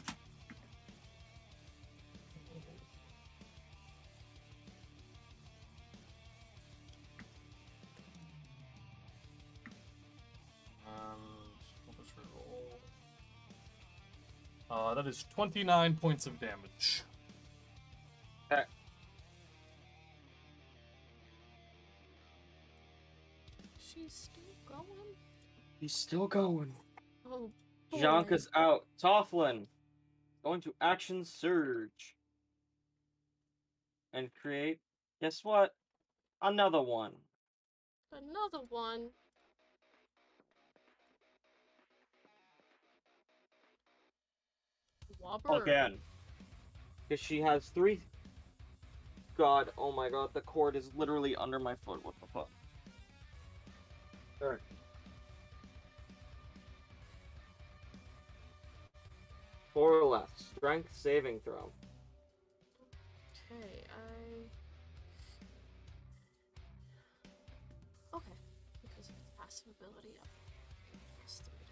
And what was roll? Uh, that is 29 points of damage. He's still going. Oh, boy. Janka's out. Toflin going to action surge and create. Guess what? Another one. Another one. Whopper. Again. Because she has three. God, oh my god, the cord is literally under my foot. What the fuck? Alright. Four left. Strength saving throw. Okay, I. Okay, because of the passive ability up. Plus three.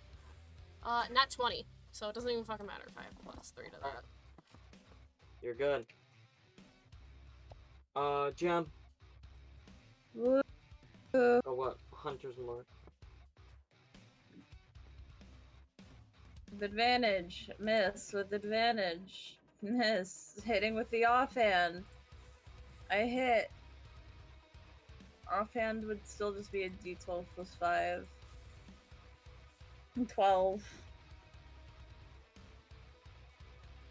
Uh, not 20, so it doesn't even fucking matter if I have plus three to that. You're good. Uh, Gem. Woo. Oh, what? Hunter's mark. With advantage. Miss with advantage. Miss. Hitting with the offhand. I hit. Offhand would still just be a d12 plus 5. 12.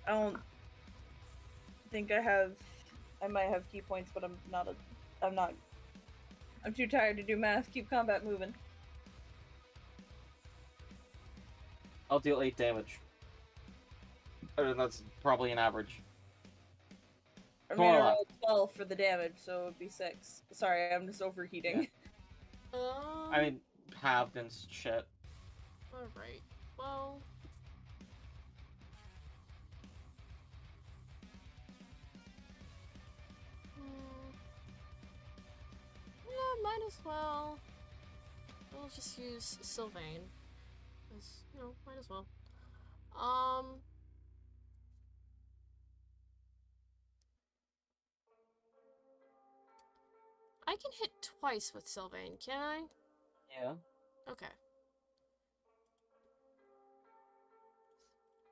I don't think I have. I might have ki points, but I'm not a. I'm not. I'm too tired to do math. Keep combat moving. I'll deal 8 damage. Or that's probably an average. I mean, I rolled 12 for the damage, so it would be 6. Sorry, I'm just overheating. Um, I mean, halved and shit. Alright, well. Hmm. Yeah, might as well. We'll just use Sylvain. Because, you know, might as well. Um. I can hit twice with Sylvain, can I? Yeah. Okay.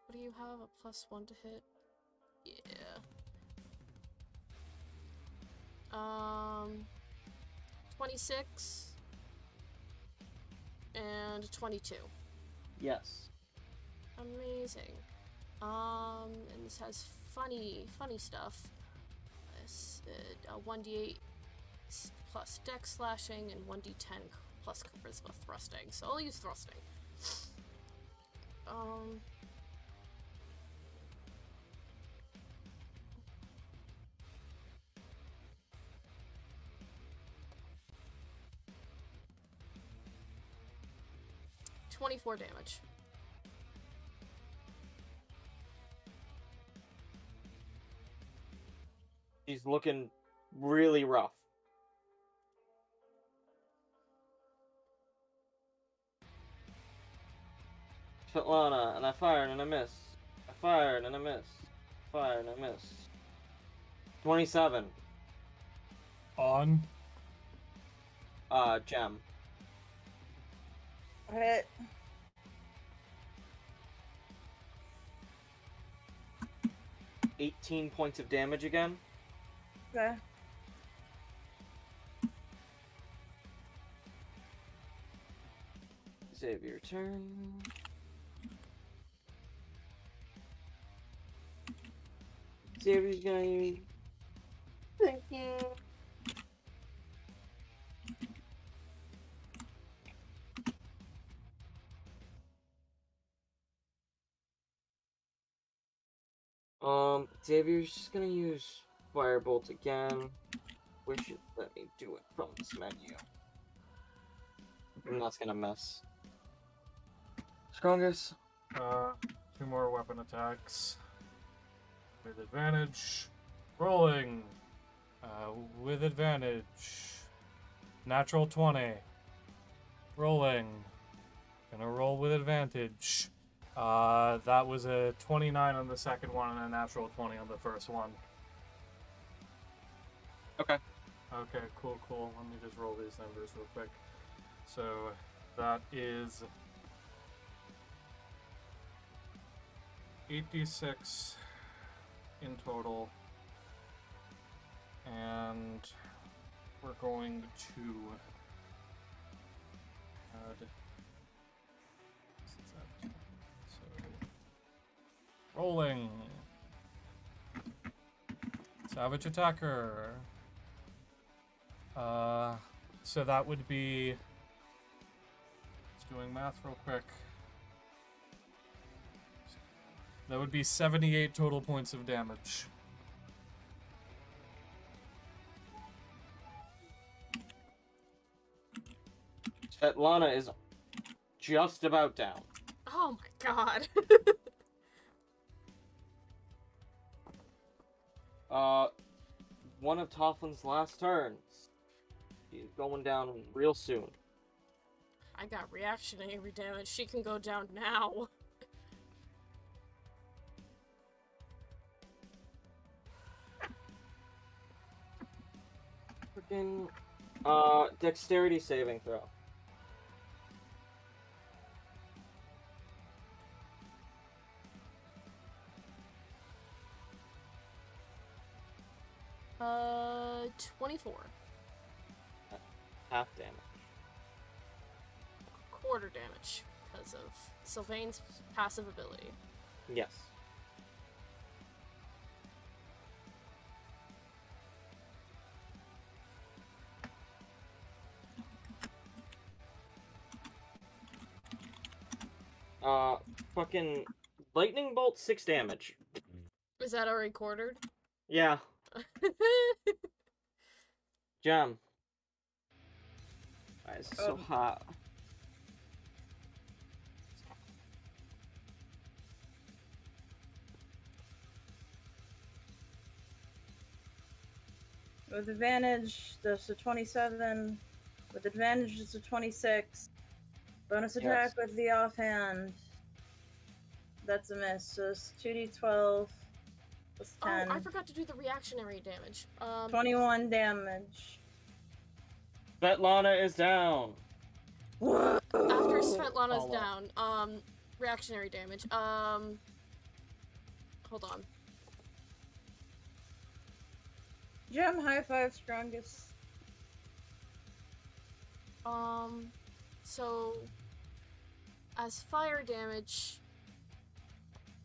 What do you have? A plus one to hit? Yeah. Um, 26 and 22. Yes. Amazing. Um, and this has funny, funny stuff. This uh, a 1d8 plus deck slashing and 1d10 c- plus charisma thrusting. So I'll use thrusting. Um. Twenty-four damage. She's looking really rough. Svetlana, and I fired and I missed. I fired and I missed. Fired and I missed. 27. On. Uh, gem. Hit. Eighteen points of damage again. Okay. Xavier turn. Xavier's gonna. Thank you. Um, Xavier's just gonna use Firebolt again. Wish it let me do it from this menu. And that's gonna mess. Scrungus. Uh, two more weapon attacks. With advantage. Rolling. Uh, with advantage. Natural 20. Rolling. Gonna roll with advantage. Uh, that was a 29 on the second one and a natural 20 on the first one. Okay. Okay, cool, cool. Let me just roll these numbers real quick. So, that is 86 in total. And we're going to add. Rolling. Savage attacker. Uh, so that would be. Just doing math real quick. That would be 78 total points of damage. Svetlana is just about down. Oh my god. Uh, one of Toflin's last turns. He's going down real soon. I got reaction reactionary damage. She can go down now. Freaking, uh, dexterity saving throw. 24. Half damage. Quarter damage because of Sylvain's passive ability. Yes. Uh, fucking lightning bolt six damage. Is that already quartered? Yeah, gem. Why is it so Um, hot? With advantage, that's a 27. With advantage, it's a 26. Bonus attack Yes. with the offhand. That's a miss. So it's 2d12 plus oh, I forgot to do the reactionary damage. Um, 21 damage. Svetlana is down. Whoa! after Svetlana's Follow. down, um, reactionary damage. Um, hold on. Gem high five Scrungus. Um, so as fire damage,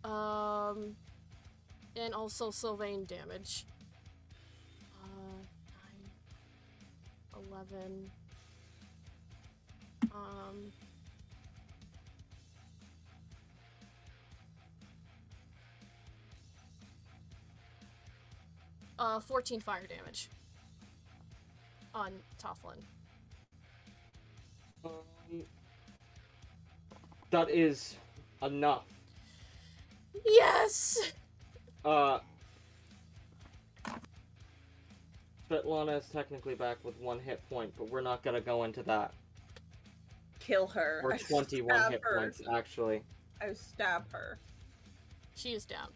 um, and also Sylvain damage. Uh, nine, eleven. Um. Uh, 14 fire damage on Toflin. Um, that is enough. Yes! Uh, Svetlana is technically back with one hit point, but we're not gonna go into that. Kill her. Or I 21 hit her. points, actually. I stab her. She is down.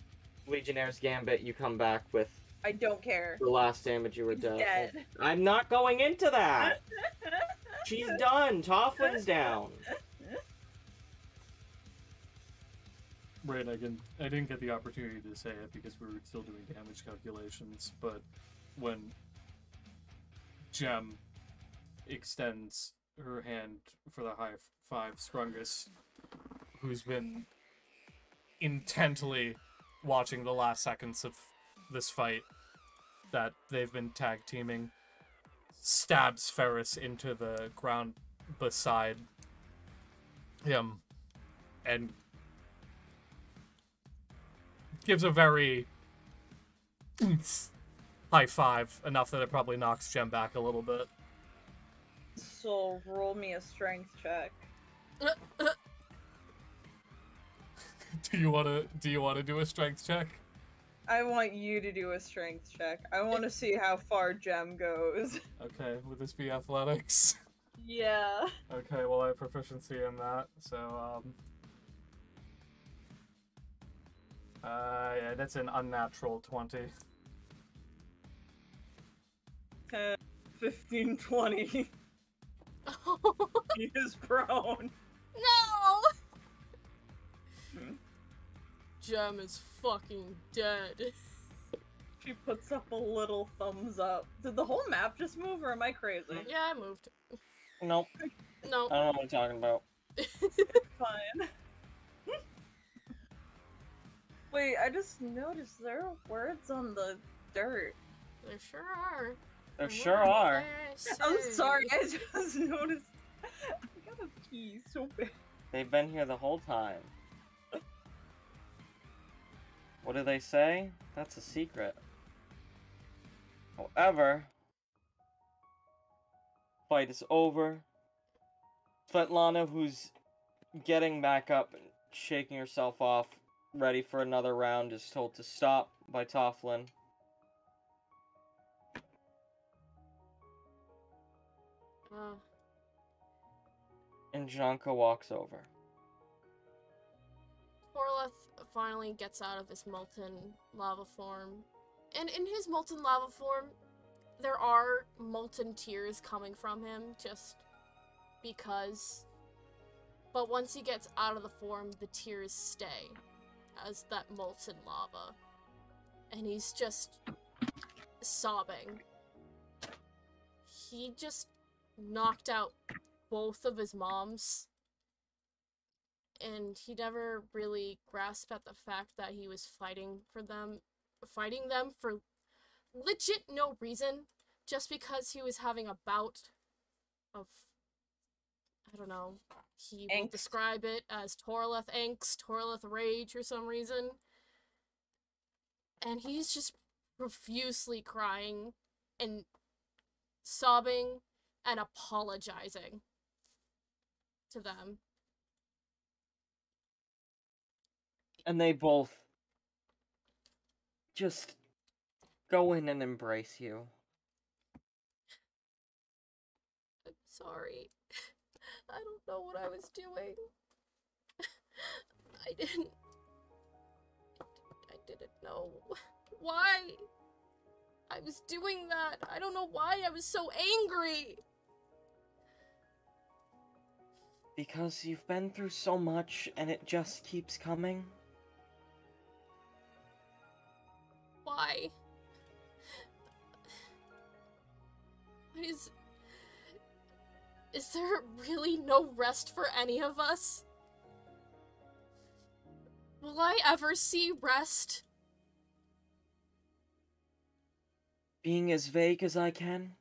Legionnaire's Gambit, you come back with I don't care. the last damage you were She's dealt. dead. I'm not going into that! She's done! Toflin's down! Right, I can I didn't get the opportunity to say it because we were still doing damage calculations, but when Gem extends her hand for the high five Scrungus, who's been intently watching the last seconds of this fight that they've been tag teaming, stabs Ferris into the ground beside him and gives a very high five, enough that it probably knocks Gem back a little bit. So roll me a strength check. do you wanna do you wanna do a strength check? I want you to do a strength check. I want to see how far Gem goes. Okay, would this be athletics? Yeah. Okay, well I have proficiency in that, so um Uh yeah, that's an unnatural twenty. 10, 15, 20. he is prone. No! Hmm. Gem is fucking dead. She puts up a little thumbs up. Did the whole map just move or am I crazy? Yeah, I moved. Nope, No. I don't know what you're talking about. Fine. Wait, I just noticed there are words on the dirt. There sure are. There sure are. I'm sorry, I just noticed. I gotta pee so bad. They've been here the whole time. What do they say? That's a secret. However, fight is over. Svetlana, who's getting back up and shaking herself off, ready for another round, is told to stop by Toflin. Uh, And Janka walks over. Torleth finally gets out of his molten lava form. And in his molten lava form, there are molten tears coming from him just because. But once he gets out of the form, the tears stay as that molten lava. And he's just sobbing. He just knocked out both of his moms and he never really grasped at the fact that he was fighting for them fighting them for legit no reason just because he was having a bout of I don't know he Angst. describe it as Torleth angst, Torleth rage for some reason. And he's just profusely crying and sobbing and apologizing to them. And they both just go in and embrace you. I'm sorry. I don't know what I was doing. I didn't. I didn't know why I was doing that. I don't know why I was so angry. Because you've been through so much and it just keeps coming. Why? Is. Is there really no rest for any of us? Will I ever see rest? Being as vague as I can?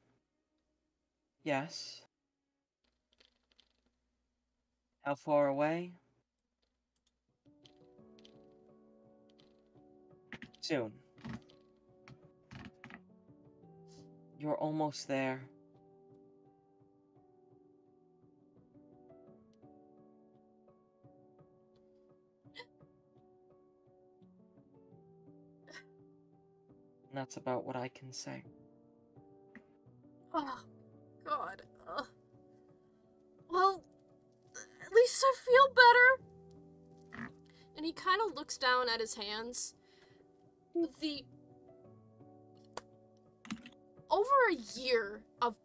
Yes. How far away? Soon. You're almost there. That's about what I can say. Oh, God. Ugh. Well, at least I feel better. And he kind of looks down at his hands. The. Over a year of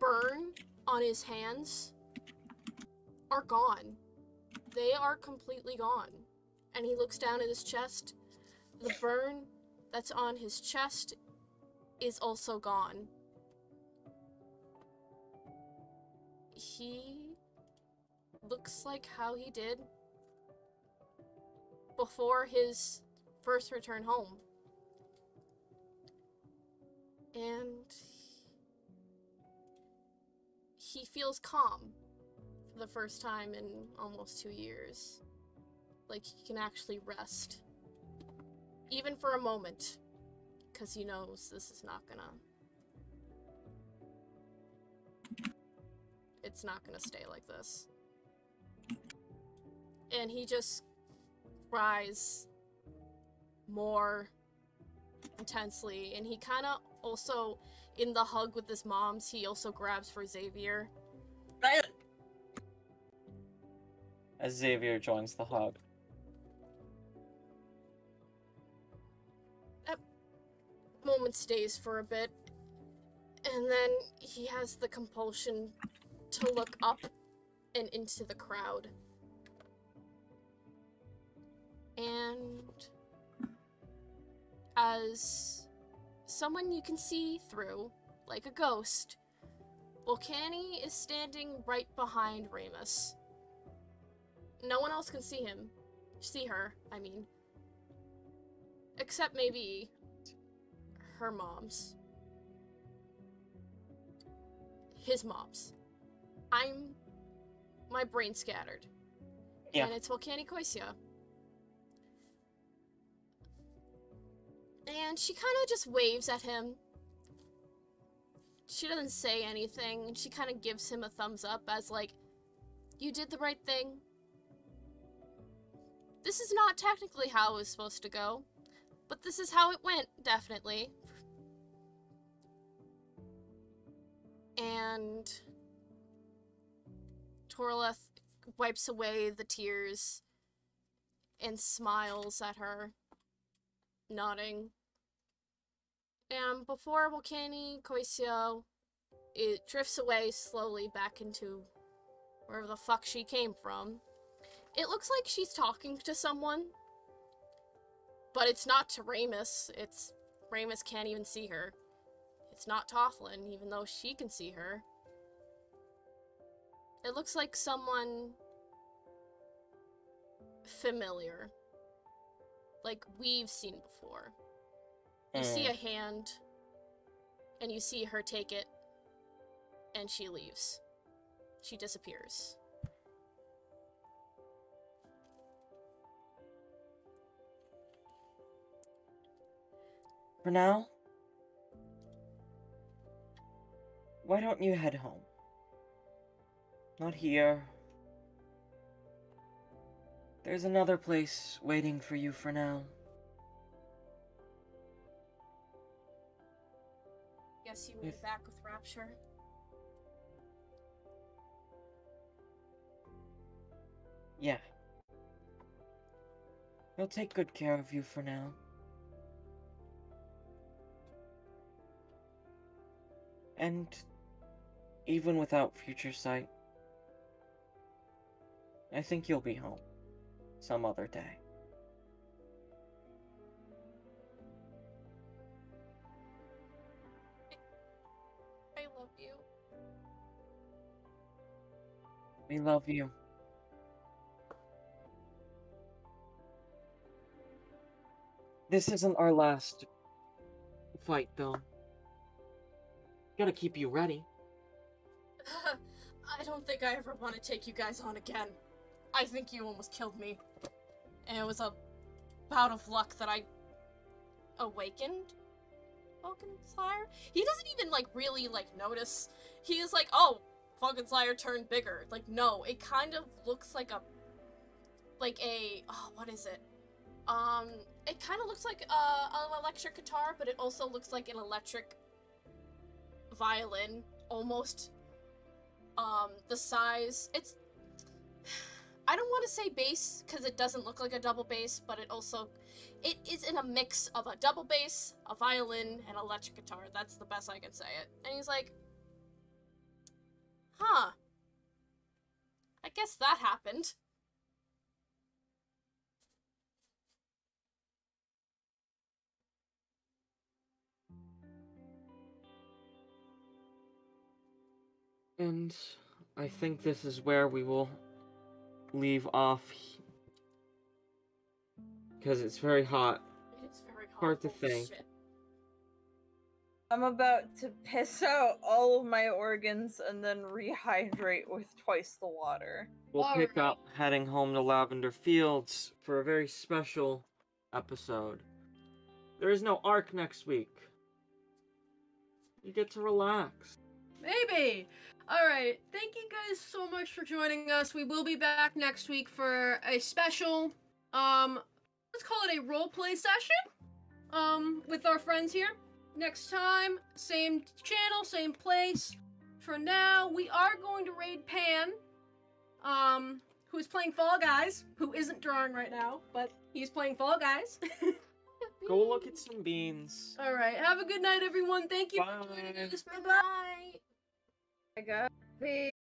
burn on his hands are gone. They are completely gone. And he looks down at his chest. The burn that's on his chest is also gone. He looks like how he did before his first return home. And he feels calm for the first time in almost two years. Like he can actually rest. Even for a moment. Because he knows this is not gonna. It's not gonna stay like this. And he just cries more intensely. And he kind of also, in the hug with his moms, he also grabs for Xavier. As Xavier joins the hug. Stays for a bit, and then he has the compulsion to look up and into the crowd. And as someone you can see through, like a ghost, Volcani is standing right behind Ramus. No one else can see him. See her, I mean. Except maybe her mom's. His mom's. I'm my brain scattered. Yeah. And it's Volcani Koisia. And she kind of just waves at him. She doesn't say anything. She kind of gives him a thumbs up as like, you did the right thing. This is not technically how it was supposed to go, but this is how it went, definitely. And Torleth wipes away the tears and smiles at her, nodding. And before Volcani Koisio, it drifts away slowly back into wherever the fuck she came from. It looks like she's talking to someone, but it's not to Ramus. It's Ramus can't even see her. It's not Toflin, even though she can see her. It looks like someone familiar. Like we've seen before. You see eh. a hand, and you see her take it, and she leaves. She disappears. For now, why don't you head home? Not here. There's another place waiting for you for now. Guess you If- back with Rapture. Yeah. He'll take good care of you for now. And even without future sight, I think you'll be home some other day. I love you. We love you. This isn't our last fight, though. Gotta keep you ready. I don't think I ever want to take you guys on again. I think you almost killed me. And it was a bout of luck that I awakened Falcon Slayer. He doesn't even like really like notice. He is like, oh, Falcon Slayer turned bigger. Like, no, it kind of looks like a like a oh, what is it? Um, it kind of looks like a, an electric guitar, but it also looks like an electric violin, almost. Um, the size, it's. I don't want to say bass because it doesn't look like a double bass, but it also, it is in a mix of a double bass, a violin, and electric guitar. That's the best I can say it. And he's like, huh. I guess that happened. And I think this is where we will leave off. Because it's very hot. It's very hard, Hard to Holy think. shit. I'm about to piss out all of my organs and then rehydrate with twice the water. We'll pick Alright. up heading home to Lavender Fields for a very special episode. There is no arc next week. You get to relax. Maybe. All right. Thank you guys so much for joining us. We will be back next week for a special um let's call it a role play session um with our friends here. Next time, same channel, same place. For now, we are going to raid Pan um who is playing Fall Guys, who isn't drawing right now, but he's playing Fall Guys. Go look at some beans. All right. Have a good night everyone. Thank you for joining us. Bye-bye. Bye. Got the uh,